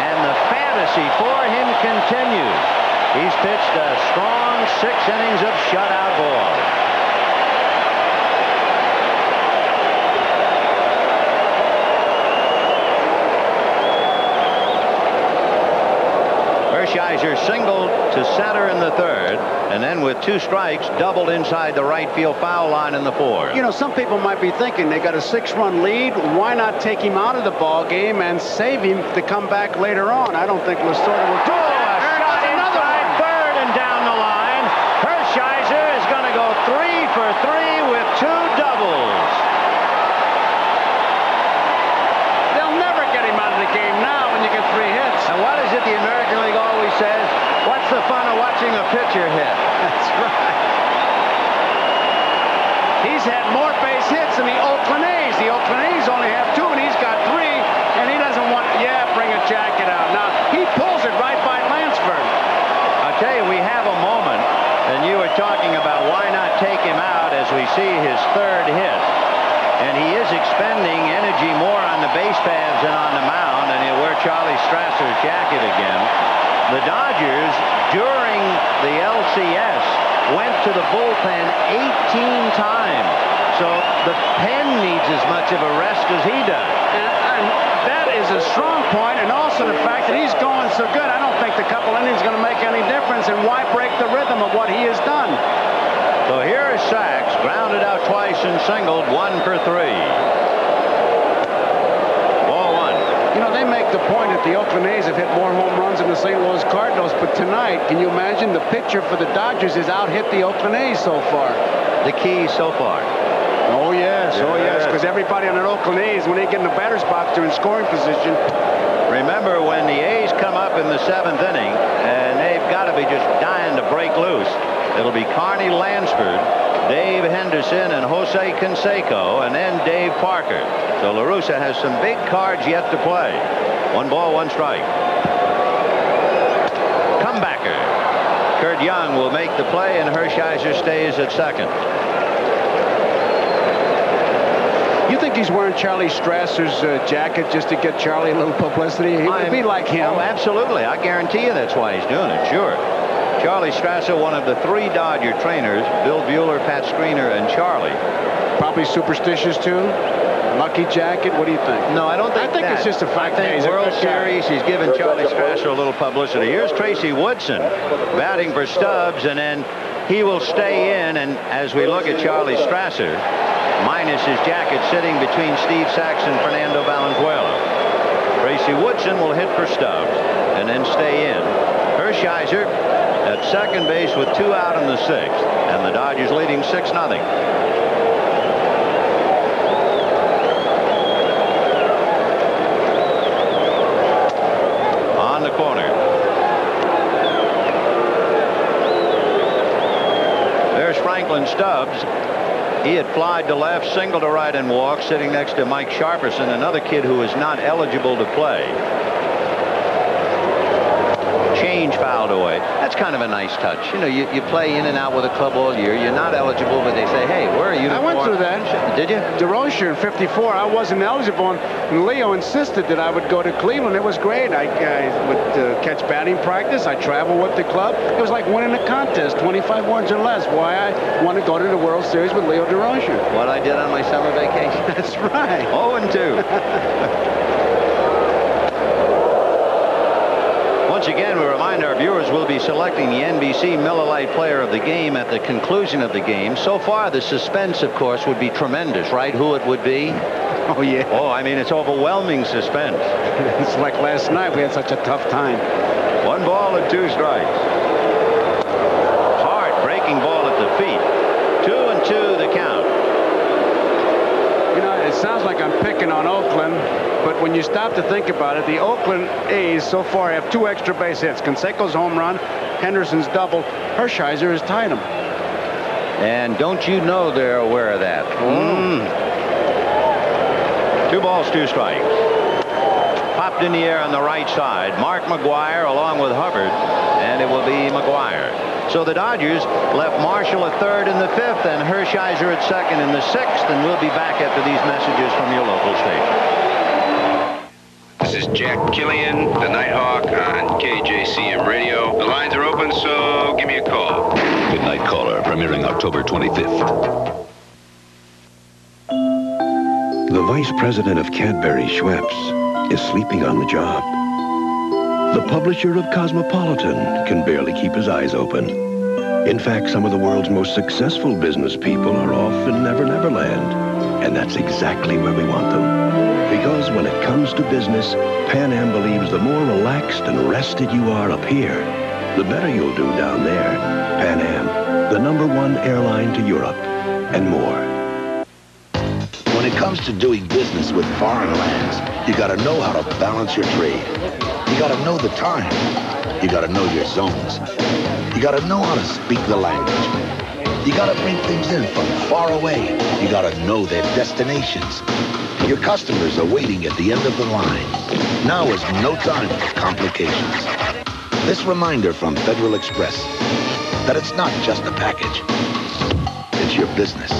And the fantasy for him continues. He's pitched a strong six innings of shutout ball. Hershiser singled to center in the third, and then with two strikes, doubled inside the right field foul line in the fourth. You know, some people might be thinking they got a six-run lead. Why not take him out of the ball game and save him to come back later on? I don't think Lasorda will do it. Shot inside third and down the line. Hershiser is going to go three for three with two doubles. They'll never get him out of the game now when you get three hits. And what is it the American League always says? What's the fun of watching a pitcher hit? That's right. He's had more base hits than the Oakland A's. The Oakland A's only have two, and he's got three, and he doesn't want, yeah, bring a jacket out. Now, he pulls it right by Lansford. I'll tell you, we have a moment, and you were talking about why not take him out as we see his third hit. And he is expending energy more on the base paths than on the mound, and he'll wear Charlie Strasser's jacket again. The Dodgers, during the LCS, went to the bullpen 18 times. So the pen needs as much of a rest as he does. And, and that is a strong point, and also the fact that he's going so good. I don't think the couple innings is going to make any difference, and why break the rhythm of what he has done? So here is Sax, grounded out twice and singled, one for three. Ball one. You know, they make the point that the Oakland A's have hit more home runs than the St. Louis Cardinals, but tonight, can you imagine the pitcher for the Dodgers has out-hit the Oakland A's so far? The key so far. Oh, yes, oh, yes, Yes. because everybody on an Oakland A's, when they get in the batter's box, they're in scoring position. Remember when the A's come up in the seventh inning, and they've got to be just dying to break loose. It'll be Carney Lansford, Dave Henderson, and Jose Canseco, and then Dave Parker. So La Russa has some big cards yet to play. One ball, one strike. Comebacker. Curt Young will make the play, and Hershiser stays at second. You think he's wearing Charlie Strasser's uh, jacket just to get Charlie a little publicity? He would be like him. Oh, absolutely. I guarantee you that's why he's doing it, sure. Charlie Strasser, one of the three Dodger trainers, Bill Buhler, Pat Screnar, and Charlie. Probably superstitious, too? Lucky jacket? What do you think? No, I don't think I think that. it's just a fact that he's World good guy. Series, he's given Charlie Strasser a little publicity. Here's Tracy Woodson batting for Stubbs, and then he will stay in. And as we look at Charlie Strasser, minus his jacket, sitting between Steve Sax and Fernando Valenzuela. Tracy Woodson will hit for Stubbs and then stay in. Hershiser at second base with two out in the sixth, and the Dodgers leading 6 nothing. On the corner. There's Franklin Stubbs. He had flied to left, single to right, and walked, sitting next to Mike Sharperson, another kid who is not eligible to play. Change fouled away. That's kind of a nice touch. You know, you, you play in and out with a club all year. You're not eligible, but they say, hey, where are you? I went through that. Did you? Durocher in 54. I wasn't eligible, and Leo insisted that I would go to Cleveland. It was great. I, I would uh, catch batting practice. I traveled with the club. It was like winning a contest, 25 wins or less. Why I want to go to the World Series with Leo Durocher. What I did on my summer vacation. That's right. 0 and 2. Once again, we remind our viewers we'll be selecting the NBC Miller Lite Player of the Game at the conclusion of the game. So far, the suspense, of course, would be tremendous, right? Who it would be? Oh, yeah. Oh, I mean, it's overwhelming suspense. it's like last night. We had such a tough time. One ball and two strikes. Hard breaking ball at the feet. Two and two the count. You know, it sounds like I'm picking on Oakland, but when you stop to think about it, the Oakland A's so far have two extra base hits. Canseco's home run, Henderson's double. Hershiser has tied them. And don't you know they're aware of that? Mm. Two balls, two strikes. Popped in the air on the right side. Mark McGwire along with Hubbard, and it will be McGwire. So the Dodgers left Marshall at third in the fifth and Hershiser at second in the sixth, and we'll be back after these messages from your local station. This is Jack Killian, the Nighthawk on KJCM Radio. The lines are open, so give me a call. Midnight Caller, premiering October 25th. The vice president of Cadbury, Schweppes, is sleeping on the job. The publisher of Cosmopolitan can barely keep his eyes open. In fact, some of the world's most successful business people are off in Never Never Land. And that's exactly where we want them. Because when it comes to business, Pan Am believes the more relaxed and rested you are up here, the better you'll do down there. Pan Am, the number one airline to Europe and more. When it comes to doing business with foreign lands, you gotta know how to balance your trade. You gotta know the time. You gotta know your zones. You gotta know how to speak the language. You gotta bring things in from far away. You gotta know their destinations. Your customers are waiting at the end of the line. Now is no time for complications. This reminder from Federal Express that it's not just a package. It's your business.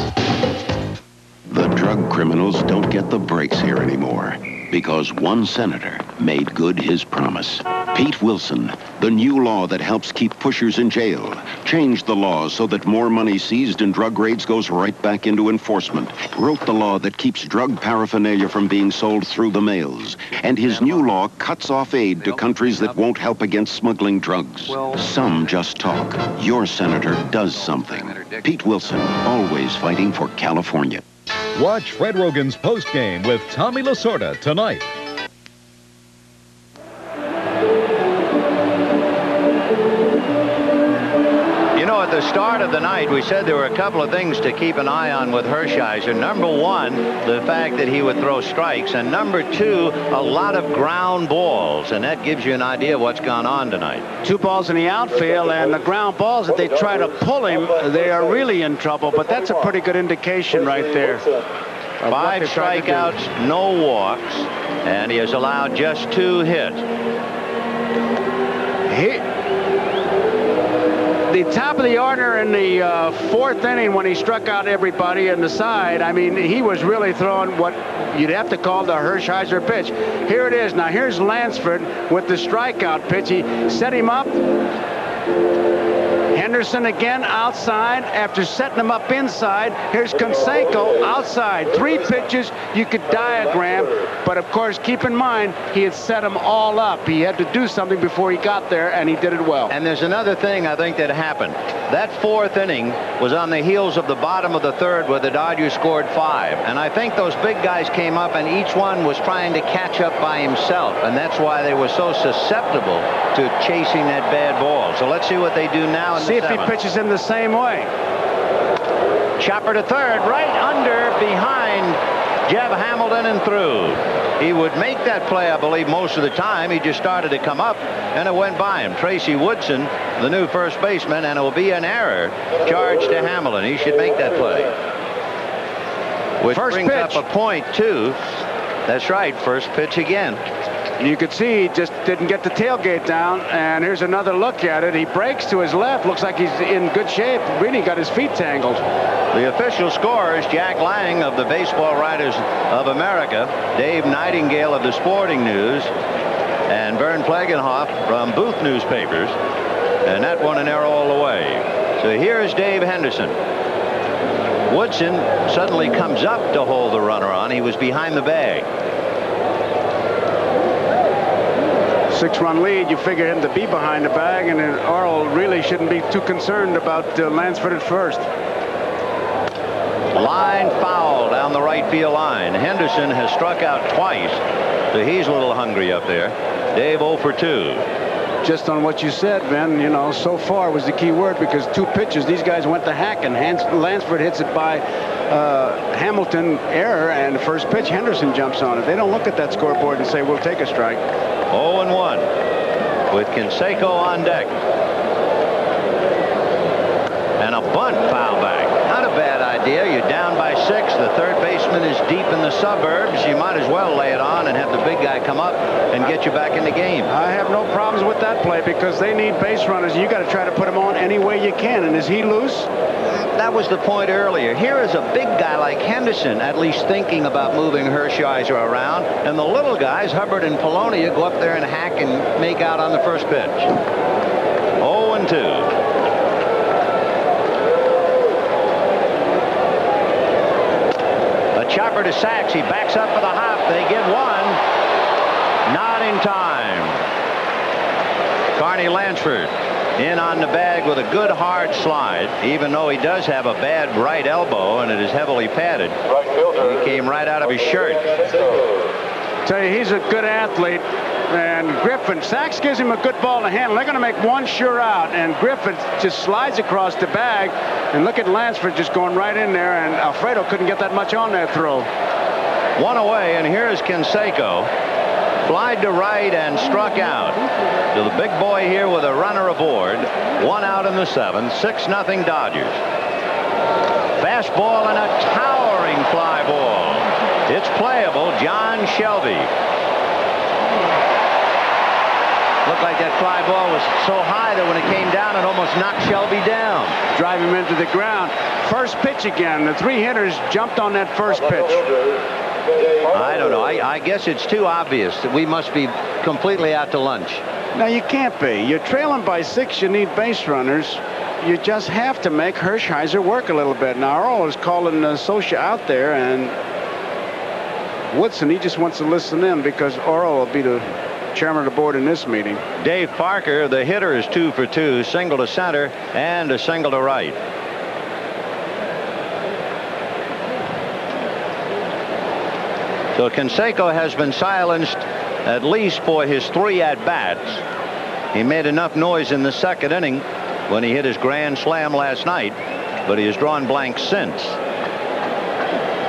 The drug criminals don't get the breaks here anymore because one senator made good his promise. Pete Wilson, the new law that helps keep pushers in jail, changed the law so that more money seized in drug raids goes right back into enforcement, wrote the law that keeps drug paraphernalia from being sold through the mails, and his new law cuts off aid to countries that won't help against smuggling drugs. Some just talk. Your senator does something. Pete Wilson, always fighting for California. Watch Fred Roggin's post game with Tommy Lasorda tonight. The start of the night, we said there were a couple of things to keep an eye on with Hershiser. Number one, the fact that he would throw strikes. And number two, a lot of ground balls. And that gives you an idea of what's gone on tonight. Two balls in the outfield, and the ground balls, that they try to pull him, they are really in trouble. But that's a pretty good indication right there. Five they tried to do. strikeouts, no walks, and he has allowed just two hits. He, the top of the order in the uh, fourth inning when he struck out everybody in the side, I mean, he was really throwing what you'd have to call the Hershiser pitch. Here it is. Now, here's Lansford with the strikeout pitch. He set him up. Henderson again outside after setting him up inside. Here's Canseco outside. Three pitches you could diagram, but of course, keep in mind, he had set them all up. He had to do something before he got there, and he did it well. And there's another thing I think that happened. That fourth inning was on the heels of the bottom of the third where the Dodgers scored five. And I think those big guys came up and each one was trying to catch up by himself. And that's why they were so susceptible to chasing that bad ball. So let's see what they do now See if he pitches in the same way. Chopper to third, right under, behind Jeff Hamilton and through. He would make that play, I believe, most of the time. He just started to come up, and it went by him. Tracy Woodson, the new first baseman, and it will be an error charged to Hamilton. He should make that play. Which First brings pitch. up a point, too. That's right, first pitch again. You could see he just didn't get the tailgate down. And here's another look at it. He breaks to his left. Looks like he's in good shape. Really got his feet tangled. The official scores, Jack Lang of the Baseball Writers of America, Dave Nightingale of the Sporting News, and Vern Plagenhoef from Booth Newspapers. And that one an error all the way. So here's Dave Henderson. Woodson suddenly comes up to hold the runner on. He was behind the bag. Six-run lead. You figure him to be behind the bag, and then Orel really shouldn't be too concerned about uh, Lansford at first. Line foul down the right field line. Henderson has struck out twice, so he's a little hungry up there. Dave 0 for 2. Just on what you said, Ben, you know, so far was the key word because two pitches, these guys went to hack, and Hans Lansford hits it by uh, Hamilton error, and the first pitch, Henderson jumps on it. They don't look at that scoreboard and say, we'll take a strike. 0 and 1 with Canseco on deck. And a bunt foul back. Not a bad idea. You're down by six. The third baseman is deep in the suburbs. You might as well lay it on and have the big guy come up and get you back in the game. I have no problems with that play because they need base runners. You got to try to put them on any way you can. And is he loose? That was the point earlier. Here is a big guy like Henderson at least thinking about moving Hershiser around. And the little guys, Hubbard and Polonia, go up there and hack and make out on the first pitch. 0 and 2. A chopper to Sax. He backs up for the hop. They get one. Not in time. Carney Lansford in on the bag with a good hard slide, even though he does have a bad right elbow and it is heavily padded. He came right out of his shirt. Tell you, he's a good athlete. And Griffin, Sax gives him a good ball to handle. They're going to make one sure out. And Griffin just slides across the bag. And look at Lansford just going right in there. And Alfredo couldn't get that much on that throw. One away, and here's Canseco. Flied to right and struck out. To the big boy here with a runner aboard. One out in the seventh. 6 nothing Dodgers. Fastball and a towering fly ball. It's playable. John Shelby. Looked like that fly ball was so high that when it came down, it almost knocked Shelby down. Drive him into the ground. First pitch again. The three hitters jumped on that first pitch. I don't know. I, I guess it's too obvious that we must be completely out to lunch. Now, you can't be. You're trailing by six. You need base runners. You just have to make Hershiser work a little bit. Now, Orel is calling uh, Scioscia out there, and Woodson, he just wants to listen in because Orel will be the chairman of the board in this meeting. Dave Parker, the hitter, is two for two, single to center and a single to right. So Canseco has been silenced at least for his three at-bats. He made enough noise in the second inning when he hit his grand slam last night, but he has drawn blanks since.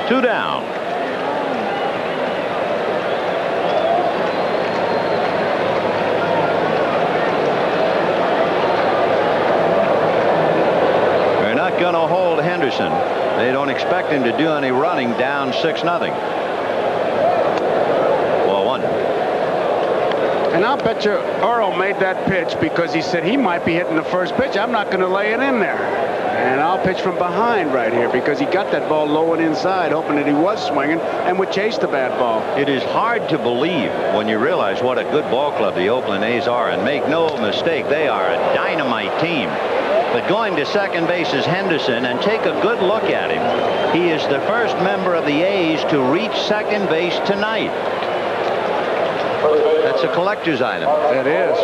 Two down. They're not going to hold Henderson. They don't expect him to do any running down 6 nothing. Well, one. And I'll bet you Orel made that pitch because he said he might be hitting the first pitch. I'm not going to lay it in there. And I'll pitch from behind right here because he got that ball low and inside, hoping that he was swinging and would chase the bad ball. It is hard to believe when you realize what a good ball club the Oakland A's are. And make no mistake, they are a dynamite team. But going to second base is Henderson, and take a good look at him. He is the first member of the A's to reach second base tonight. That's a collector's item. It is.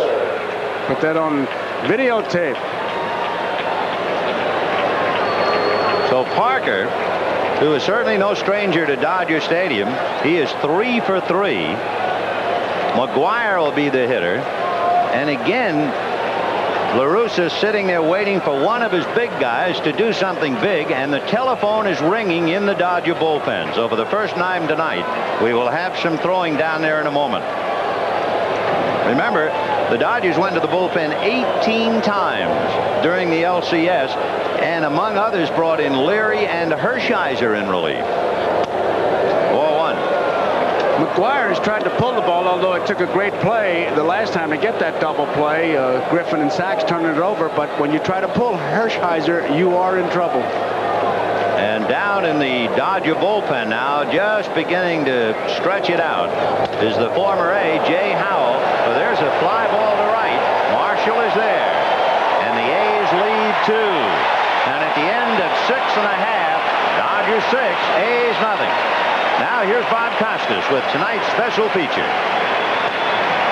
Put that on videotape. So Parker, who is certainly no stranger to Dodger Stadium, he is three for three. McGwire will be the hitter. And again, La Russa sitting there waiting for one of his big guys to do something big, and the telephone is ringing in the Dodger bullpens. So for the first time tonight, we will have some throwing down there in a moment. Remember, the Dodgers went to the bullpen 18 times during the LCS, and among others brought in Leary and Hershiser in relief. 4-1. McGwire has tried to pull the ball, although it took a great play the last time to get that double play. Uh, Griffin and Sax turning it over, but when you try to pull Hershiser, you are in trouble. And down in the Dodger bullpen now, just beginning to stretch it out, is the former A, Jay Howell. Well, there's a fly ball to right. Marshall is there. And the A's lead two. And at the end of six and a half, Dodgers six, A's nothing. Now here's Bob Costas with tonight's special feature.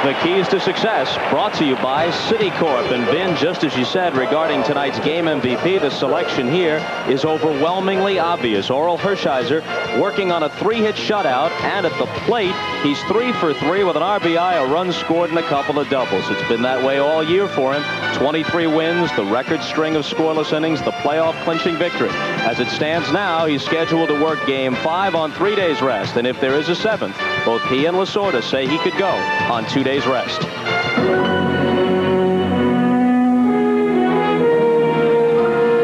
The keys to success brought to you by Citicorp. And Ben, just as you said regarding tonight's game MVP, the selection here is overwhelmingly obvious. Orel Hershiser working on a three-hit shutout, and at the plate, he's three for three with an RBI, a run scored, and a couple of doubles. It's been that way all year for him. 23 wins, the record string of scoreless innings, the playoff clinching victory. As it stands now, he's scheduled to work game five on three days rest. And if there is a seventh, both he and Lasorda say he could go on two days rest.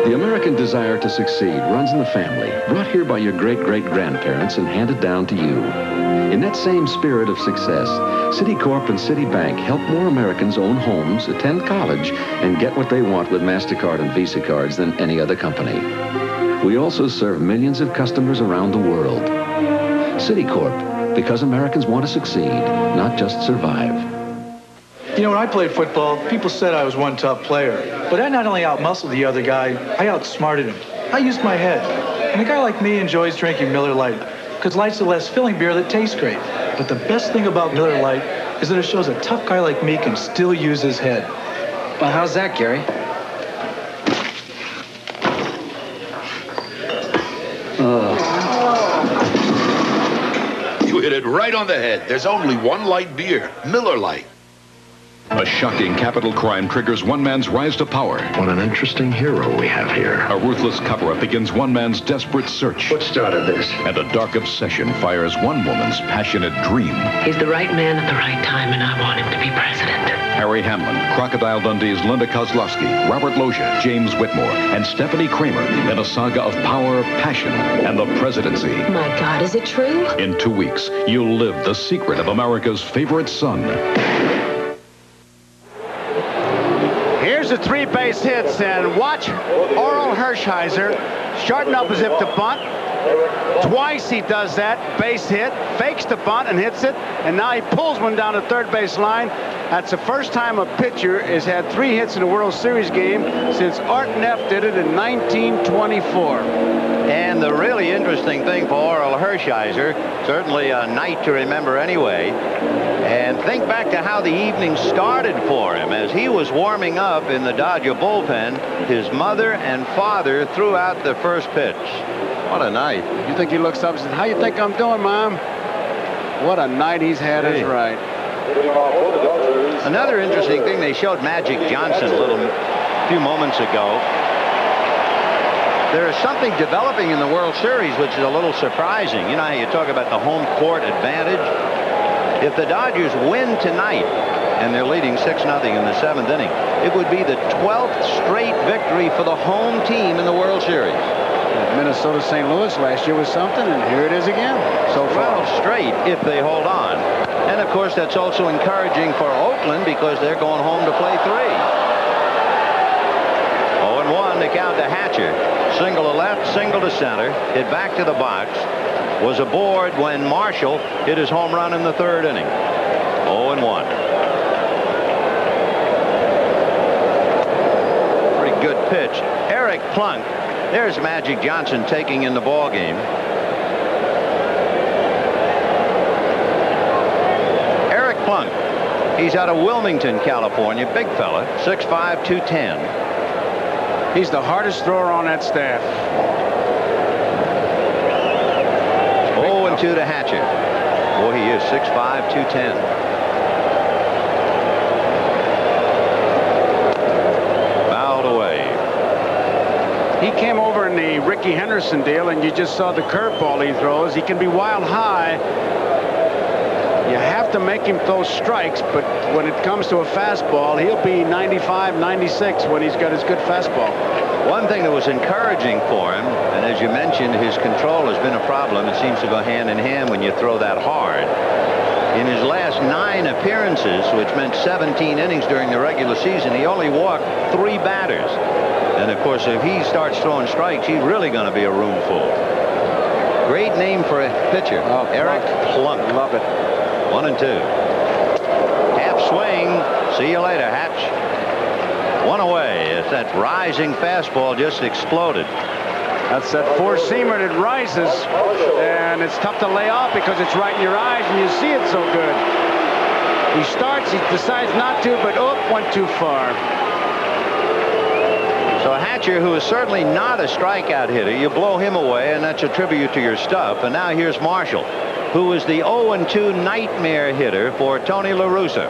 The American desire to succeed runs in the family, brought here by your great-great-grandparents and handed down to you. In that same spirit of success, Citicorp and Citibank help more Americans own homes, attend college, and get what they want with MasterCard and Visa cards than any other company. We also serve millions of customers around the world. Citicorp, because Americans want to succeed, not just survive. You know, when I played football, people said I was one tough player. But I not only outmuscled the other guy, I outsmarted him. I used my head. And a guy like me enjoys drinking Miller Lite, because Light's a less filling beer that tastes great. But the best thing about Miller Lite is that it shows a tough guy like me can still use his head. Well, how's that, Gary? You hit it right on the head. There's only one light beer, Miller Lite. A shocking capital crime triggers one man's rise to power. What an interesting hero we have here. A ruthless cover-up begins one man's desperate search. What started this? And a dark obsession fires one woman's passionate dream. He's the right man at the right time, and I want him to be president. Harry Hamlin, Crocodile Dundee's Linda Kozlowski, Robert Loggia, James Whitmore, and Stepfanie Kramer in a saga of power, passion, and the presidency. My God, is it true? In two weeks, you'll live the secret of America's favorite son. Three base hits, and watch Orel Hershiser starting up as if to bunt. Twice he does that, base hit, fakes the bunt and hits it, and now he pulls one down the third base line. That's the first time a pitcher has had three hits in a World Series game since Art Nehf did it in 1924. And the really interesting thing for Orel Hershiser, certainly a night to remember anyway, and think back to how the evening started for him. As he was warming up in the Dodger bullpen, his mother and father threw out the first pitch. What a night. You think he looks up and says, how you think I'm doing, Mom? What a night he's had is Hey. right. Another interesting thing, they showed Magic Johnson a little few moments ago. There is something developing in the World Series which is a little surprising. You know how you talk about the home court advantage? If the Dodgers win tonight, and they're leading 6-0 in the seventh inning, it would be the 12th straight victory for the home team in the World Series. Minnesota St. Louis last year was something, and here it is again. So far. 12 straight if they hold on. And of course, that's also encouraging for Oakland because they're going home to play three. 0 1 to count to Hatcher. Single to left, single to center. Hit back to the box. Was aboard when Marshall hit his home run in the third inning. 0 1. Pretty good pitch. Eric Plunk. There's Magic Johnson taking in the ball game. Eric Plunk. He's out of Wilmington, California. Big fella, 6'5", 210. He's the hardest thrower on that staff. 0 and 2 to Hatcher. Boy, he is 6'5", 210. Fouled away. He came over in the Rickey Henderson deal, and you just saw the curveball he throws. He can be wild high. You have to make him throw strikes, but when it comes to a fastball, he'll be 95, 96 when he's got his good fastball. One thing that was encouraging for him, and as you mentioned, his control has been a problem. It seems to go hand in hand when you throw that hard. In his last nine appearances, which meant 17 innings during the regular season, he only walked three batters. And of course, if he starts throwing strikes, he's really going to be a room full. Great name for a pitcher. Oh, Eric Plunk. Love it. One and two. Half swing. See you later, Hatch. One away. It's that rising fastball just exploded. That's that four-seamer that rises, and it's tough to lay off because it's right in your eyes, and you see it so good. He starts, he decides not to, but oh, went too far. So Hatcher, who is certainly not a strikeout hitter, you blow him away, and that's a tribute to your stuff. And now here's Marshall, who is the 0-2 nightmare hitter for Tony La Russa.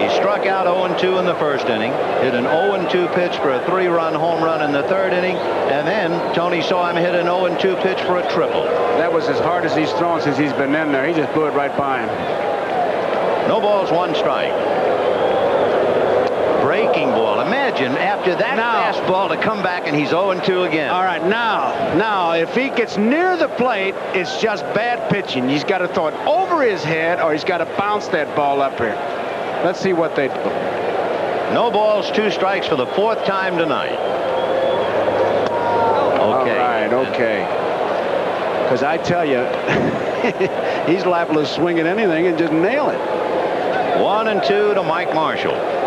He struck out 0-2 in the first inning, hit an 0-2 pitch for a three-run home run in the third inning, and then Tony saw him hit an 0-2 pitch for a triple. That was as hard as he's thrown since he's been in there. He just blew it right by him. No balls, one strike. Breaking ball. Imagine after that fastball to come back and he's 0-2 again. All right, now, now, if he gets near the plate, it's just bad pitching. He's got to throw it over his head, or he's got to bounce that ball up here. Let's see what they do. No balls, two strikes for the fourth time tonight. Okay. All right, okay. Because I tell you, he's liable to swing at anything and just nail it. One and two to Mike Marshall.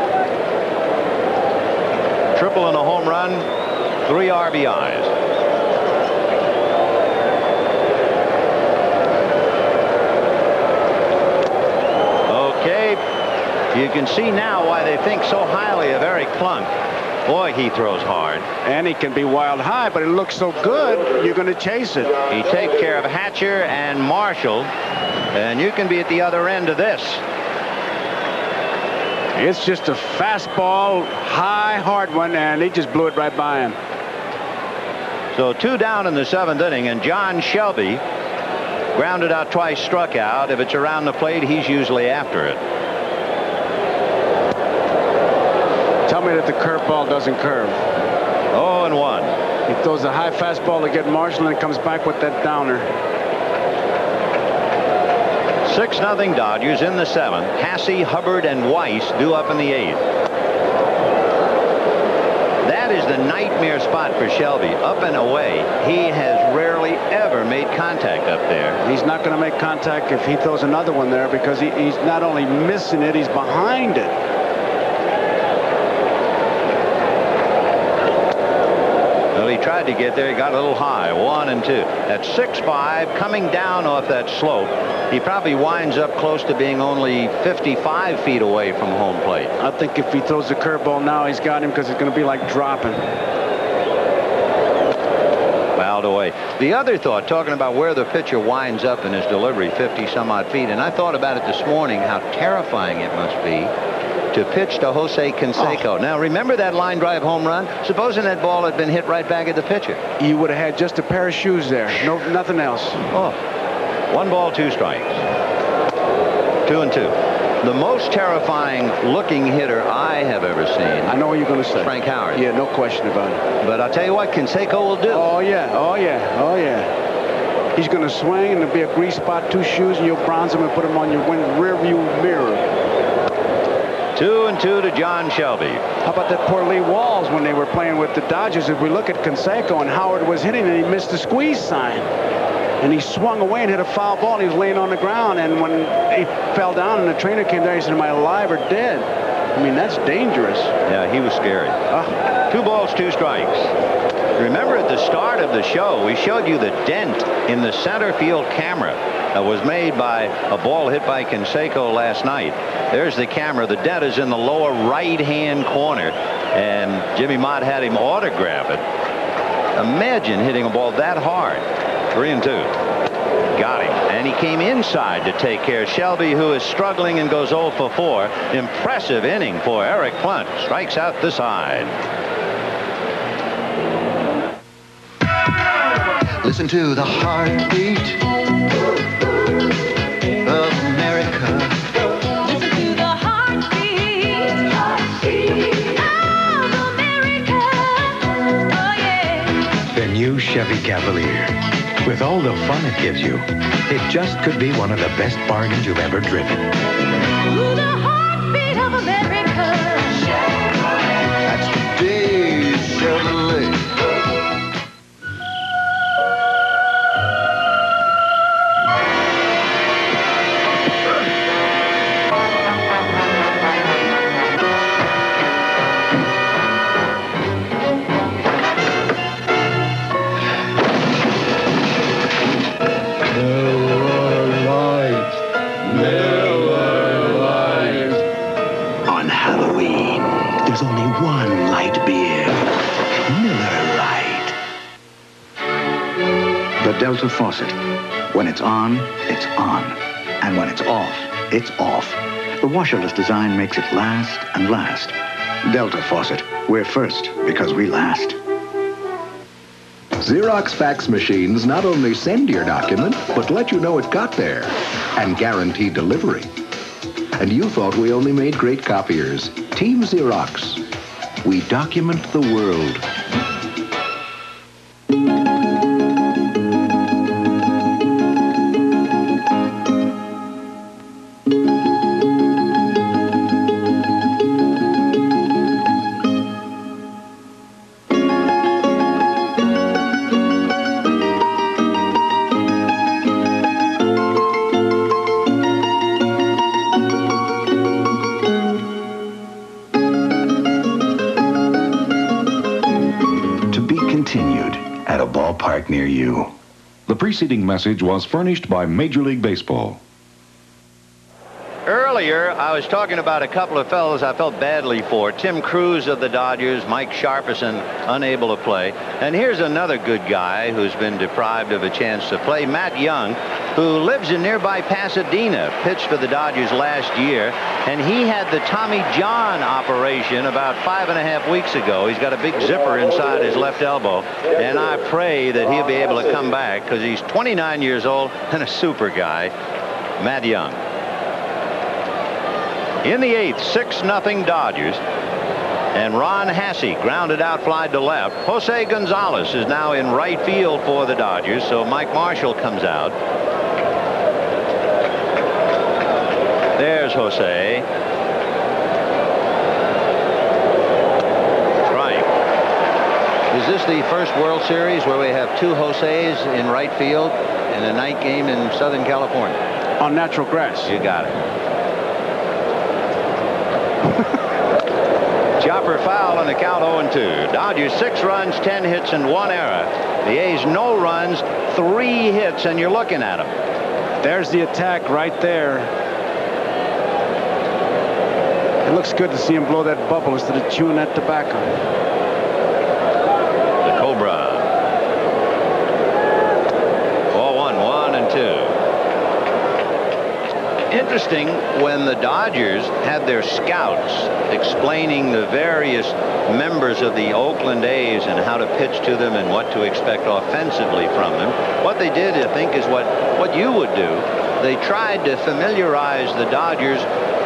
Triple and a home run, three RBIs. Okay, you can see now why they think so highly of Eric Plunk. Boy, he throws hard. And he can be wild high, but it looks so good, you're going to chase it. He takes care of Hatcher and Marshall, and you can be at the other end of this. It's just a fastball, high, hard one, and he just blew it right by him. So two down in the seventh inning, and John Shelby grounded out twice, struck out. If it's around the plate, he's usually after it. Tell me that the curveball doesn't curve. Oh, and one. He throws a high fastball to get Marshall and comes back with that downer. 6 nothing Dodgers in the seventh. Hassey, Hubbard, and Weiss due up in the eighth. That is the nightmare spot for Shelby. Up and away. He has rarely ever made contact up there. He's not going to make contact if he throws another one there because he, he's not only missing it, he's behind it. Well, he tried to get there. He got a little high. One and two. At 6-5, coming down off that slope, he probably winds up close to being only 55 feet away from home plate. I think if he throws the curveball now, he's got him because it's going to be like dropping. Fouled away. The other thought, talking about where the pitcher winds up in his delivery, 50 some odd feet, and I thought about it this morning, how terrifying it must be to pitch to Jose Canseco. Oh. Now, remember that line drive home run? Supposing that ball had been hit right back at the pitcher. You would have had just a pair of shoes there. No, nothing else. Oh, one ball, two strikes. Two and two. The most terrifying looking hitter I have ever seen. I know what you're going to say. Frank Howard. Yeah, no question about it. But I'll tell you what, Canseco will do. Oh, yeah. Oh, yeah. Oh, yeah. He's going to swing, and there'll be a grease spot, two shoes, and you'll bronze him and put him on your rear view mirror. Two and two to John Shelby. How about that poor Lee Walls when they were playing with the Dodgers? If we look at Canseco and Howard was hitting and he missed the squeeze sign. And he swung away and hit a foul ball and he was laying on the ground. And when he fell down and the trainer came there, he said, am I alive or dead? I mean, that's dangerous. Yeah, he was scary. Ah. Two balls, two strikes. Remember at the start of the show, we showed you the dent in the center field camera that was made by a ball hit by Canseco last night. There's the camera. The dent is in the lower right-hand corner, and Jimmy Mott had him autograph it. Imagine hitting a ball that hard. Three and two. Got him. And he came inside to take care Shelby, who is struggling and goes 0 for 4. Impressive inning for Eric Plunk. Strikes out the side. Listen to the heartbeat of America. Listen to the heartbeat, of America. Oh yeah. The new Chevy Cavalier. With all the fun it gives you, it just could be one of the best bargains you've ever driven. Delta faucet. When it's on, it's on. And when it's off, it's off. The washerless design makes it last and last. Delta faucet. We're first because we last. Xerox fax machines not only send your document, but let you know it got there and guarantee delivery. And you thought we only made great copiers. Team Xerox. We document the world. Message was furnished by Major League Baseball. Earlier, I was talking about a couple of fellows I felt badly for. Tim Crews of the Dodgers, Mike Sharperson, unable to play. And here's another good guy who's been deprived of a chance to play, Matt Young, who lives in nearby Pasadena, pitched for the Dodgers last year. And he had the Tommy John operation about five and a half weeks ago. He's got a big zipper inside his left elbow. And I pray that he'll be able to come back because he's 29 years old and a super guy. Matt Young. In the eighth, 6 nothing Dodgers. And Ron Hassey grounded out, fly to left. Jose Gonzalez is now in right field for the Dodgers, so Mike Marshall comes out. There's Jose. Strike. Is this the first World Series where we have two Jose's in right field in a night game in Southern California? On natural grass. You got it. Chopper foul on the count 0-2. Dodgers six runs, 10 hits, and one error. The A's no runs, three hits, and you're looking at them. There's the attack right there. It looks good to see him blow that bubble instead of chewing that tobacco. The Cobra. 4-1, 1 and 2. Interesting when the Dodgers had their scouts explaining the various members of the Oakland A's and how to pitch to them and what to expect offensively from them. What they did, I think, is what, what you would do. They tried to familiarize the Dodgers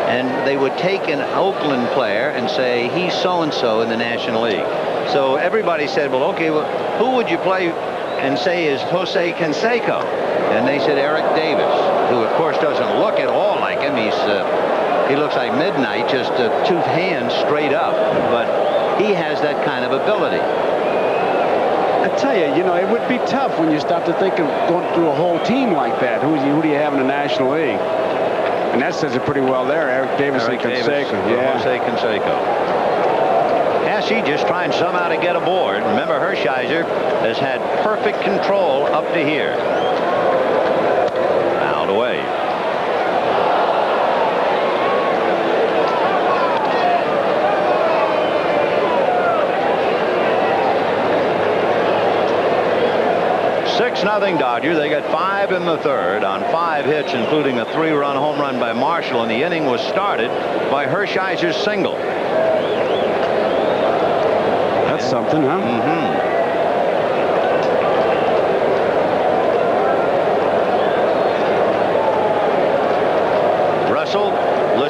and they would take an Oakland player and say, he's so-and-so in the National League. So everybody said, well, okay, well, who would you play and say is Jose Canseco? And they said Eric Davis, who of course doesn't look at all like him. He's uh, he looks like midnight, just uh, two hands straight up. But he has that kind of ability. I tell you, you know, it would be tough when you start to think of going through a whole team like that. Who, who do you have in the National League? And that says it pretty well there, Eric Davis Eric and Canseco. Yeah. Jose Canseco. Hassey just trying somehow to get aboard. Remember, Hershiser has had perfect control up to here. 6 nothing Dodgers. They got five in the third on five hits, including a three run home run by Marshall, and the inning was started by Hershiser's single. That's something, huh? Mm -hmm.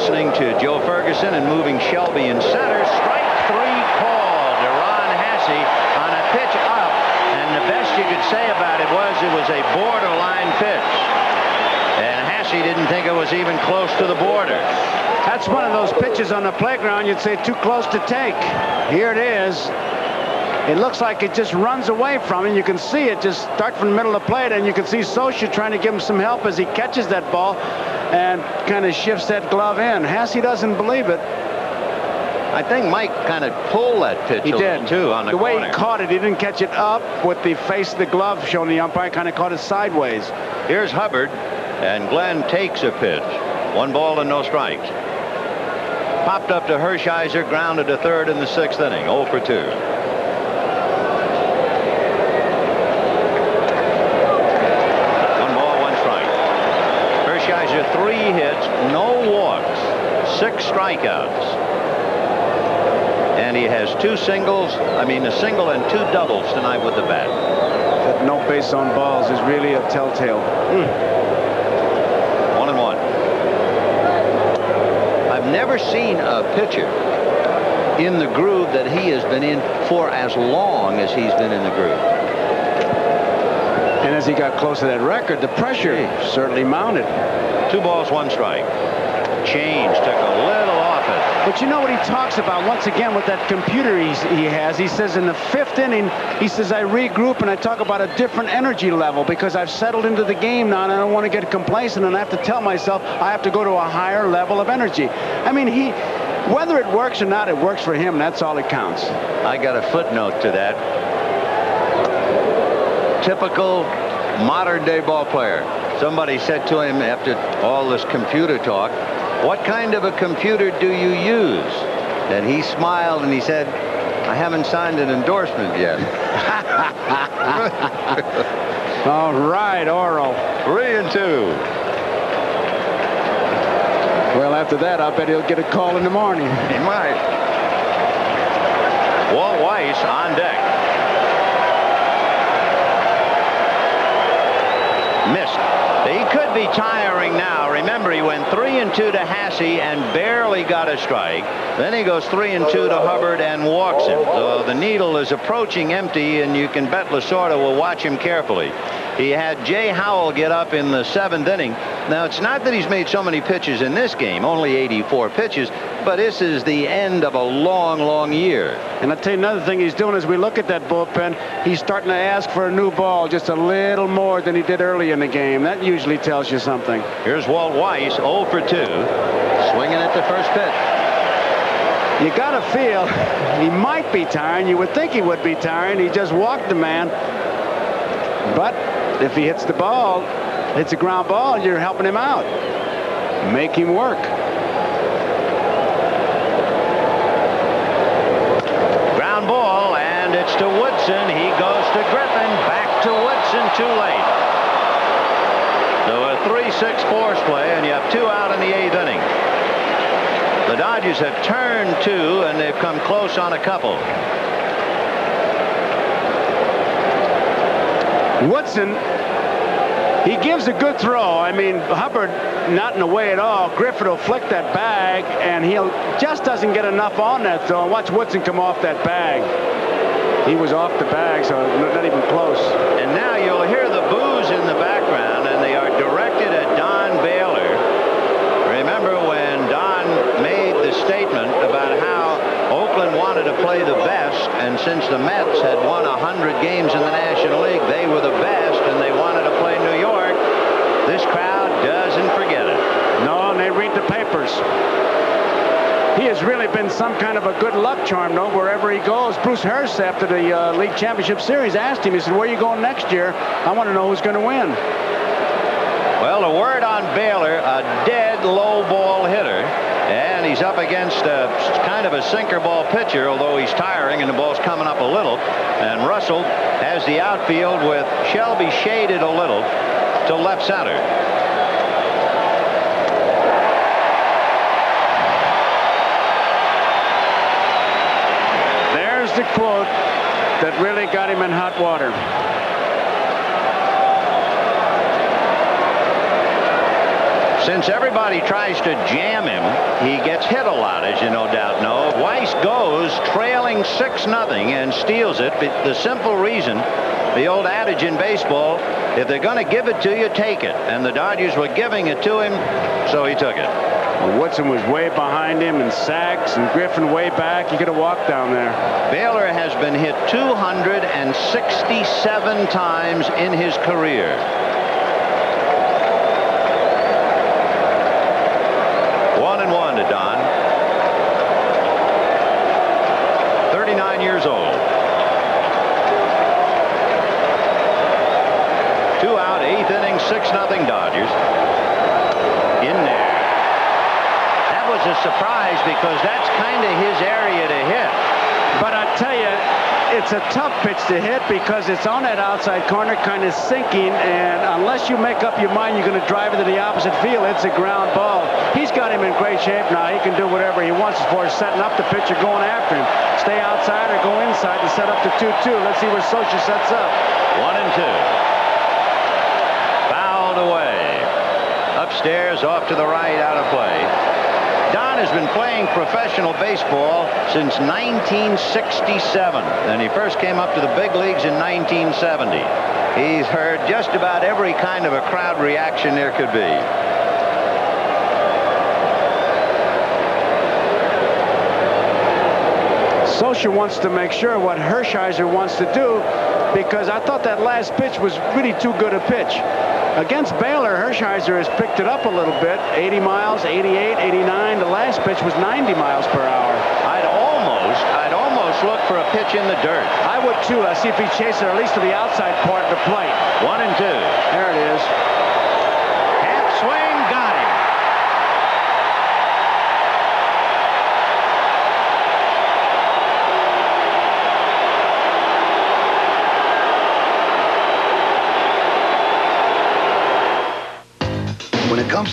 listening to Joe Ferguson and moving Shelby in center. Could say about it was it was a borderline pitch. And Hassey didn't think it was even close to the border. That's one of those pitches on the playground you'd say too close to take. Here it is. It looks like it just runs away from him. You can see it just start from the middle of the plate, and you can see Scioscia trying to give him some help as he catches that ball and kind of shifts that glove in. Hassey doesn't believe it. I think Mike kind of pulled that pitch He did. too on the, the way corner. he caught it, he didn't catch it up with the face of the glove showing the umpire. Kind of caught it sideways. Here's Hubbard, and Glenn takes a pitch. One ball and no strikes. Popped up to Hershiser, grounded to third in the sixth inning, 0 for 2. One ball, one strike. Hershiser, three hits, no walks, six strikeouts. And he has two singles, I mean a single and two doubles tonight with the bat. That no base on balls is really a telltale. Hmm. One and one. I've never seen a pitcher in the groove that he has been in for as long as he's been in the groove. And as he got close to that record, the pressure certainly mounted. Two balls, one strike. Change took a little. But you know what he talks about once again with that computer he has. He says in the fifth inning, he says I regroup and I talk about a different energy level because I've settled into the game now and I don't want to get complacent and I have to tell myself I have to go to a higher level of energy. I mean, he, whether it works or not, it works for him. That's all that counts. I got a footnote to that. Typical modern day ball player. Somebody said to him after all this computer talk, what kind of a computer do you use? And he smiled and he said, I haven't signed an endorsement yet. All right, Orel. Three and two. Well, after that, I bet he'll get a call in the morning. He might. Walt Weiss on deck. Missed. Could be tiring now. Remember, he went three and two to Hassey and barely got a strike. Then he goes three and two to Hubbard and walks him. So the needle is approaching empty, and you can bet Lasorda will watch him carefully. He had Jay Howell get up in the seventh inning. Now, it's not that he's made so many pitches in this game, only 84 pitches, but this is the end of a long, long year. And I'll tell you another thing he's doing as we look at that bullpen, he's starting to ask for a new ball just a little more than he did early in the game. That usually tells you something. Here's Walt Weiss, 0 for 2, swinging at the first pitch. You got to feel he might be tiring. You would think he would be tiring. He just walked the man. But if he hits the ball, hits a ground ball, you're helping him out. Make him work. Ground ball, and it's to Woodson. He goes to Griffin. Back to Woodson, too late. So a 3-6 force play, and you have two out in the eighth inning. The Dodgers have turned two, and they've come close on a couple. Woodson, he gives a good throw. I mean, Hubbard not in the way at all. Griffin will flick that bag, and he'll just doesn't get enough on that throw. Watch Woodson come off that bag. He was off the bag, so not even close. And now you'll hear the boos in the background, and they are directed at Don Baylor. Remember when Don made the statement about how Oakland wanted to play the best, and since the Mets had won 100 games in the National League, they were the best, and they wanted to play New York. This crowd doesn't forget it. No, and they read the papers. He has really been some kind of a good luck charm, though, wherever he goes. Bruce Hurst, after the uh, league championship series, asked him, he said, where are you going next year? I want to know who's going to win. Well, the word on Baylor, a dead low ball hitter. He's up against a, kind of a sinker ball pitcher, although he's tiring and the ball's coming up a little. And Russell has the outfield with Shelby shaded a little to left center. There's the quote that really got him in hot water. Since everybody tries to jam him, he gets hit a lot, as you no doubt know. Weiss goes trailing 6 nothing and steals it. But the simple reason, the old adage in baseball, if they're going to give it to you, take it. And the Dodgers were giving it to him, so he took it. Well, Woodson was way behind him, and Sax and Griffin way back. He could have walked down there. Baylor has been hit 267 times in his career. 6 nothing Dodgers. In there. That was a surprise because that's kind of his area to hit. But I tell you, it's a tough pitch to hit because it's on that outside corner, kind of sinking, and unless you make up your mind you're going to drive it to the opposite field, it's a ground ball. He's got him in great shape now. He can do whatever he wants as far as setting up the pitch or going after him. Stay outside or go inside to set up the 2-2. Let's see where Scioscia sets up. One and two. Away. Upstairs, off to the right, out of play. Don has been playing professional baseball since 1967, and he first came up to the big leagues in 1970. He's heard just about every kind of a crowd reaction there could be. Scioscia wants to make sure what Hershiser wants to do because I thought that last pitch was really too good a pitch. Against Baylor, Hershiser has picked it up a little bit. 80 miles, 88, 89. The last pitch was 90 miles per hour. I'd almost, I'd almost look for a pitch in the dirt. I would too. I see if he chases it at least to the outside part of the plate. One and two. There it is.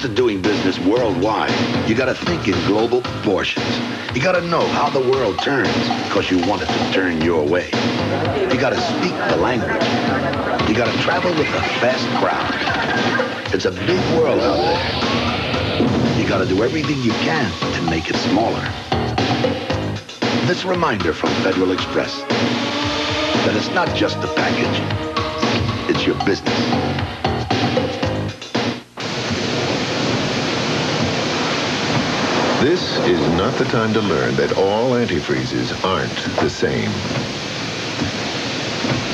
To doing business worldwide, you gotta think in global proportions. You gotta know how the world turns because you want it to turn your way. You gotta speak the language. You gotta travel with the fast crowd. It's a big world out there. You gotta do everything you can to make it smaller. This reminder from Federal Express that it's not just the package, it's your business. This is not the time to learn that all antifreezes aren't the same.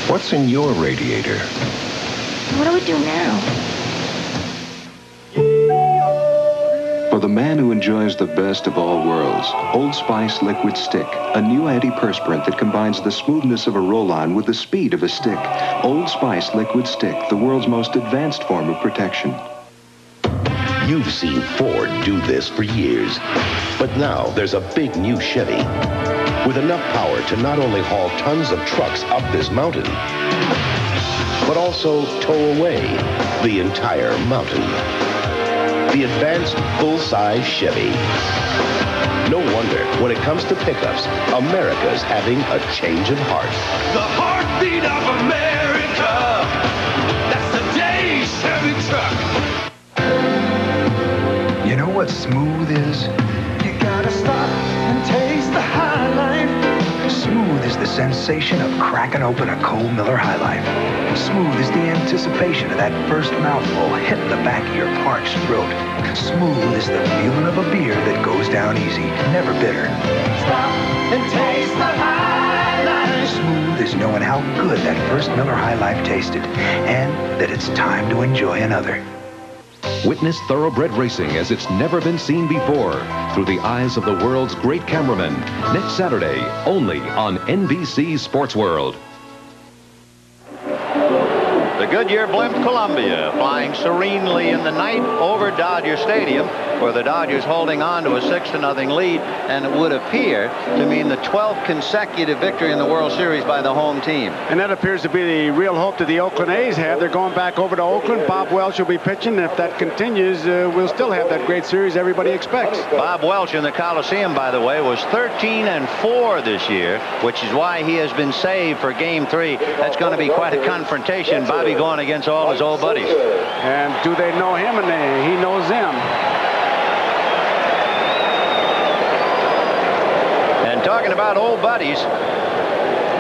What's in your radiator? What do we do now? For the man who enjoys the best of all worlds, Old Spice Liquid Stick, a new antiperspirant that combines the smoothness of a roll-on with the speed of a stick. Old Spice Liquid Stick, the world's most advanced form of protection. You've seen Ford do this for years. But now there's a big new Chevy with enough power to not only haul tons of trucks up this mountain, but also tow away the entire mountain. The advanced full-size Chevy. No wonder when it comes to pickups, America's having a change of heart. The heartbeat of America. Smooth is? You gotta stop and taste the high life. Smooth is the sensation of cracking open a cold Miller High Life. Smooth is the anticipation of that first mouthful hitting the back of your parched throat. Smooth is the feeling of a beer that goes down easy, never bitter. Stop and taste the high life. Smooth is knowing how good that first Miller High Life tasted and that it's time to enjoy another. Witness thoroughbred racing as it's never been seen before through the eyes of the world's great cameramen. Next Saturday, only on NBC Sports World. The Goodyear blimp Columbia flying serenely in the night over Dodger Stadium where the Dodgers holding on to a 6 to nothing lead and it would appear to mean the 12th consecutive victory in the World Series by the home team. And that appears to be the real hope that the Oakland A's have. They're going back over to Oakland. Bob Welch will be pitching. And if that continues, uh, we'll still have that great series everybody expects. Bob Welch in the Coliseum, by the way, was 13 and 4 this year, which is why he has been saved for game three. That's going to be quite a confrontation. Bobby going against all his old buddies. And do they know him and they, he knows them? Talking about old buddies,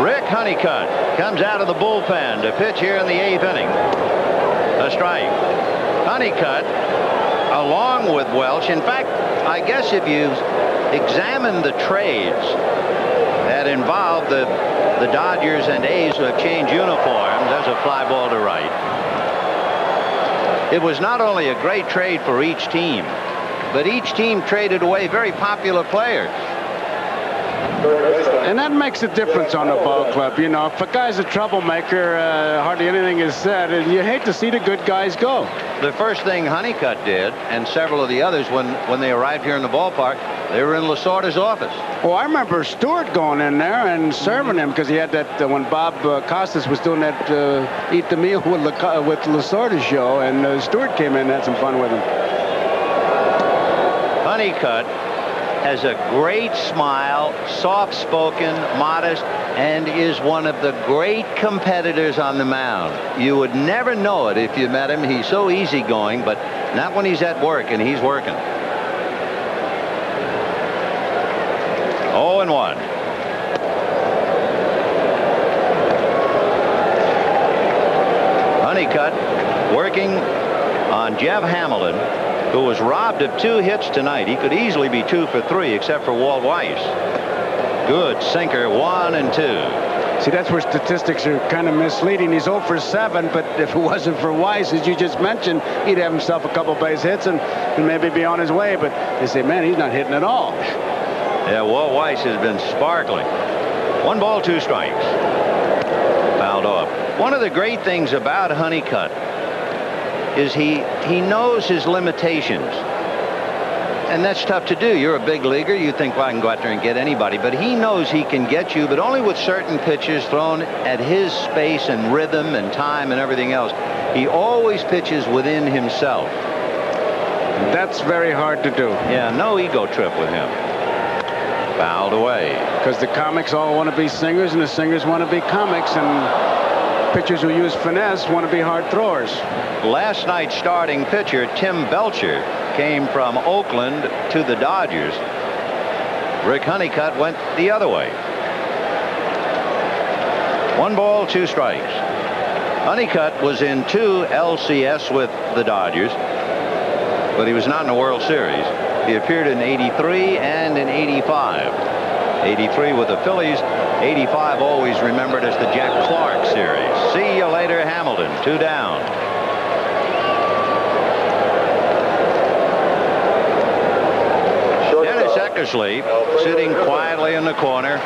Rick Honeycutt comes out of the bullpen to pitch here in the eighth inning. A strike. Honeycutt, along with Welch, in fact, I guess if you examine the trades that involve the, the Dodgers and A's who have changed uniforms, there's a fly ball to right. It was not only a great trade for each team, but each team traded away very popular players. And that makes a difference on the ball club. You know, if a guy's a troublemaker, uh, hardly anything is said, and you hate to see the good guys go. The first thing Honeycutt did, and several of the others, when, when they arrived here in the ballpark, they were in Lasorda's office. Well, I remember Stewart going in there and serving him because he had that uh, when Bob uh, Costas was doing that uh, eat the meal with La, with Lasorda's show, and uh, Stewart came in and had some fun with him. Honeycutt has a great smile, soft-spoken, modest, and is one of the great competitors on the mound. You would never know it if you met him. He's so easygoing, but not when he's at work, and he's working. 0 and 1. Honeycutt working on Jeff Hamilton, who was robbed of two hits tonight. He could easily be two for three, except for Walt Weiss. Good sinker, one and two. See, that's where statistics are kind of misleading. He's 0 for 7, but if it wasn't for Weiss, as you just mentioned, he'd have himself a couple base hits and, and maybe be on his way. But they say, man, he's not hitting at all. Yeah, Walt Weiss has been sparkling. One ball, two strikes. Fouled off. One of the great things about Honeycutt is he he knows his limitations. And that's tough to do. You're a big leaguer. You think, well, I can go out there and get anybody. But he knows he can get you, but only with certain pitches thrown at his space and rhythm and time and everything else. He always pitches within himself. That's very hard to do. Yeah, no ego trip with him. Fouled away. Because the comics all want to be singers, and the singers want to be comics, and pitchers who use finesse want to be hard throwers. Last night's starting pitcher, Tim Belcher, came from Oakland to the Dodgers. Rick Honeycutt went the other way. One ball, two strikes. Honeycutt was in two LCS with the Dodgers, but he was not in the World Series. He appeared in 83 and in 85. 83 with the Phillies, 85 always remembered as the Jack Clark series. See you later, Hamilton. Two down. Dennis Eckersley sitting quietly in the corner,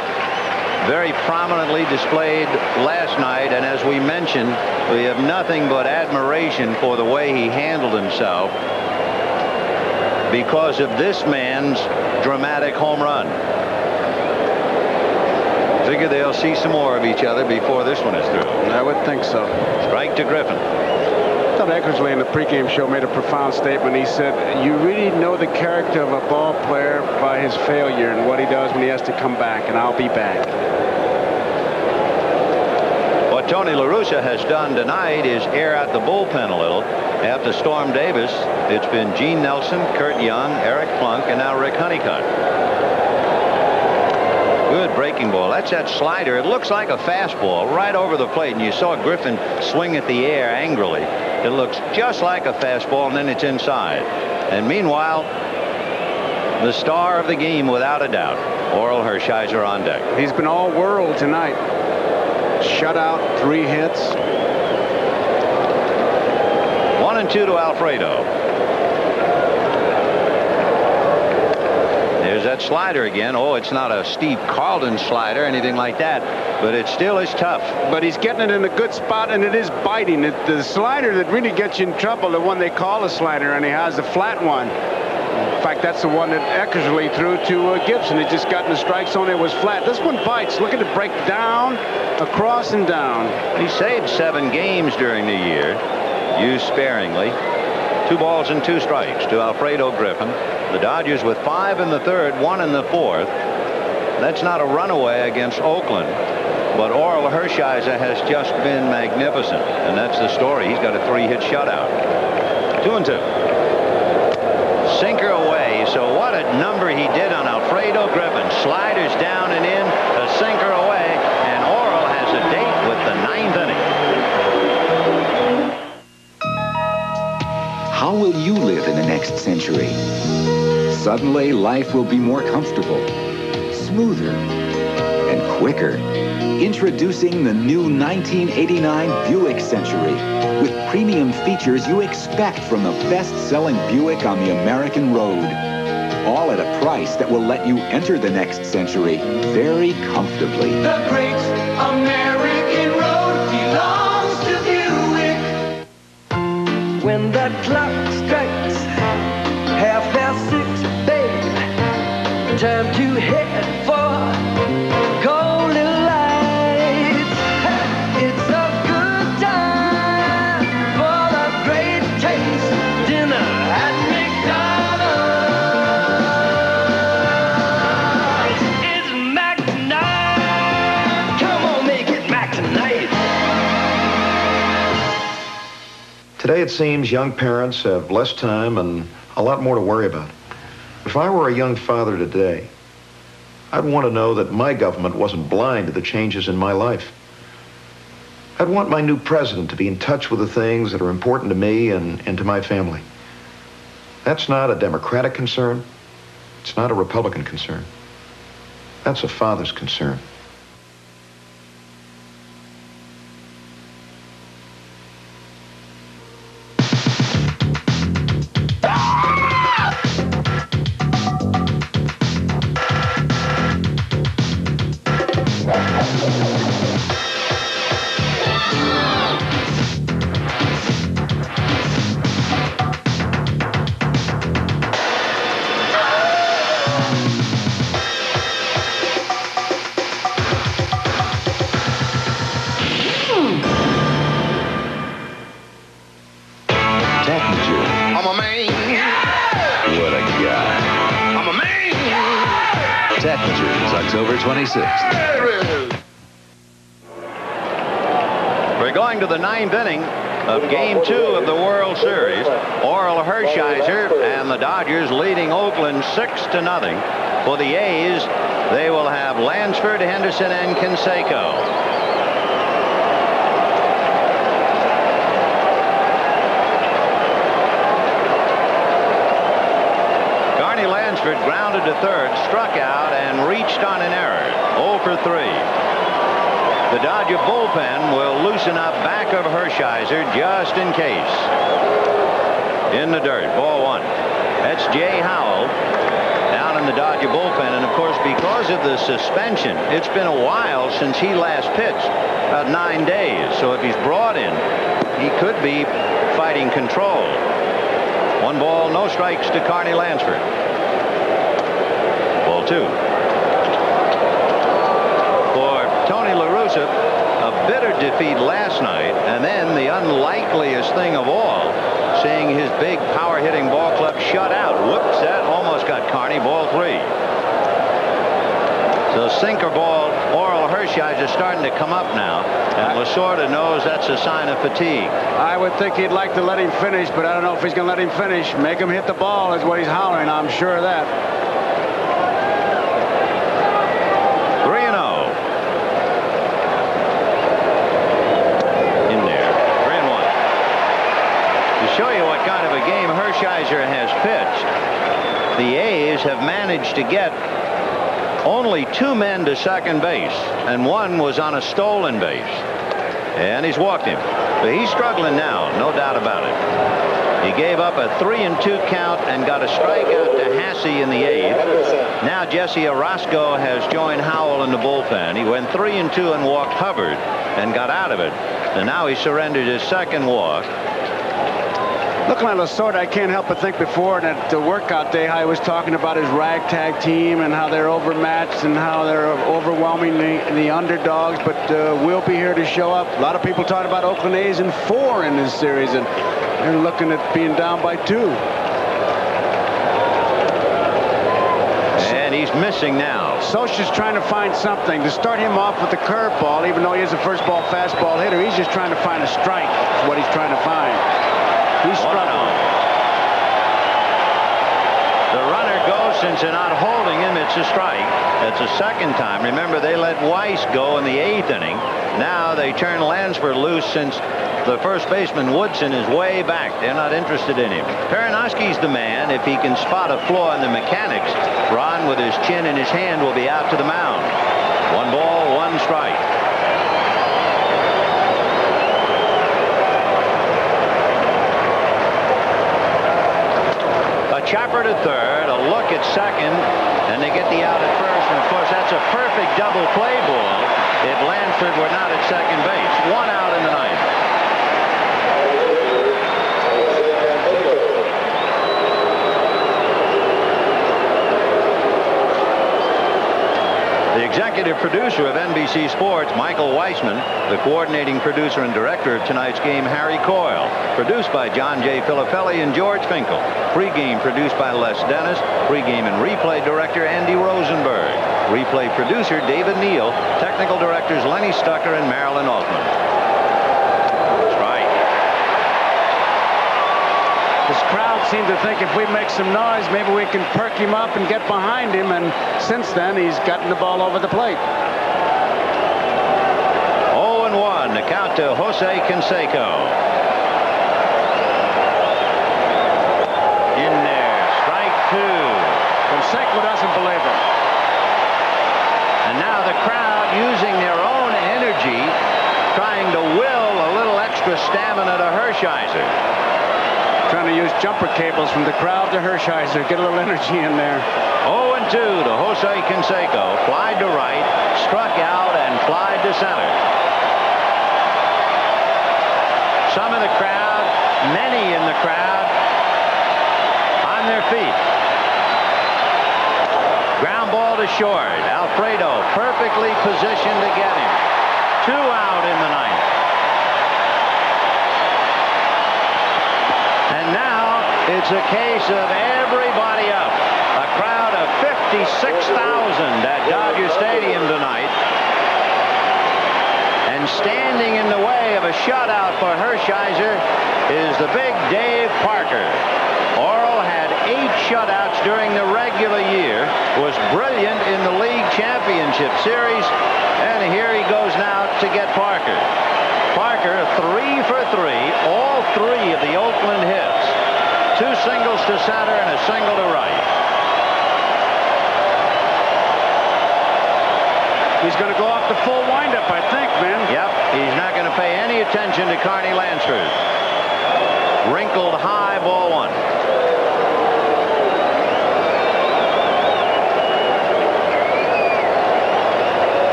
very prominently displayed last night. And as we mentioned, we have nothing but admiration for the way he handled himself because of this man's dramatic home run. Figure they'll see some more of each other before this one is through. I would think so. Strike to Griffin. I thought Eckersley in the pregame show made a profound statement. He said, you really know the character of a ball player by his failure and what he does when he has to come back, and I'll be back. What Tony La Russa has done tonight is air out the bullpen a little. After Storm Davis, it's been Gene Nelson, Curt Young, Eric Plunk, and now Rick Honeycutt. Good breaking ball. That's that slider. It looks like a fastball right over the plate, and you saw Griffin swing at the air angrily. It looks just like a fastball, and then it's inside. And meanwhile, the star of the game, without a doubt, Orel Hershiser on deck. He's been all world tonight. Shutout, three hits. One and two to Alfredo. Slider again. Oh, it's not a Steve Carlton slider, anything like that, but it still is tough. But he's getting it in a good spot, and it is biting. It, the slider that really gets you in trouble, the one they call a slider, and he has a flat one. In fact, that's the one that Eckersley threw to uh, Gibson. It just got in the strike zone. It was flat. This one bites. Look at it break down, across, and down. He saved seven games during the year, used sparingly. Two balls and two strikes to Alfredo Griffin. The Dodgers with five in the third, one in the fourth. That's not a runaway against Oakland. But Orel Hershiser has just been magnificent. And that's the story. He's got a three-hit shutout. Two and two. Sinker away. So what a number he did on Alfredo Griffin. Sliders down Suddenly, life will be more comfortable, smoother, and quicker. Introducing the new 1989 Buick Century with premium features you expect from the best-selling Buick on the American road. All at a price that will let you enter the next century very comfortably. The great American road belongs to Buick. When that clock strikes seems young parents have less time and a lot more to worry about. If I were a young father today, I'd want to know that my government wasn't blind to the changes in my life. I'd want my new president to be in touch with the things that are important to me and, and to my family. That's not a Democratic concern. It's not a Republican concern. That's a father's concern. To nothing. For the A's, they will have Lansford, Henderson, and Canseco. Carney Lansford grounded to third, struck out, and reached on an error. 0 for 3. The Dodger bullpen will loosen up back of Hershiser just in case. In the dirt, ball one. That's Jay Howell in the Dodger bullpen. And of course, because of the suspension, it's been a while since he last pitched, about nine days. So if he's brought in, he could be fighting control. One ball, no strikes to Carney Lansford. Ball two. For Tony La Russa, a bitter defeat last night, and then the unlikeliest thing of all, seeing his big power hitting ball club shut out. Whoops, that got Carney. Ball three. So sinker ball, Orel Hershiser starting to come up now, and Lasorda knows that's a sign of fatigue. I would think he'd like to let him finish, but I don't know if he's going to let him finish. Make him hit the ball is what he's hollering. I'm sure of that. 3 and 0. In there. 3 and 1. To show you what kind of a game Hershiser pitched, have managed to get only two men to second base, and one was on a stolen base. And he's walked him. But he's struggling now, no doubt about it. He gave up a three and two count and got a strikeout to Hassey in the eighth. Now Jesse Orosco has joined Howell in the bullpen. He went three and two and walked Hubbard and got out of it. And now he surrendered his second walk. Looking at Lasorda, I can't help but think before that the workout day, how he was talking about his ragtag team and how they're overmatched and how they're overwhelming the, the underdogs. But uh, we'll be here to show up. A lot of people talking about Oakland A's in four in this series, and they're looking at being down by two. And he's missing now. Scioscia's trying to find something to start him off with the curveball, even though he is a first ball fastball hitter. He's just trying to find a strike. Is what he's trying to find. He's struggling. The runner goes since they're not holding him. It's a strike. It's a second time. Remember, they let Weiss go in the eighth inning. Now they turn Lansford loose since the first baseman Woodson is way back. They're not interested in him. Perranoski's the man. If he can spot a flaw in the mechanics, Ron with his chin in his hand will be out to the mound. One ball, one strike. A chopper to third, a look at second, and they get the out at first. And of course, that's a perfect double play ball if Lansford were not at second base. One out in the ninth. The executive producer of NBC Sports, Michael Weissman, the coordinating producer and director of tonight's game, Harry Coyle. Produced by John J. Filippelli and George Finkel. Pre-game produced by Les Dennis. Pre-game and replay director, Andy Rosenberg. Replay producer, David Neal. Technical directors, Lenny Stucker and Marilyn Altman. Strike. This crowd seemed to think if we make some noise, maybe we can perk him up and get behind him. And since then, he's gotten the ball over the plate. 0 and 1. The count to Jose Canseco. In there. Strike two. Canseco doesn't believe it. And now the crowd using their own energy, trying to will a little extra stamina to Hershiser. Trying to use jumper cables from the crowd to Hershiser. Get a little energy in there. 0 and 2 to Jose Canseco. Flied to right, struck out, and flied to center. Some of the crowd, many in the crowd, on their feet. Ground ball to short. Alfredo perfectly positioned to get him. Two out in the ninth. And now it's a case of everybody up. A crowd of 56,000 at Dodger Stadium tonight. And standing in the way of a shutout for Hershiser is the big Dave Parker. Orel had eight shutouts during the regular year, was brilliant in the league championship series, and here he goes now to get Parker. Parker, three for three, all three of the Oakland hits. Two singles to center and a single to right. He's going to go off the full windup, I think, man. Yep, he's not going to pay any attention to Carney Lansford. Wrinkled high, ball one.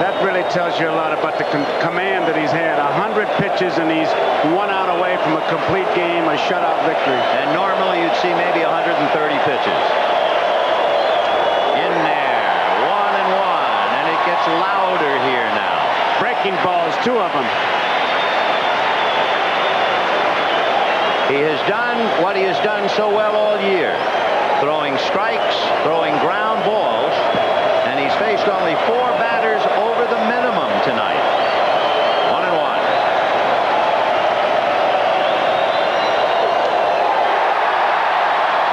That really tells you a lot about the com command that he's had. 100 pitches, and he's one out away from a complete game, a shutout victory. And normally you'd see maybe 130 pitches. In there, one and one, and it gets louder here now. Breaking balls, two of them. He has done what he has done so well all year. Throwing strikes, throwing ground balls, and he's faced only four batters over the minimum tonight. One and one.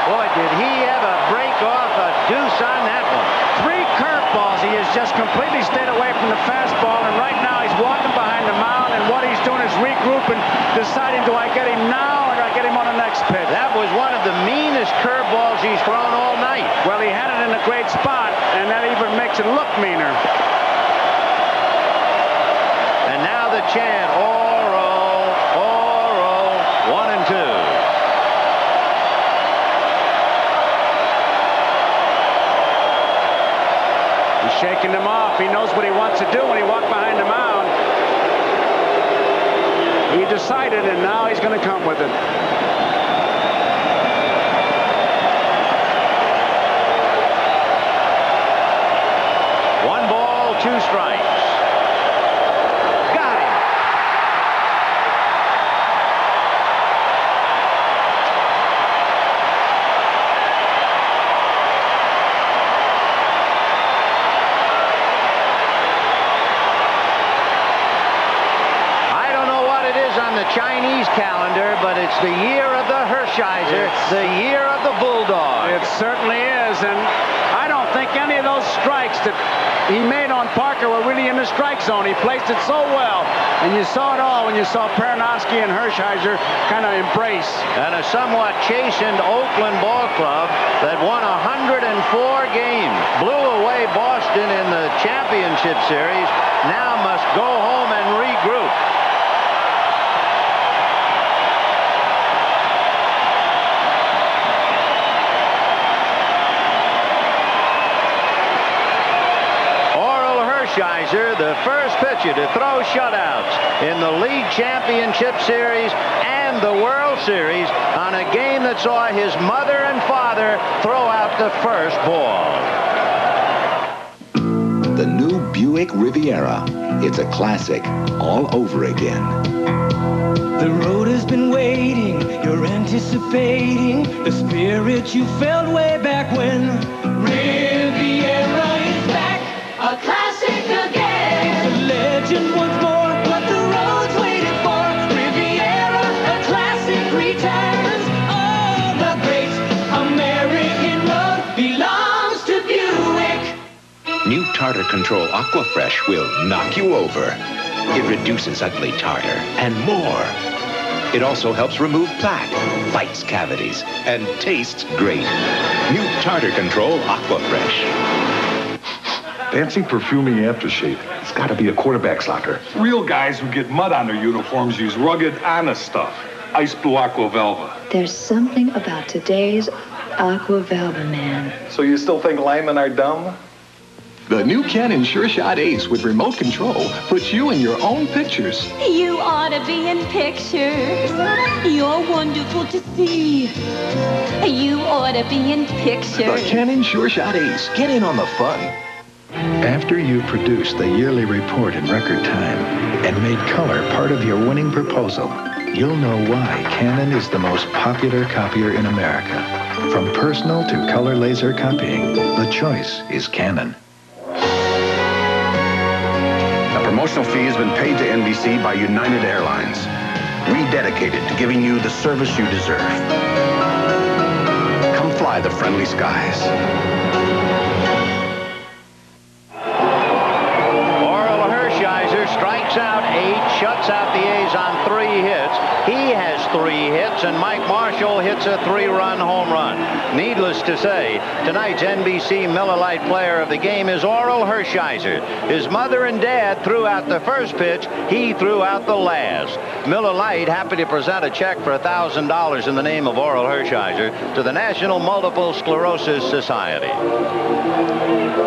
Boy, did he ever break off a deuce on that one. Three curveballs. He has just completely stayed away from the fastball, and right now he's walking behind the mound, and what he's doing is regrouping, deciding, do I get him now or do I get him on the next pitch? That was one of the meanest curveballs he's thrown all night. Well, he had it in a great spot, and that even makes it look meaner. Chan. Orel, Orel, one and two. He's shaking them off. He knows what he wants to do when he walked behind the mound. He decided, and now he's going to come with it. One ball, two strikes. Chinese calendar, but it's the year of the Hershiser, the year of the Bulldog. It certainly is, and I don't think any of those strikes that he made on Parker were really in the strike zone. He placed it so well, and you saw it all when you saw Perranoski and Hershiser kind of embrace. and a somewhat chastened Oakland ball club that won 104 games, blew away Boston in the championship series, now must go home and regroup. Orel Hershiser, the first pitcher to throw shutouts in the league championship series and the World Series on a game that saw his mother and father throw out the first ball. The new Buick Riviera. It's a classic all over again. The road has been waiting, you're anticipating the spirit you felt way back when. Riviera Tartar Control Aquafresh will knock you over. It reduces ugly tartar and more. It also helps remove plaque, fights cavities, and tastes great. New Tartar Control Aquafresh. Fancy perfuming aftershave. It's got to be a quarterback's locker. Real guys who get mud on their uniforms use rugged, honest stuff. Ice Blue Aqua Velva. There's something about today's Aqua Velva man. So you still think linemen are dumb? The new Canon Sure Shot Ace with remote control puts you in your own pictures. You ought to be in pictures. You're wonderful to see. You ought to be in pictures. The pictures. Canon Sure Shot Ace. Get in on the fun. After you've produced the yearly report in record time and made color part of your winning proposal, you'll know why Canon is the most popular copier in America. From personal to color laser copying, the choice is Canon. Promotional fee has been paid to NBC by United Airlines, rededicated to giving you the service you deserve. Come fly the friendly skies. Orel Hershiser strikes out eight, shuts out the A's on three hits. Three hits, and Mike Marshall hits a three-run home run. Needless to say, tonight's NBC Miller Lite player of the game is Orel Hershiser. His mother and dad threw out the first pitch. He threw out the last. Miller Lite happy to present a check for $1,000 in the name of Orel Hershiser to the National Multiple Sclerosis Society.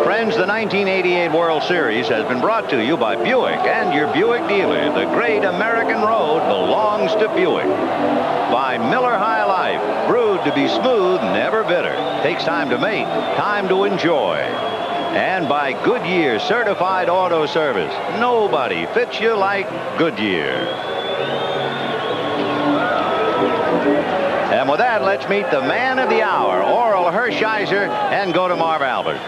Friends, the 1988 World Series has been brought to you by Buick and your Buick dealer. The great American road belongs to Buick. By Miller High Life, brewed to be smooth, never bitter. Takes time to make, time to enjoy. And by Goodyear Certified Auto Service. Nobody fits you like Goodyear. And with that, let's meet the man of the hour, Orel Hershiser, and go to Marv Albert.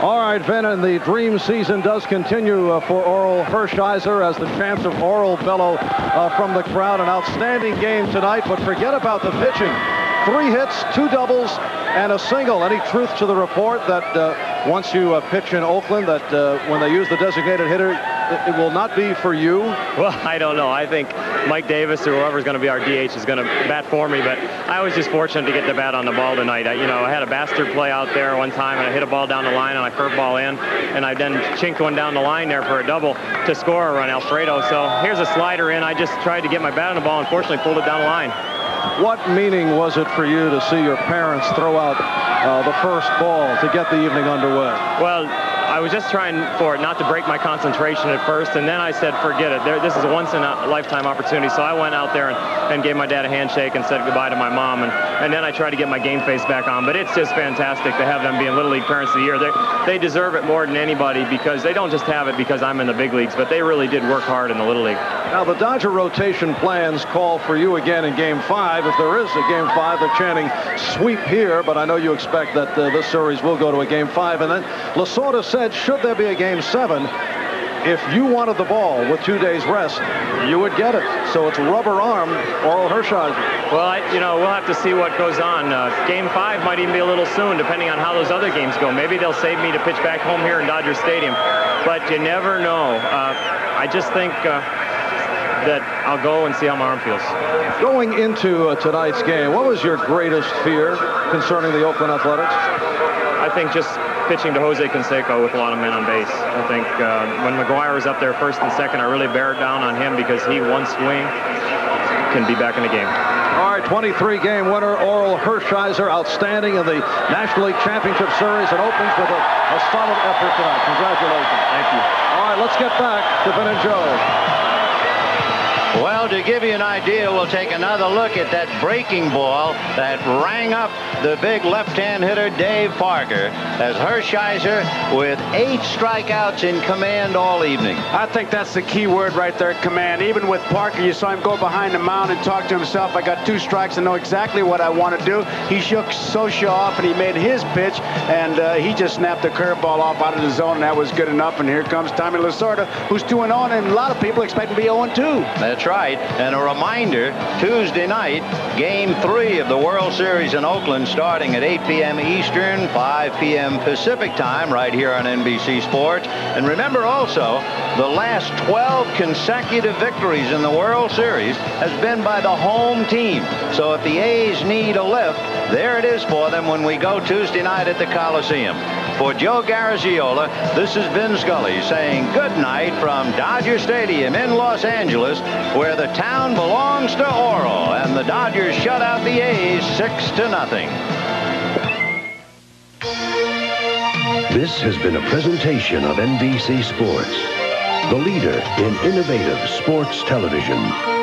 All right, Vin, and the dream season does continue uh, for Orel Hershiser as the chants of Orel bellow uh, from the crowd. An outstanding game tonight, but forget about the pitching. Three hits, two doubles, and a single. Any truth to the report that uh, once you uh, pitch in Oakland, that uh, when they use the designated hitter, it, will not be for you? Well, I don't know. I think Mike Davis or whoever's going to be our DH is going to bat for me, but I was just fortunate to get the bat on the ball tonight. I, you know, I had a bastard play out there one time, and I hit a ball down the line, and I curved ball in, and I then chinked one down the line there for a double to score a run, Alfredo. So here's a slider in. I just tried to get my bat on the ball, unfortunately pulled it down the line. What meaning was it for you to see your parents throw out uh, the first ball to get the evening underway? Well, I was just trying for it not to break my concentration at first, and then I said, forget it. There, this is a once-in-a-lifetime opportunity. So I went out there and, and gave my dad a handshake and said goodbye to my mom, and, and then I tried to get my game face back on. But it's just fantastic to have them being Little League Parents of the Year. They, they deserve it more than anybody because they don't just have it because I'm in the big leagues, but they really did work hard in the Little League. Now, the Dodger rotation plans call for you again in Game 5. If there is a Game 5, they're chanting sweep here, but I know you expect that uh, this series will go to a Game 5. And then Lasorda said, should there be a Game 7, if you wanted the ball with two days rest, you would get it. So it's rubber arm Orel Hershiser. Well, I, you know, we'll have to see what goes on. Uh, game five might even be a little soon, depending on how those other games go. Maybe they'll save me to pitch back home here in Dodger Stadium, but you never know. Uh, I just think uh, that I'll go and see how my arm feels. Going into uh, tonight's game, what was your greatest fear concerning the Oakland Athletics? I think just pitching to Jose Canseco with a lot of men on base. I think uh, when McGwire was up there first and second, I really bear it down on him because he one swing can be back in the game. All right, 23-game winner, Orel Hershiser, outstanding in the National League Championship Series and opens with a, a solid effort tonight. Congratulations. Thank you. All right, let's get back to Vin and Joe. Well, to give you an idea, we'll take another look at that breaking ball that rang up the big left-hand hitter, Dave Parker, as Hershiser with eight strikeouts in command all evening. I think that's the key word right there, command. Even with Parker, you saw him go behind the mound and talk to himself. I got two strikes and know exactly what I want to do. He shook Scioscia off and he made his pitch, and uh, he just snapped the curveball off out of the zone, and that was good enough. And here comes Tommy Lasorda, who's 2-0, and a lot of people expect him to be 0-2. That's right. And a reminder, Tuesday night, game three of the World Series in Oakland starting at 8 p.m. Eastern, 5 p.m. Pacific time right here on NBC Sports. And remember also, the last 12 consecutive victories in the World Series has been by the home team. So if the A's need a lift, there it is for them when we go Tuesday night at the Coliseum. For Joe Garagiola, this is Vin Scully saying good night from Dodger Stadium in Los Angeles, where the town belongs to Orel, and the Dodgers shut out the A's six to nothing. This has been a presentation of NBC Sports, the leader in innovative sports television.